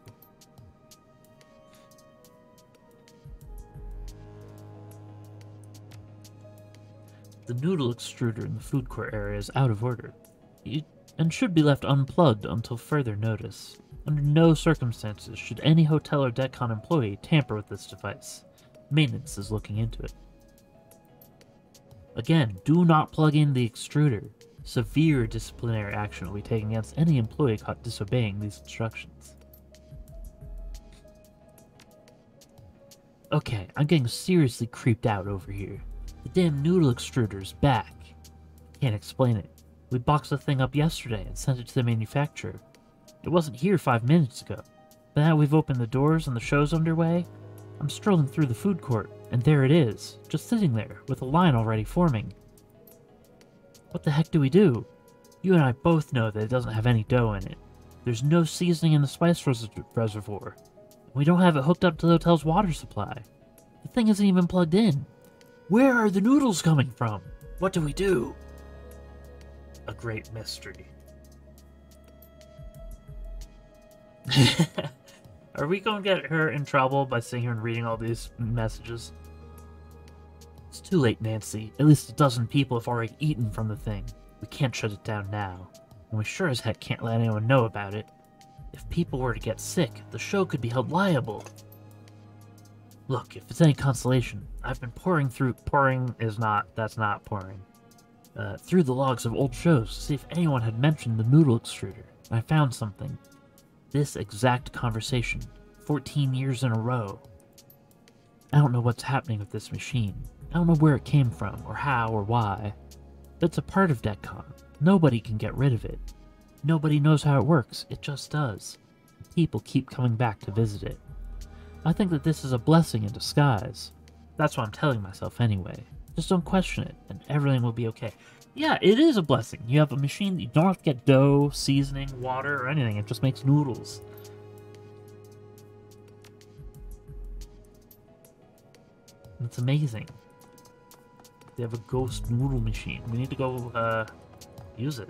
Speaker 2: The noodle extruder in the food court area is out of order and should be left unplugged until further notice. Under no circumstances should any hotel or DECCON employee tamper with this device. Maintenance is looking into it. Again, do not plug in the extruder. Severe disciplinary action will be taken against any employee caught disobeying these instructions. Okay, I'm getting seriously creeped out over here. The damn noodle extruder's back. Can't explain it. We boxed the thing up yesterday and sent it to the manufacturer. It wasn't here five minutes ago. But now we've opened the doors and the show's underway, I'm strolling through the food court, and there it is, just sitting there, with a line already forming. What the heck do we do? You and I both know that it doesn't have any dough in it. There's no seasoning in the spice res reservoir. We don't have it hooked up to the hotel's water supply. The thing isn't even plugged in. Where are the noodles coming from? What do we do? A great mystery. Are we going to get her in trouble by sitting here and reading all these messages? It's too late, Nancy. At least a dozen people have already eaten from the thing. We can't shut it down now. And we sure as heck can't let anyone know about it. If people were to get sick, the show could be held liable. Look, if it's any consolation, I've been pouring through- pouring is not- that's not pouring. Uh, through the logs of old shows to see if anyone had mentioned the noodle extruder. I found something. This exact conversation, 14 years in a row. I don't know what's happening with this machine. I don't know where it came from, or how, or why. It's a part of DECCON. Nobody can get rid of it. Nobody knows how it works, it just does. People keep coming back to visit it. I think that this is a blessing in disguise. That's what I'm telling myself anyway. Just don't question it, and everything will be okay. Yeah, it is a blessing. You have a machine that you don't have to get dough, seasoning, water, or anything. It just makes noodles. It's amazing. They have a ghost noodle machine. We need to go uh, use it.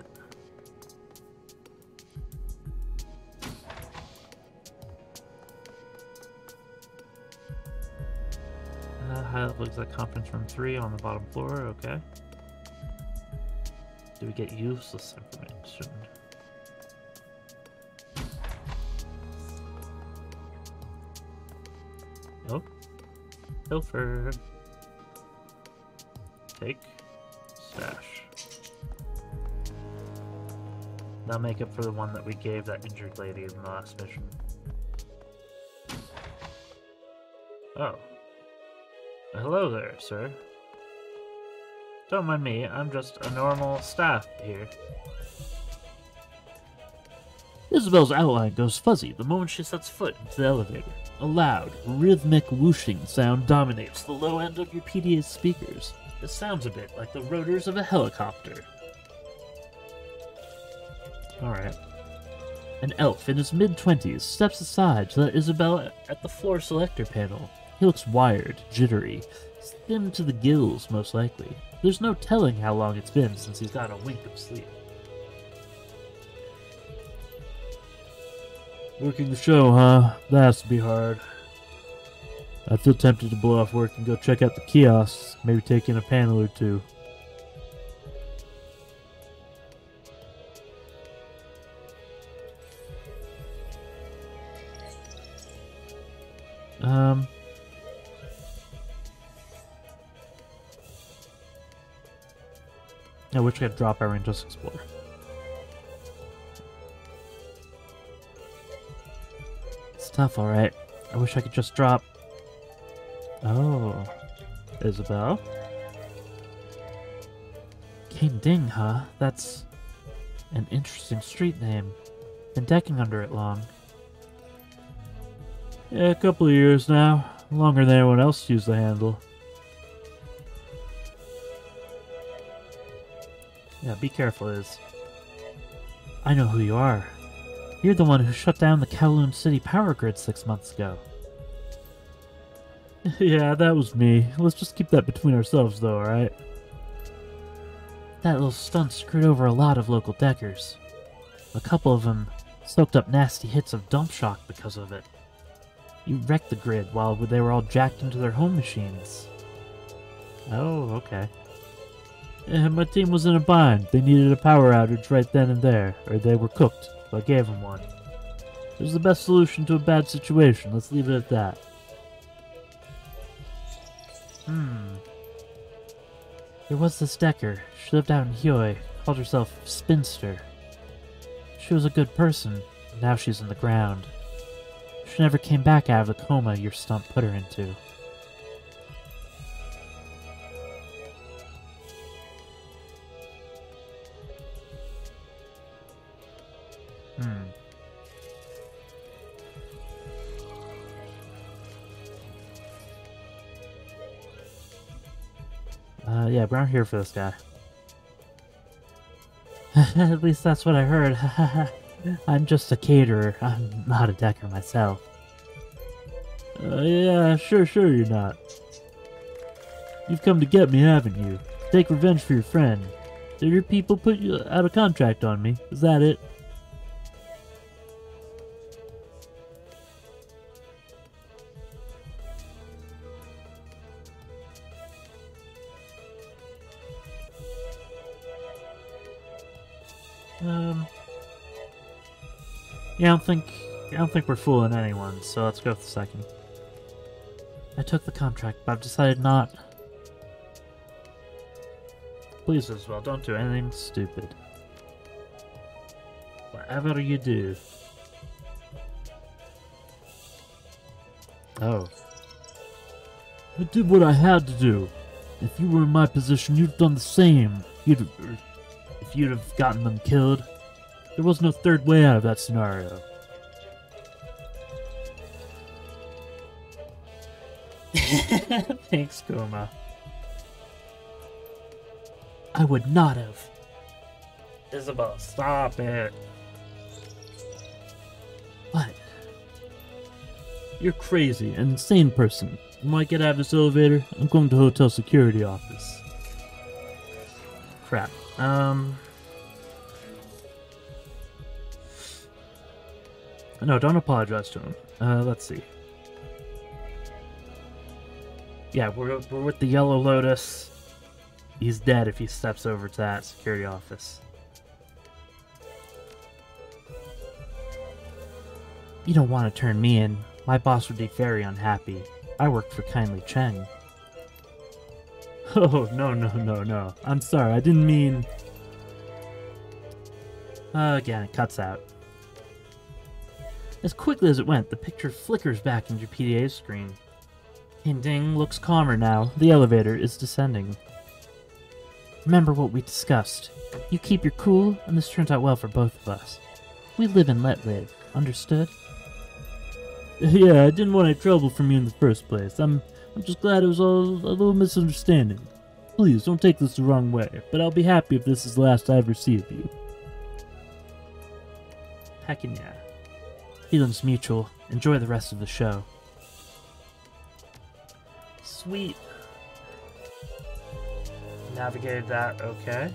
Speaker 2: Uh, level exec conference room 3 on the bottom floor, okay. We get useless information? Oh, Pilfer. Take. Stash. That'll make up for the one that we gave that injured lady in the last mission. Oh. Hello there, sir. Don't mind me, I'm just a normal staff here. Isabel's outline goes fuzzy the moment she sets foot into the elevator. A loud, rhythmic whooshing sound dominates the low end of your PDA's speakers. It sounds a bit like the rotors of a helicopter. Alright. An elf in his mid 20s steps aside to let Isabel at the floor selector panel. He looks wired, jittery, thin to the gills, most likely. There's no telling how long it's been since he's got a wink of sleep. Working the show, huh? That has to be hard. I feel tempted to blow off work and go check out the kiosks, maybe take in a panel or two. Um. I wish I could drop our and just explore. It's tough, alright. I wish I could just drop. Oh. Isabel? King Ding, huh? That's an interesting street name. Been decking under it long.
Speaker 3: Yeah, a couple of years now. Longer than anyone else used the handle.
Speaker 2: Yeah, be careful, Iz. I know who you are. You're the one who shut down the Kowloon City power grid six months ago.
Speaker 3: yeah, that was me. Let's just keep that between ourselves, though, alright?
Speaker 2: That little stunt screwed over a lot of local deckers. A couple of them soaked up nasty hits of dump shock because of it. You wrecked the grid while they were all jacked into their home machines.
Speaker 3: Oh, okay. Yeah, my team was in a bind. They needed a power outage right then and there, or they were cooked, so I gave them one. It was the best solution to a bad situation, let's leave it at that.
Speaker 2: Hmm. There was this Decker. She lived out in Heoi, called herself Spinster. She was a good person, now she's in the ground. She never came back out of the coma your stump put her into.
Speaker 3: Uh, yeah, we're not here for this guy.
Speaker 2: At least that's what I heard. I'm just a caterer. I'm not a decker myself.
Speaker 3: Uh, yeah, sure, sure you're not. You've come to get me, haven't you? Take revenge for your friend. Did your people put you out of contract on me? Is that it?
Speaker 2: Um. Yeah, I don't think I don't think we're fooling anyone, so let's go with the second. I took the contract, but I've decided not.
Speaker 3: Please, as well, don't do anything stupid. Whatever you do.
Speaker 2: Oh.
Speaker 3: I did what I had to do. If you were in my position, you'd have done the same. You'd have, if you'd have gotten them killed. There was no third way out of that scenario.
Speaker 2: Thanks, Kuma. I would not have.
Speaker 3: Isabel, stop it.
Speaker 2: What?
Speaker 3: You're crazy, an insane person. When I get out of this elevator, I'm going to hotel security office.
Speaker 2: Crap. Um.
Speaker 3: No, don't apologize to him. Uh, let's see. Yeah, we're, we're with the Yellow Lotus. He's dead if he steps over to that security office.
Speaker 2: You don't want to turn me in. My boss would be very unhappy. I work for Kindly Cheng.
Speaker 3: Oh, no, no, no, no. I'm sorry, I didn't mean...
Speaker 2: Uh, again, it cuts out. As quickly as it went, the picture flickers back into your PDA's screen. Ding looks calmer now. The elevator is descending. Remember what we discussed. You keep your cool, and this turns out well for both of us. We live and let live. Understood?
Speaker 3: Yeah, I didn't want any trouble from you in the first place. I'm I'm just glad it was all a little misunderstanding. Please don't take this the wrong way, but I'll be happy if this is the last I ever see of you.
Speaker 2: Heckin' yeah. Feelings mutual. Enjoy the rest of the show.
Speaker 1: Sweet. Navigated that okay.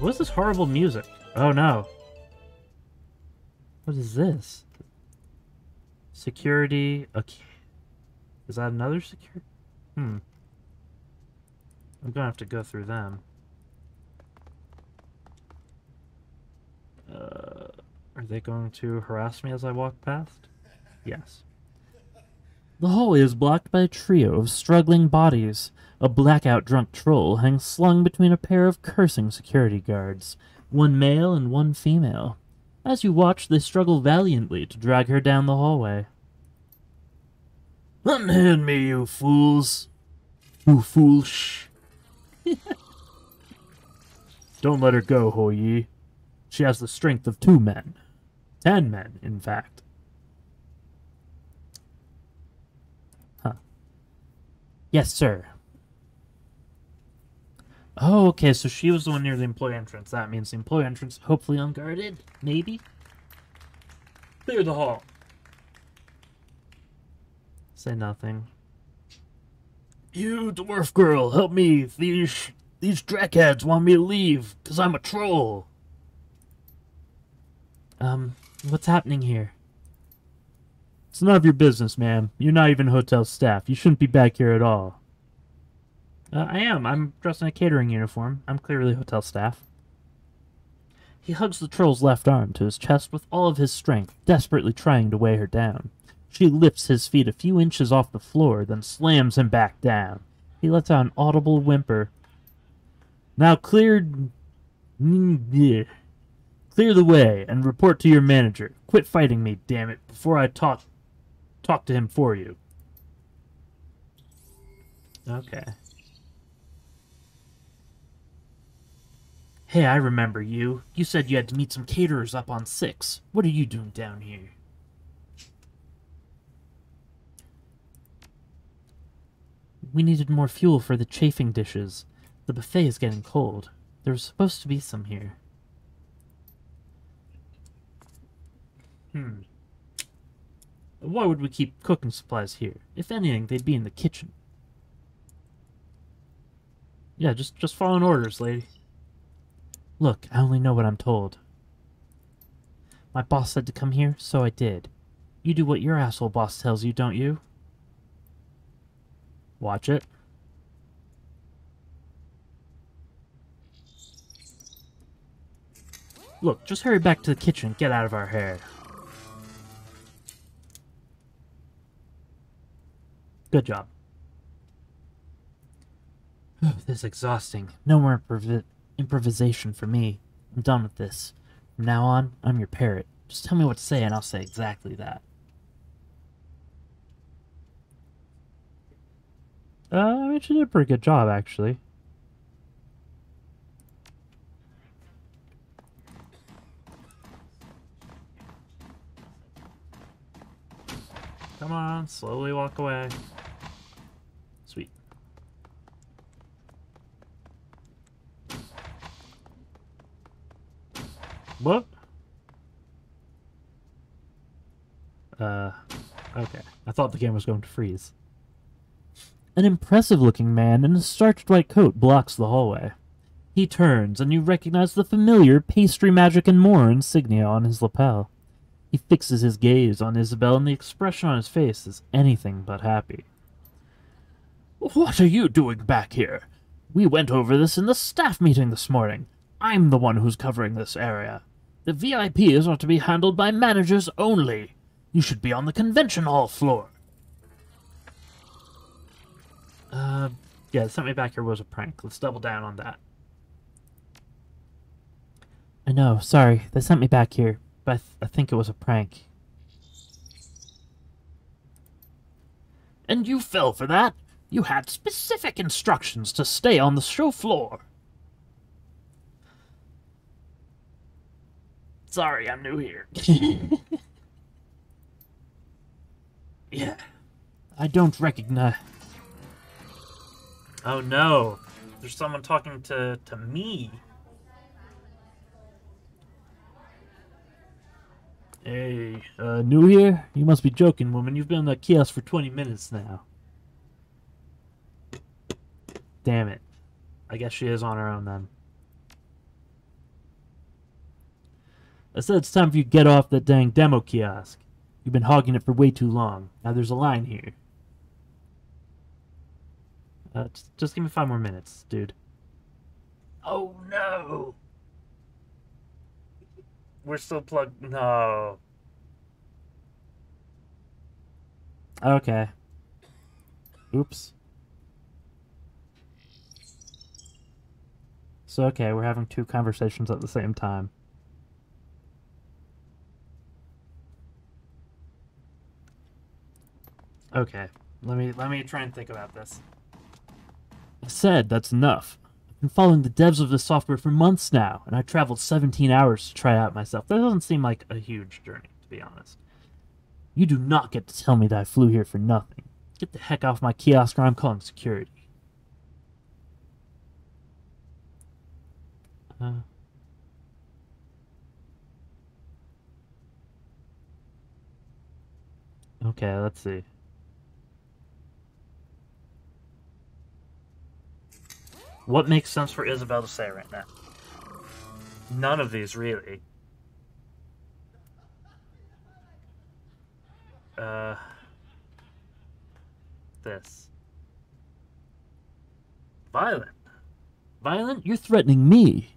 Speaker 2: What is this horrible music? Oh no. What is this? Security. Okay. Is that another security? Hmm. I'm gonna have to go through them. Uh, are they going to harass me as I walk past? Yes. The hallway is blocked by a trio of struggling bodies. A blackout drunk troll hangs slung between a pair of cursing security guards, one male and one female. As you watch, they struggle valiantly to drag her down the hallway.
Speaker 3: Unhand me, you fools! You fool, shh!
Speaker 2: Don't let her go, Ho Yi. She has the strength of two men. Ten men, in fact. Huh. Yes, sir. Oh, okay, so she was the one near the employee entrance. That means the employee entrance, hopefully unguarded. Maybe? Clear the hall. Say nothing. You, dwarf girl, help me. These these drekheads want me to leave, cause I'm a troll. Um, what's happening here? It's none of your business, ma'am. You're not even hotel staff. You shouldn't be back here at all. Uh, I am. I'm dressed in a catering uniform. I'm clearly hotel staff. He hugs the troll's left arm to his chest with all of his strength, desperately trying to weigh her down. She lifts his feet a few inches off the floor, then slams him back down. He lets out an audible whimper. Now clear... Clear the way and report to your manager. Quit fighting me, damn it, before I talk talk to him for you. Okay. Hey, I remember you. You said you had to meet some caterers up on 6. What are you doing down here? We needed more fuel for the chafing dishes. The buffet is getting cold. There was supposed to be some here. Hmm. Why would we keep cooking supplies here? If anything, they'd be in the kitchen. Yeah, just just following orders, lady. Look, I only know what I'm told. My boss said to come here, so I did. You do what your asshole boss tells you, don't you? Watch it. Look, just hurry back to the kitchen get out of our hair. Good job. this is exhausting. No more improv improvisation for me. I'm done with this. From now on, I'm your parrot. Just tell me what to say and I'll say exactly that. Uh, I mean, she did a pretty good job, actually. Come on, slowly walk away. Sweet. What? Uh, okay. I thought the game was going to freeze. An impressive looking man in a starched white coat blocks the hallway. He turns, and you recognize the familiar pastry magic and more insignia on his lapel. He fixes his gaze on Isabel, and the expression on his face is anything but happy. What are you doing back here? We went over this in the staff meeting this morning. I'm the one who's covering this area. The VIPs are to be handled by managers only. You should be on the convention hall floor. Uh, yeah, sent me back here was a prank. Let's double down on that. I know, sorry. They sent me back here, but I, th I think it was a prank. And you fell for that? You had specific instructions to stay on the show floor. Sorry, I'm new here. yeah. I don't recognize... Oh no. There's someone talking to, to me. Hey, uh, new here? You must be joking, woman. You've been on that kiosk for 20 minutes now. Damn it. I guess she is on her own then. I said it's time for you to get off that dang demo kiosk. You've been hogging it for way too long. Now there's a line here. Uh, just, just give me five more minutes, dude. Oh no! We're still plugged. No. Okay. Oops. So, okay, we're having two conversations at the same time. Okay, let me let me try and think about this. I said that's enough. I've been following the devs of this software for months now, and I traveled 17 hours to try it out myself. That doesn't seem like a huge journey, to be honest. You do not get to tell me that I flew here for nothing. Get the heck off my kiosk or I'm calling security. Uh, okay, let's see.
Speaker 1: What makes sense for Isabel to say right now? None of these, really. Uh, this. Violent.
Speaker 2: Violent? You're threatening me.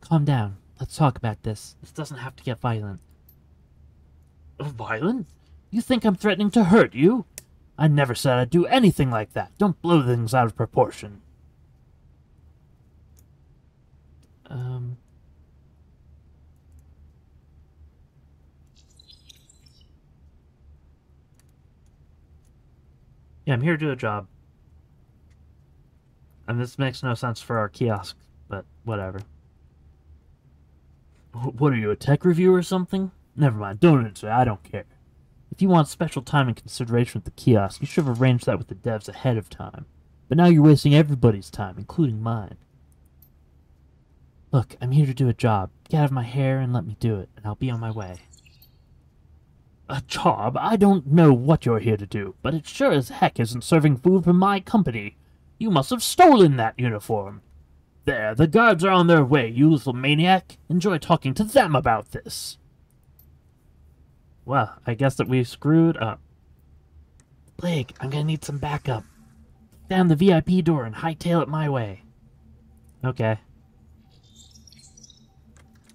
Speaker 2: Calm down. Let's talk about this. This doesn't have to get violent. Violent? You think I'm threatening to hurt you? I never said I'd do anything like that. Don't blow things out of proportion. Um. Yeah, I'm here to do a job. And this makes no sense for our kiosk, but whatever. What are you, a tech review or something? Never mind, don't answer, I don't care. If you want special time and consideration with the kiosk, you should have arranged that with the devs ahead of time. But now you're wasting everybody's time, including mine. Look, I'm here to do a job. Get out of my hair and let me do it, and I'll be on my way. A job? I don't know what you're here to do, but it sure as heck isn't serving food for my company. You must have stolen that uniform. There, the guards are on their way, you little maniac. Enjoy talking to them about this. Well, I guess that we screwed up. Blake, I'm gonna need some backup. Down the VIP door and hightail it my way. Okay.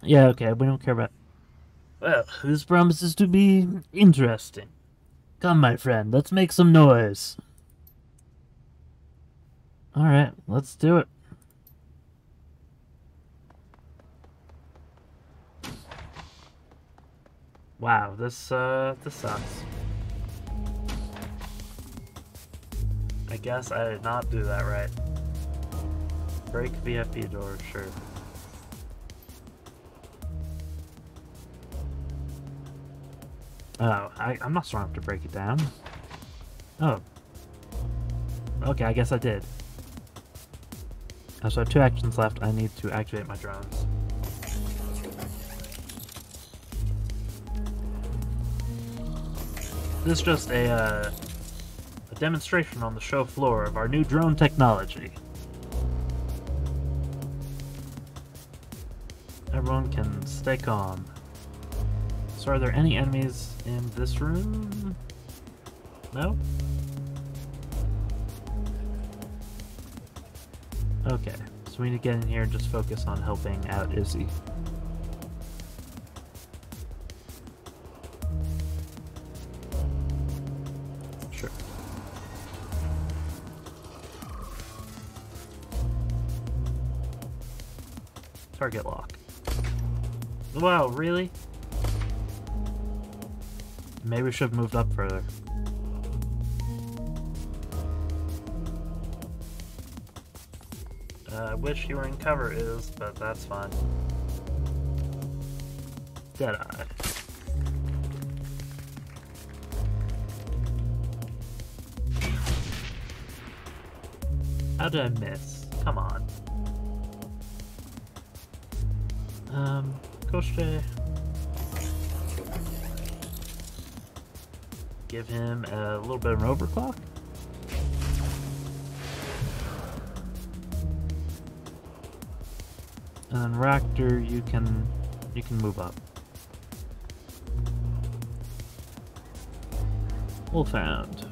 Speaker 2: Yeah, okay, we don't care about. Well, this promises to be interesting. Come, my friend, let's make some noise. Alright, let's do it. Wow, this, uh, this sucks. I guess I did not do that right. Break VIP door, sure. Oh, I, I'm not strong enough to break it down. Oh. Okay, I guess I did. So I have two actions left. I need to activate my drones. This is just a, uh, a demonstration on the show floor of our new drone technology. Everyone can stay calm. So are there any enemies in this room? No? Okay, so we need to get in here and just focus on helping out Izzy. Target lock. Wow, really? Maybe we should have moved up further. Uh, I wish you were in cover is, but that's fine. Deadeye. How did I miss? Koshte. Give him a little bit of an overclock. And then Raptor, you can you can move up. Wolfhound.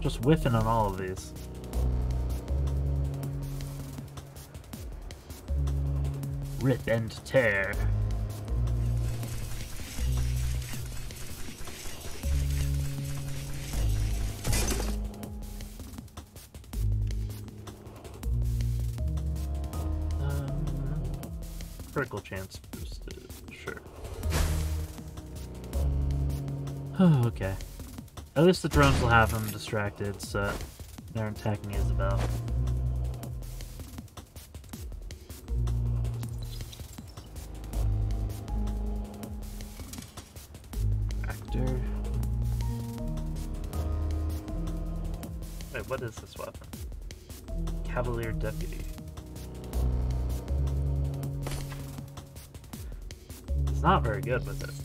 Speaker 2: Just whiffing on all of these. Rip and tear. Um, critical chance At least the drones will have them distracted, so they're attacking Isabel. Racter.
Speaker 1: Wait, what is this weapon? Cavalier Deputy. It's not very good with it.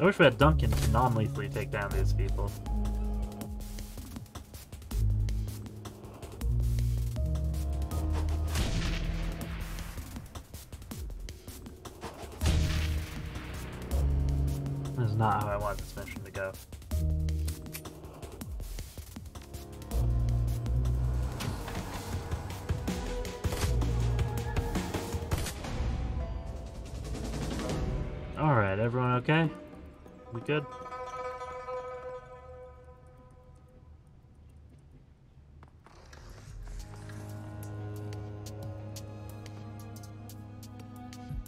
Speaker 1: I wish we had Duncan to non-lethally take down these people. This is not how I want this good?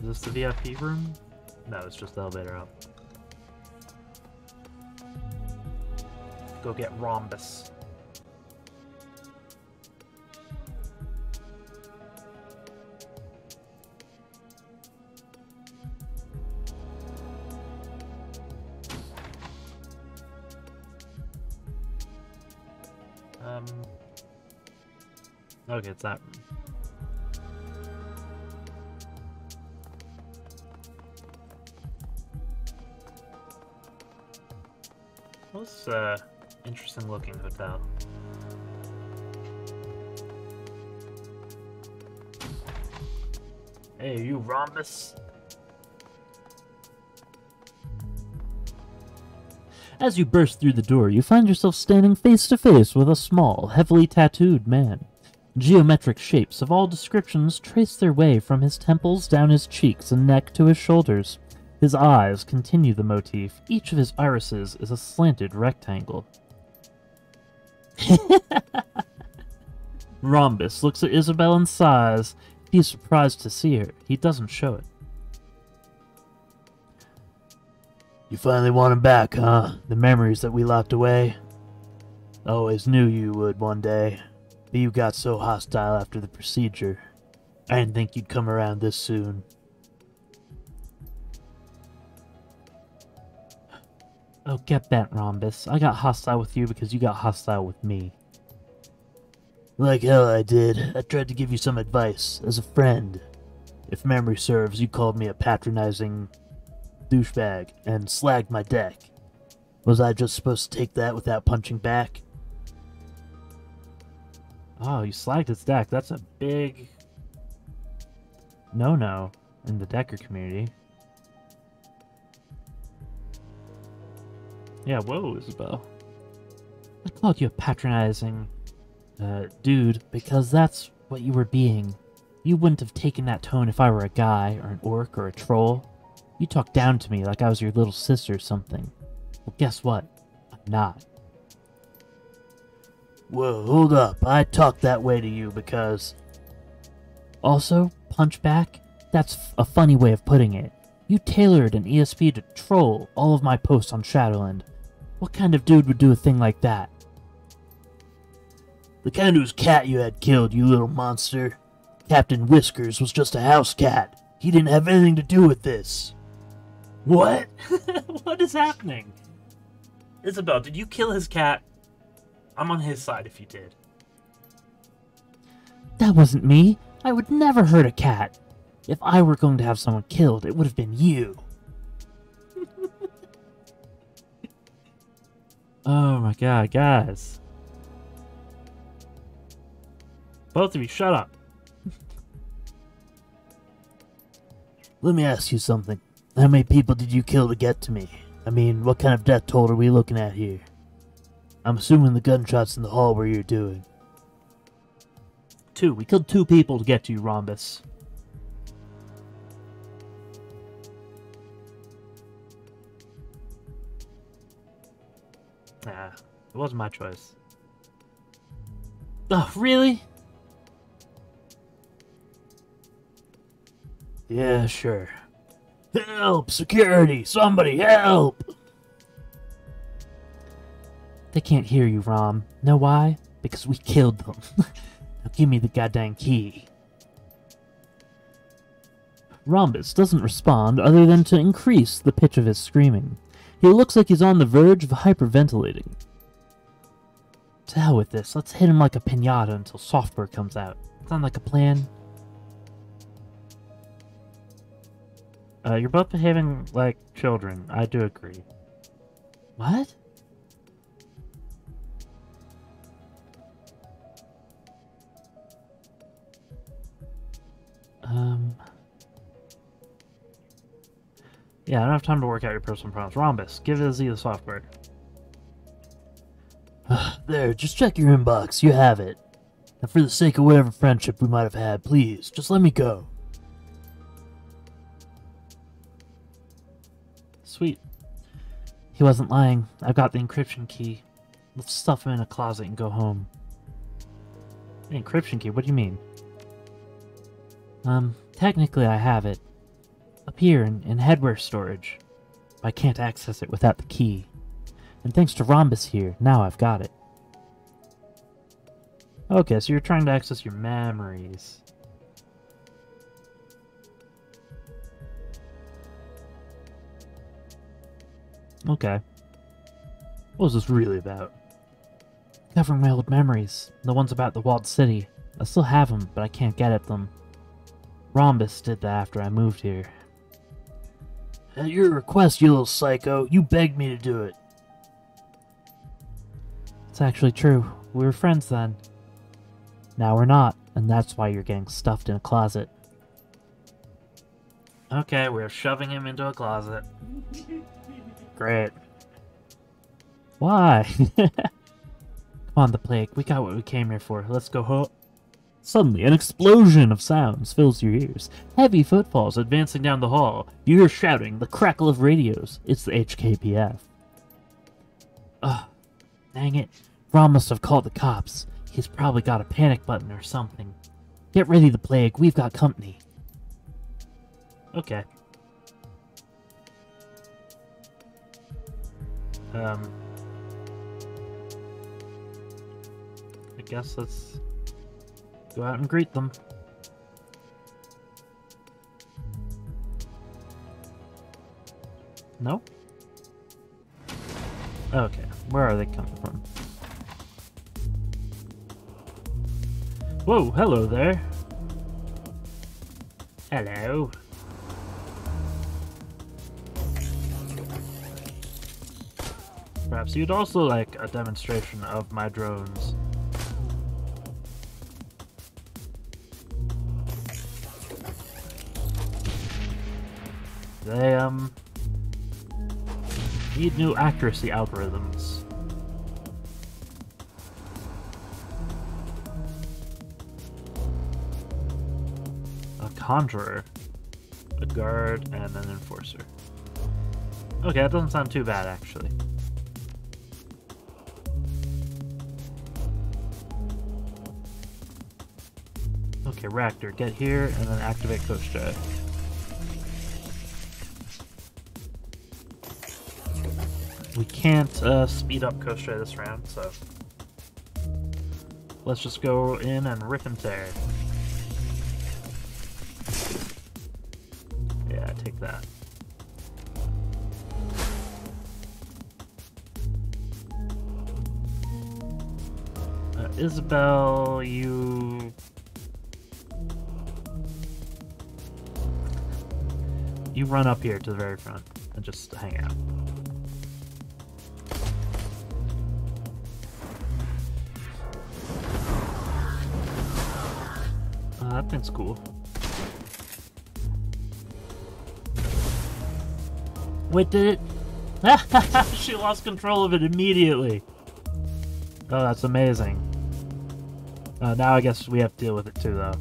Speaker 1: Is this the VIP room? No, it's just the elevator up. Go get Rhombus. Okay, it's that. What's uh interesting looking hotel? Hey, you Rhombus?
Speaker 2: As you burst through the door, you find yourself standing face to face with a small, heavily tattooed man. Geometric shapes of all descriptions trace their way from his temples down his cheeks and neck to his shoulders. His eyes continue the motif. Each of his irises is a slanted rectangle. Rhombus looks at Isabel and sighs. He is surprised to see her. He doesn't show it. You finally want him back, huh? The memories that we locked away? Always knew you would one day, but you got so hostile after the procedure. I didn't think you'd come around this soon. Oh, get bent, Rhombus. I got hostile with you because you got hostile with me. Like hell I did. I tried to give you some advice, as a friend. If memory serves, you called me a patronizing douchebag and slagged my deck. Was I just supposed to take that without punching back? Oh, you slagged his deck. That's a big no-no in the Decker community. Yeah, whoa, Isabel. I called you a patronizing uh, dude because that's what you were being. You wouldn't have taken that tone if I were a guy or an orc or a troll. You talked down to me like I was your little sister or something. Well, guess what? I'm not. Whoa, hold up. I talk that way to you because. Also, punch back? That's a funny way of putting it. You tailored an ESP to troll all of my posts on Shadowland. What kind of dude would do a thing like that? The kind whose cat you had killed, you little monster. Captain Whiskers was just a house cat. He didn't have anything to do with this. What? what is happening?
Speaker 1: Isabel, did you kill his cat? I'm on his side if you did.
Speaker 2: That wasn't me. I would never hurt a cat. If I were going to have someone killed, it would have been you. oh my god, guys.
Speaker 1: Both of you, shut up.
Speaker 2: Let me ask you something. How many people did you kill to get to me? I mean, what kind of death toll are we looking at here? I'm assuming the gunshots in the hall were you're doing. Two. We killed two people to get to you, Rhombus.
Speaker 1: Nah, it wasn't my choice.
Speaker 2: Oh, really? Yeah, sure. Help! Security! Somebody help! They can't hear you, Rom. Know why? Because we killed them. now give me the goddamn key. Rhombus doesn't respond other than to increase the pitch of his screaming. He looks like he's on the verge of hyperventilating. To hell with this, let's hit him like a pinata until software comes out. Sound like a plan?
Speaker 1: Uh, you're both behaving like children. I do agree.
Speaker 2: What? Um.
Speaker 1: Yeah, I don't have time to work out your personal problems. Rhombus, give Izzy the software.
Speaker 2: there, just check your inbox. You have it. And for the sake of whatever friendship we might have had, please, just let me go.
Speaker 1: Sweet.
Speaker 2: He wasn't lying. I've got the encryption key. Let's stuff him in a closet and go home.
Speaker 1: Encryption key? What do you mean?
Speaker 2: Um, technically I have it. Up here in, in headwear storage. I can't access it without the key. And thanks to Rhombus here, now I've got it.
Speaker 1: Okay, so you're trying to access your memories. Okay. What was this really about?
Speaker 2: Covering my old memories. The ones about the walled city. I still have them, but I can't get at them. Rhombus did that after I moved here. At your request, you little psycho, you begged me to do it. It's actually true. We were friends then. Now we're not, and that's why you're getting stuffed in a closet.
Speaker 1: Okay, we're shoving him into a closet. Great.
Speaker 2: Why? Come on, the plague. We got what we came here for. Let's go home. Suddenly, an explosion of sounds fills your ears. Heavy footfalls advancing down the hall. You hear shouting, the crackle of radios. It's the HKPF. Ugh, dang it. Ron must have called the cops. He's probably got a panic button or something. Get ready, the plague. We've got company.
Speaker 1: Okay. Um. I guess let's go out uh, and greet them. No? Okay, where are they coming from? Whoa, hello there. Hello. Perhaps you'd also like a demonstration of my drones. They, um, need new accuracy algorithms. A conjurer, a guard, and an enforcer. Okay, that doesn't sound too bad, actually. Okay, Raptor, get here and then activate Coach. We can't uh, speed up Jet this round, so let's just go in and rip and tear. Yeah, take that. Uh, Isabel, you You run up here to the very front and just hang out. That thing's cool. Wait, did it? she lost control of it immediately. Oh, that's amazing. Uh, now I guess we have to deal with it too, though.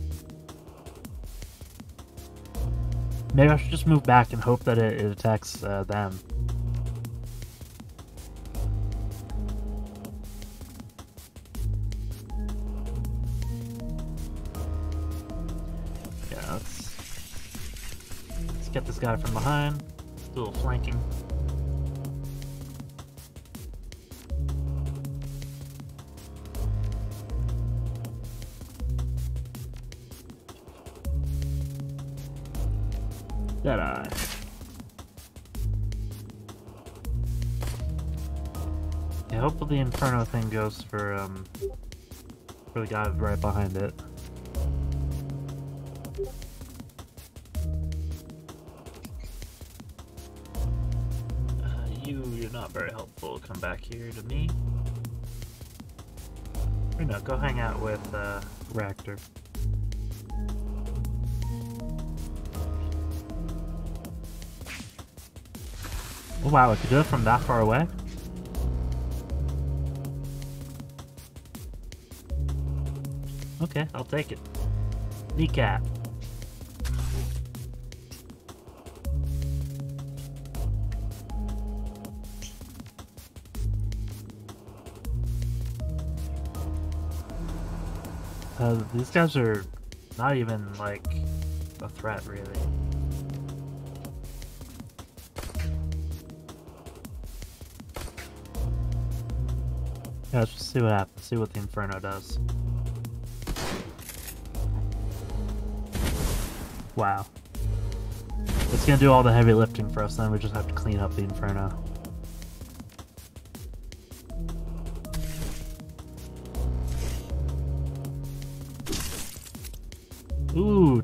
Speaker 1: Maybe I should just move back and hope that it, it attacks uh, them.
Speaker 2: This guy from behind. A little flanking. Deadeye. Yeah, hopefully the Inferno thing goes for, um, for the guy right behind it. Come back here to me. Or no, go hang out with, uh, Racter. Oh wow, I could do it from that far away? Okay, I'll take it. Kneecap. These guys are not even, like, a threat, really. Yeah, let's just see what happens. See what the Inferno does. Wow. It's gonna do all the heavy lifting for us, then we just have to clean up the Inferno.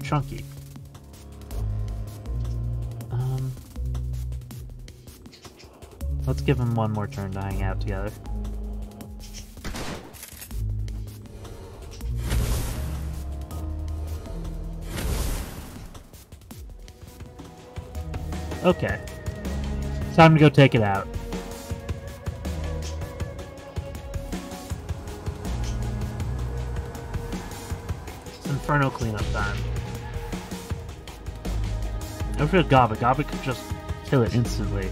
Speaker 2: Chunky. Um, let's give him one more turn to hang out together. Okay. Time to go take it out. Inferno cleanup time. I feel Gaba. Gaba could just kill it instantly.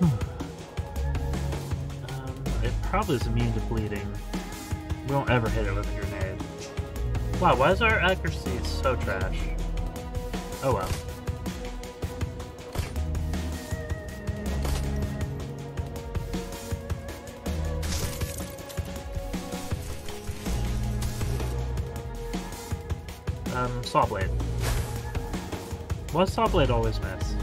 Speaker 2: Um, it probably is immune to bleeding. We won't ever hit it with a grenade. Wow, why is our accuracy so trash? Oh well. Um, Saw Blade. Why does Saw Blade always miss?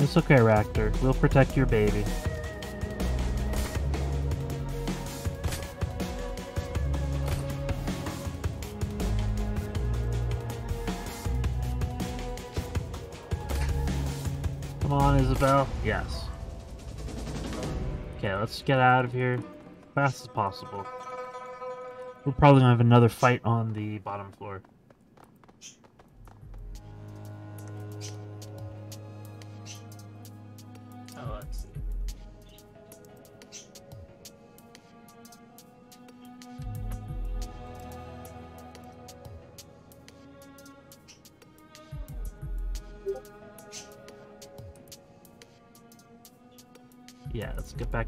Speaker 2: It's okay, Racter. We'll protect your baby. Come on, Isabel. Yes. Okay, let's get out of here as fast as possible. We're probably gonna have another fight on the bottom floor.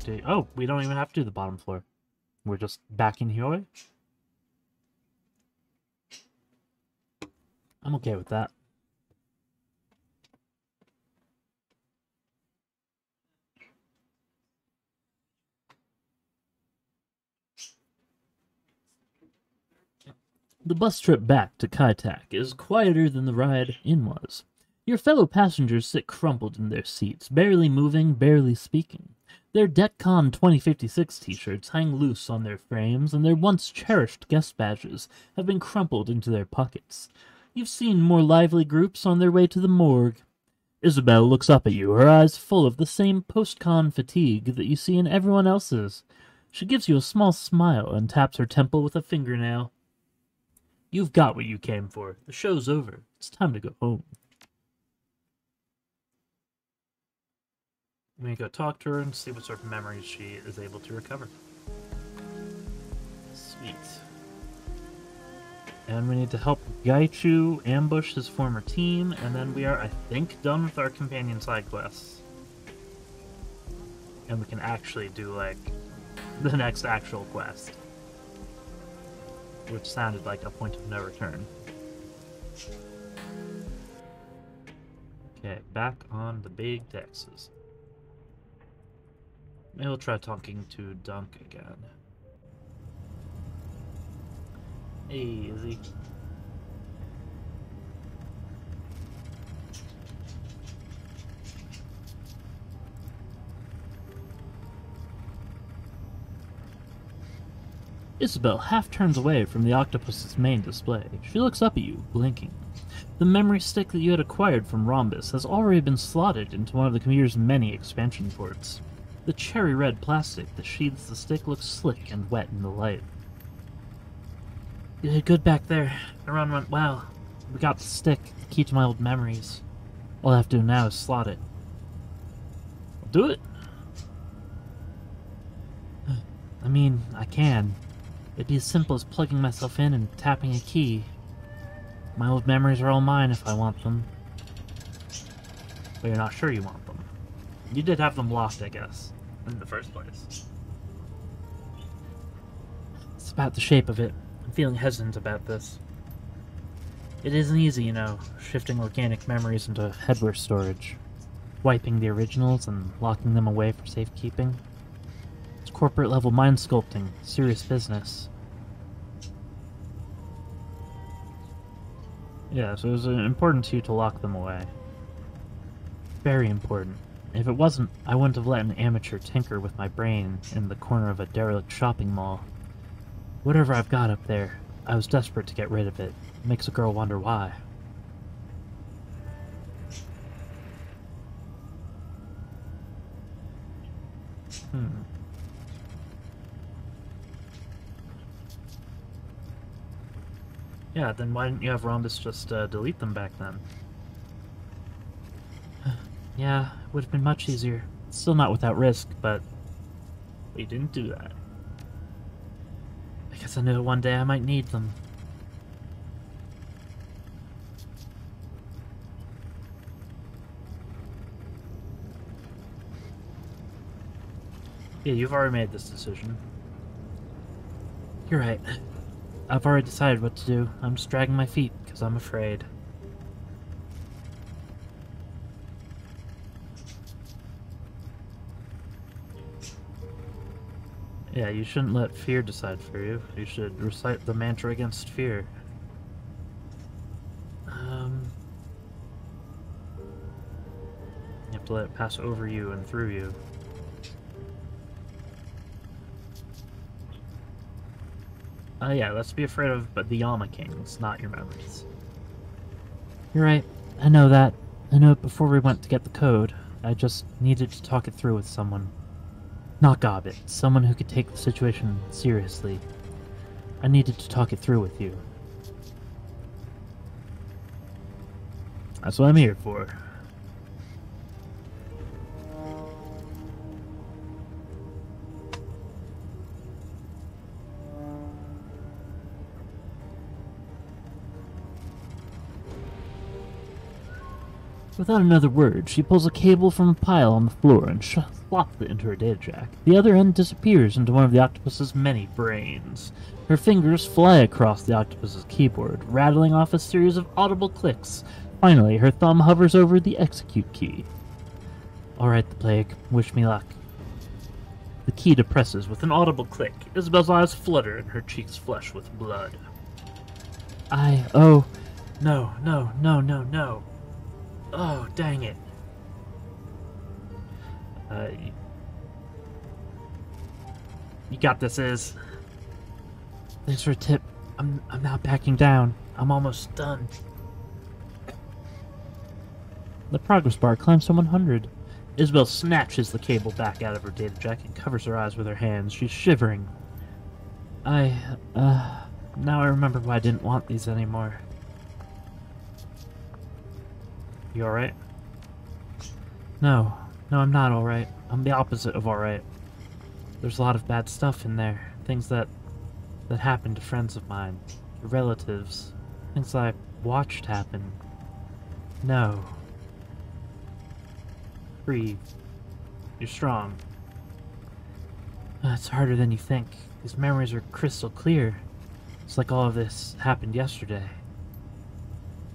Speaker 2: Back to. Oh, we don't even have to do the bottom floor. We're just back in here. I'm okay with that. The bus trip back to Kai Tak is quieter than the ride in was. Your fellow passengers sit crumpled in their seats, barely moving, barely speaking. Their DETCON 2056 t shirts hang loose on their frames, and their once cherished guest badges have been crumpled into their pockets. You've seen more lively groups on their way to the morgue. Isabel looks up at you, her eyes full of the same post con fatigue that you see in everyone else's. She gives you a small smile and taps her temple with a fingernail. You've got what you came for. The show's over. It's time to go home.
Speaker 1: We can go talk to her and see what sort of memories she is able to recover. Sweet. And we need to help Gaichu ambush his former team, and then we are, I think, done with our companion side quests. And we can actually do, like, the next actual quest. Which sounded like a point of no return. Okay, back on the big Texas. Maybe we'll try talking to Dunk again. Hey, Izzy.
Speaker 2: Isabel half turns away from the octopus's main display. She looks up at you, blinking. The memory stick that you had acquired from Rhombus has already been slotted into one of the computer's many expansion ports. The cherry red plastic that sheathes the stick looks slick and wet in the light. Did good back there. The run went well. We got the stick, the key to my old memories. All I have to do now is slot it.
Speaker 1: I'll do it.
Speaker 2: I mean, I can. It'd be as simple as plugging myself in and tapping a key. My old memories are all mine if I want them.
Speaker 1: But you're not sure you want them. You did have them locked, I guess, in the first place.
Speaker 2: It's about the shape of it. I'm feeling hesitant about this. It isn't easy, you know, shifting organic memories into headware storage. Wiping the originals and locking them away for safekeeping. It's corporate level mind sculpting, serious business.
Speaker 1: Yeah, so it was important to you to lock them away.
Speaker 2: Very important. If it wasn't, I wouldn't have let an amateur tinker with my brain in the corner of a derelict shopping mall. Whatever I've got up there, I was desperate to get rid of it. it Makes a girl wonder why.
Speaker 1: Hmm. Yeah, then why didn't you have Rhombus just uh, delete them back then?
Speaker 2: Yeah, it would have been much easier. Still not without risk, but
Speaker 1: We didn't do that.
Speaker 2: I guess I knew one day I might need them.
Speaker 1: Yeah, you've already made this decision.
Speaker 2: You're right. I've already decided what to do. I'm just dragging my feet because I'm afraid.
Speaker 1: Yeah, you shouldn't let fear decide for you. You should recite the mantra against fear.
Speaker 2: Um,
Speaker 1: You have to let it pass over you and through you. Uh, yeah, let's be afraid of but the Yama Kings, not your memories.
Speaker 2: you're right. I know that. I know it before we went to get the code. I just needed to talk it through with someone. Not Gobbet, someone who could take the situation seriously. I needed to talk it through with you.
Speaker 1: That's what I'm here for.
Speaker 2: Without another word, she pulls a cable from a pile on the floor and slots it into her data jack. The other end disappears into one of the octopus's many brains. Her fingers fly across the octopus's keyboard, rattling off a series of audible clicks. Finally, her thumb hovers over the execute key. Alright, the plague. Wish me luck.
Speaker 1: The key depresses with an audible click. Isabel's eyes flutter and her cheeks flush with blood.
Speaker 2: I. Oh.
Speaker 1: No, no, no, no, no. Oh, dang it. Uh, you, got this, Is.
Speaker 2: Thanks for a tip. I'm, I'm not backing down.
Speaker 1: I'm almost done.
Speaker 2: The progress bar climbs to 100.
Speaker 1: Isabel snatches the cable back out of her data jack and covers her eyes with her hands. She's shivering.
Speaker 2: I. Uh. Now I remember why I didn't want these anymore.
Speaker 1: You alright?
Speaker 2: No, No, I'm not alright. I'm the opposite of alright. There's a lot of bad stuff in there. Things that that happened to friends of mine, relatives, things I watched happen. No. Breathe. You're strong. It's harder than you think. These memories are crystal clear. It's like all of this happened yesterday.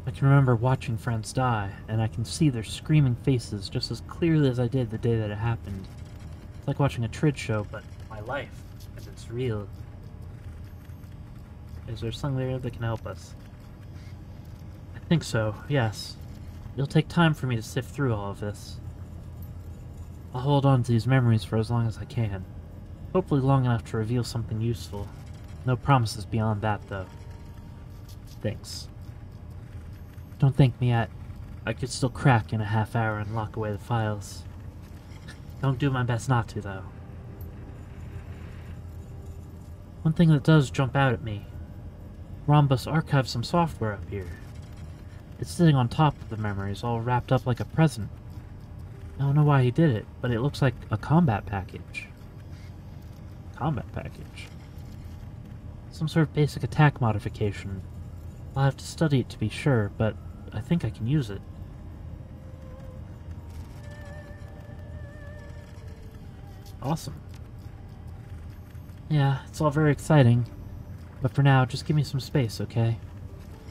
Speaker 2: I can remember watching friends die, and I can see their screaming faces just as clearly as I did the day that it happened. It's like watching a Trid show, but my life, and it's real. Is there something there that can help us? I think so, yes. It'll take time for me to sift through all of this. I'll hold on to these memories for as long as I can. Hopefully long enough to reveal something useful. No promises beyond that, though. Thanks. Don't thank me yet. I could still crack in a half hour and lock away the files. Don't do my best not to, though. One thing that does jump out at me. Rhombus archived some software up here. It's sitting on top of the memories, all wrapped up like a present. I don't know why he did it, but it looks like a combat package. Combat package? Some sort of basic attack modification. I'll have to study it to be sure, but I think I can use it. Awesome. Yeah, it's all very exciting. But for now, just give me some space, okay?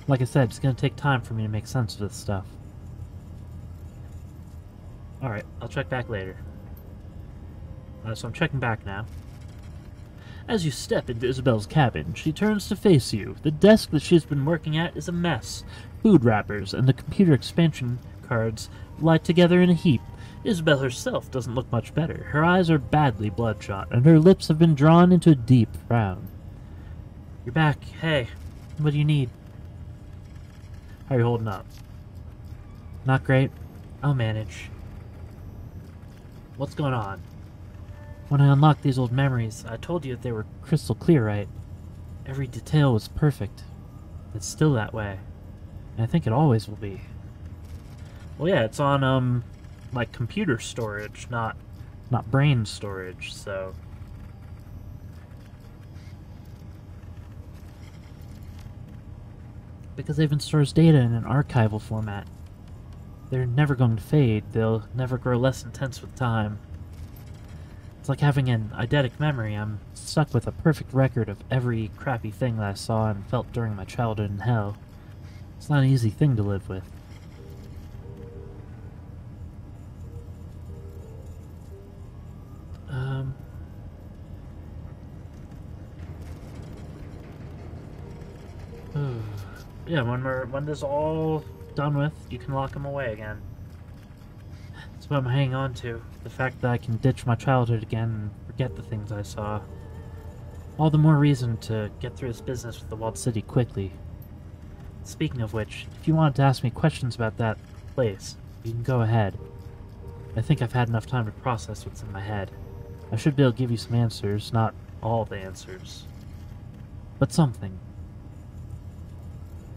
Speaker 2: Like I said, it's gonna take time for me to make sense of this stuff. Alright, I'll check back later. Uh, so I'm checking back now. As you step into Isabel's cabin, she turns to face you. The desk that she's been working at is a mess. Food wrappers and the computer expansion cards lie together in a heap. Isabel herself doesn't look much better. Her eyes are badly bloodshot, and her lips have been drawn into a deep frown. You're back. Hey, what do you need? How are you holding up? Not great. I'll manage. What's going on? When I unlocked these old memories, I told you that they were crystal clear, right? Every detail was perfect. It's still that way. And I think it always will be. Well, yeah, it's on, um, like computer storage, not, not brain storage, so... Because Avon stores data in an archival format. They're never going to fade, they'll never grow less intense with time. It's like having an eidetic memory. I'm stuck with a perfect record of every crappy thing that I saw and felt during my childhood in hell. It's not an easy thing to live with. Um... yeah, when we're when this all done with, you can lock them away again. That's what I'm hanging on to. The fact that I can ditch my childhood again and forget the things I saw. All the more reason to get through this business with the walled city quickly. Speaking of which, if you wanted to ask me questions about that place, you can go ahead. I think I've had enough time to process what's in my head. I should be able to give you some answers, not all the answers. But something.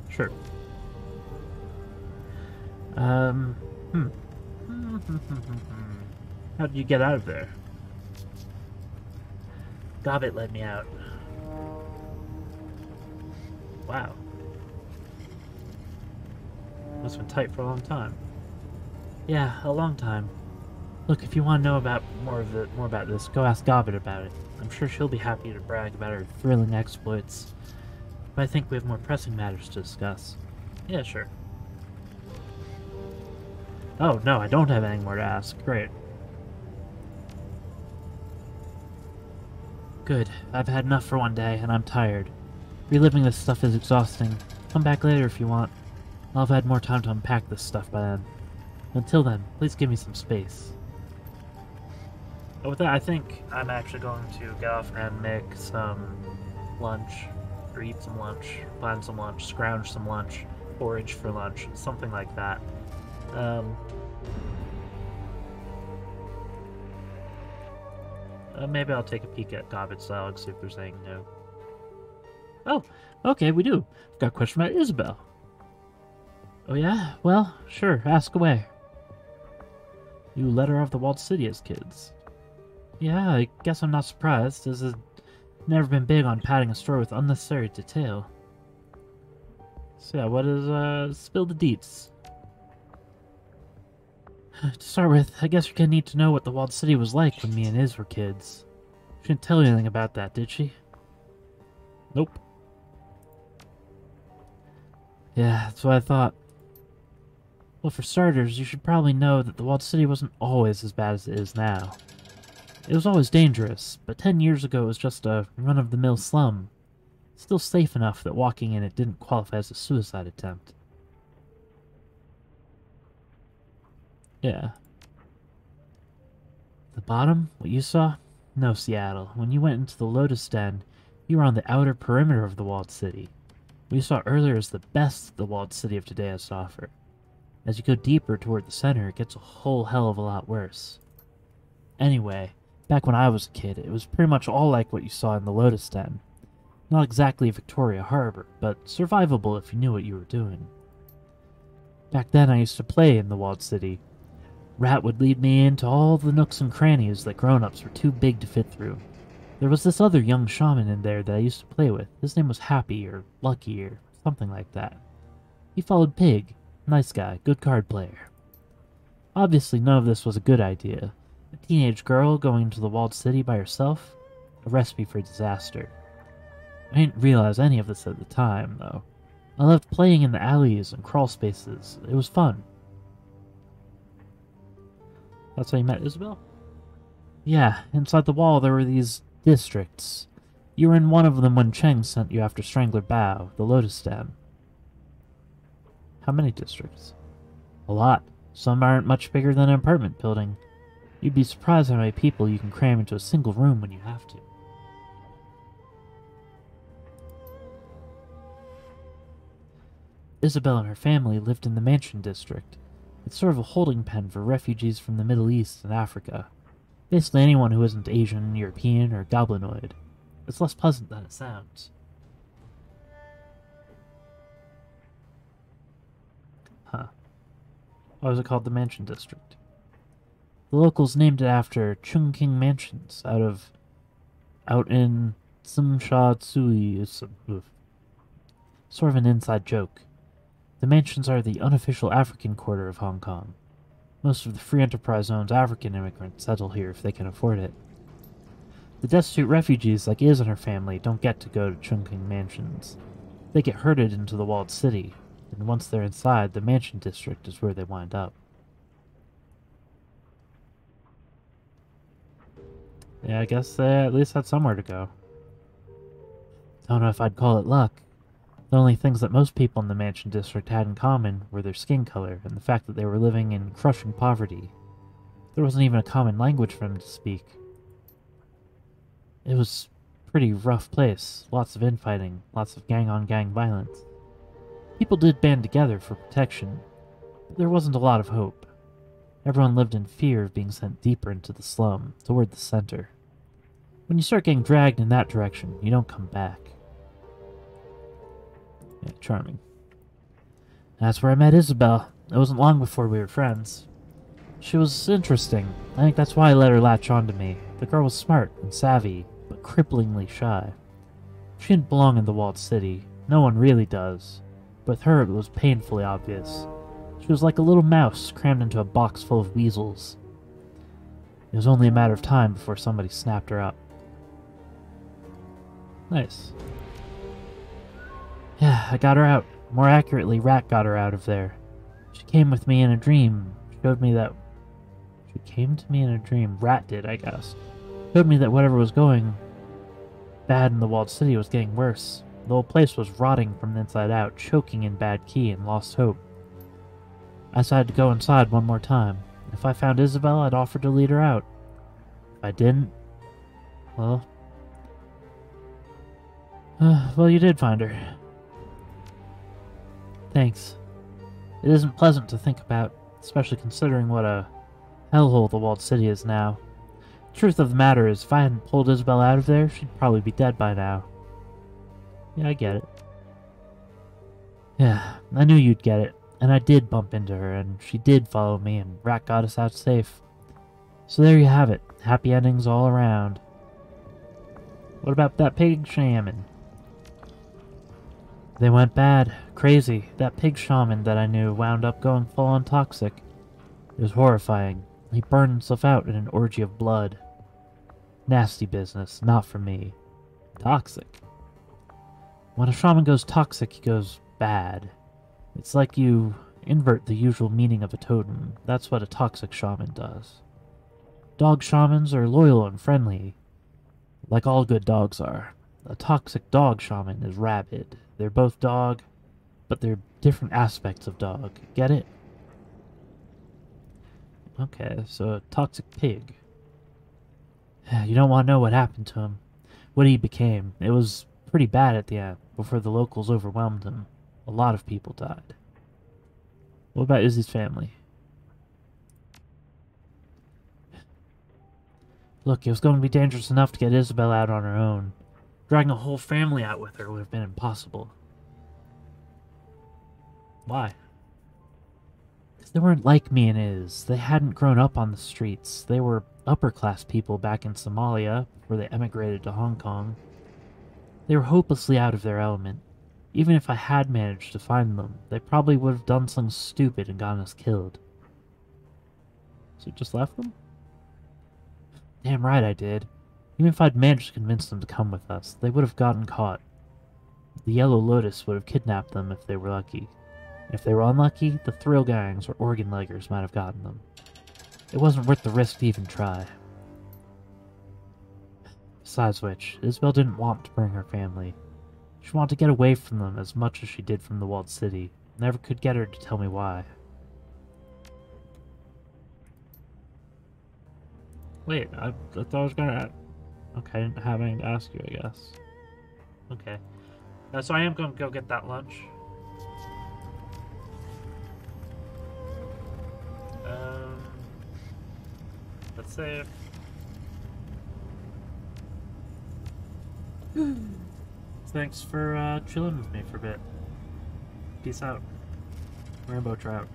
Speaker 2: Sure. Um, hmm. How did you get out of there? Gobbet led me out. Wow. Must have been tight for a long time. Yeah, a long time. Look, if you want to know about more of it, more about this, go ask Gobbet about it. I'm sure she'll be happy to brag about her thrilling exploits. But I think we have more pressing matters to discuss. Yeah, sure. Oh, no, I don't have anything more to ask. Great. Good. I've had enough for one day, and I'm tired. Reliving this stuff is exhausting. Come back later if you want. I'll have had more time to unpack this stuff by then. Until then, please give me some space. With that, I think I'm actually going to get off and make some lunch, or eat some lunch, find some lunch, scrounge some lunch, forage for lunch, something like that. Um, uh, maybe I'll take a peek at Gobbet's dialogue, see if there's anything new. Oh, okay, we do. Got a question about Isabel. Oh yeah? Well, sure, ask away. You let her have the walled city as kids. Yeah, I guess I'm not surprised, as I've never been big on padding a story with unnecessary detail. So yeah, what is, uh, spill the deets. To start with, I guess you're gonna need to know what the walled city was like when me and Iz were kids. She didn't tell you anything about that, did she? Nope. Yeah, that's what I thought. Well, for starters, you should probably know that the walled city wasn't always as bad as it is now. It was always dangerous, but ten years ago it was just a run-of-the-mill slum. Still safe enough that walking in it didn't qualify as a suicide attempt. Yeah. The bottom? What you saw? No, Seattle. When you went into the Lotus Den, you were on the outer perimeter of the walled city. What you saw earlier is the best the walled city of today has to offer. As you go deeper toward the center, it gets a whole hell of a lot worse. Anyway, back when I was a kid, it was pretty much all like what you saw in the Lotus Den. Not exactly Victoria Harbor, but survivable if you knew what you were doing. Back then, I used to play in the walled city. Rat would lead me into all the nooks and crannies that grown-ups were too big to fit through. There was this other young shaman in there that I used to play with. His name was Happy, or Lucky, or something like that. He followed Pig. Nice guy, good card player. Obviously, none of this was a good idea. A teenage girl going into the walled city by herself? A recipe for disaster. I didn't realize any of this at the time, though. I loved playing in the alleys and crawl spaces. It was fun. That's how you met Isabel? Yeah, inside the wall there were these districts. You were in one of them when Cheng sent you after Strangler Bao, the Lotus Den. How many districts? A lot. Some aren't much bigger than an apartment building. You'd be surprised how many people you can cram into a single room when you have to. Isabel and her family lived in the Mansion District. It's sort of a holding pen for refugees from the Middle East and Africa. Basically anyone who isn't Asian, European, or goblinoid. It's less pleasant than it sounds. Huh. Why was it called the Mansion District? The locals named it after Chungking Mansions out of out in Tsim Sha Tsui. Sort of an inside joke. The mansions are the unofficial African quarter of Hong Kong. Most of the free enterprise zone's African immigrants settle here if they can afford it. The destitute refugees like Iz and her family don't get to go to Chungking mansions. They get herded into the walled city, and once they're inside, the mansion district is where they wind up. Yeah, I guess they at least had somewhere to go. Don't know if I'd call it luck. The only things that most people in the Mansion District had in common were their skin color and the fact that they were living in crushing poverty. There wasn't even a common language for them to speak. It was pretty rough place, lots of infighting, lots of gang-on-gang -gang violence. People did band together for protection, but there wasn't a lot of hope. Everyone lived in fear of being sent deeper into the slum, toward the center. When you start getting dragged in that direction, you don't come back. Yeah, charming. That's where I met Isabel. It wasn't long before we were friends. She was interesting. I think that's why I let her latch on to me. The girl was smart and savvy, but cripplingly shy. She didn't belong in the walled city. No one really does. With her, it was painfully obvious. She was like a little mouse crammed into a box full of weasels. It was only a matter of time before somebody snapped her up. Nice. Yeah, I got her out. More accurately, Rat got her out of there. She came with me in a dream. Showed me that... She came to me in a dream. Rat did, I guess. Showed me that whatever was going bad in the walled city was getting worse. The whole place was rotting from the inside out, choking in bad key and lost hope. I decided to go inside one more time. If I found Isabel, I'd offer to lead her out. If I didn't, well... Uh, well, you did find her. Thanks. It isn't pleasant to think about, especially considering what a hellhole the walled city is now. Truth of the matter is, if I hadn't pulled Isabel out of there, she'd probably be dead by now. Yeah, I get it. Yeah, I knew you'd get it, and I did bump into her, and she did follow me, and Rat got us out safe. So there you have it. Happy endings all around. What about that pig shaman? They went bad. Crazy. That pig shaman that I knew wound up going full on toxic. It was horrifying. He burned himself out in an orgy of blood. Nasty business, not for me. Toxic. When a shaman goes toxic, he goes bad. It's like you invert the usual meaning of a totem. That's what a toxic shaman does. Dog shamans are loyal and friendly, like all good dogs are. A toxic dog shaman is rabid. They're both dog, but they're different aspects of dog. Get it? Okay, so a toxic pig. You don't want to know what happened to him. What he became. It was pretty bad at the end, before the locals overwhelmed him. A lot of people died. What about Izzy's family? Look, it was going to be dangerous enough to get Isabel out on her own. Dragging a whole family out with her would have been impossible. Why? Because they weren't like me and Iz. They hadn't grown up on the streets. They were upper class people back in Somalia where they emigrated to Hong Kong. They were hopelessly out of their element. Even if I had managed to find them, they probably would have done something stupid and gotten us killed. So you just left them? Damn right I did. Even if I'd managed to convince them to come with us, they would have gotten caught. The Yellow Lotus would have kidnapped them if they were lucky. If they were unlucky, the thrill gangs or organ leggers might have gotten them. It wasn't worth the risk to even try. Besides which, Isabel didn't want to bring her family. She wanted to get away from them as much as she did from the walled city. Never could get her to tell me why. Wait, I, I thought I was gonna. Okay, I didn't have anything to ask you, I guess. Okay. Uh, so I am gonna go get that lunch. Um, let's save. Thanks for uh, chilling with me for a bit. Peace out. Rainbow Trout.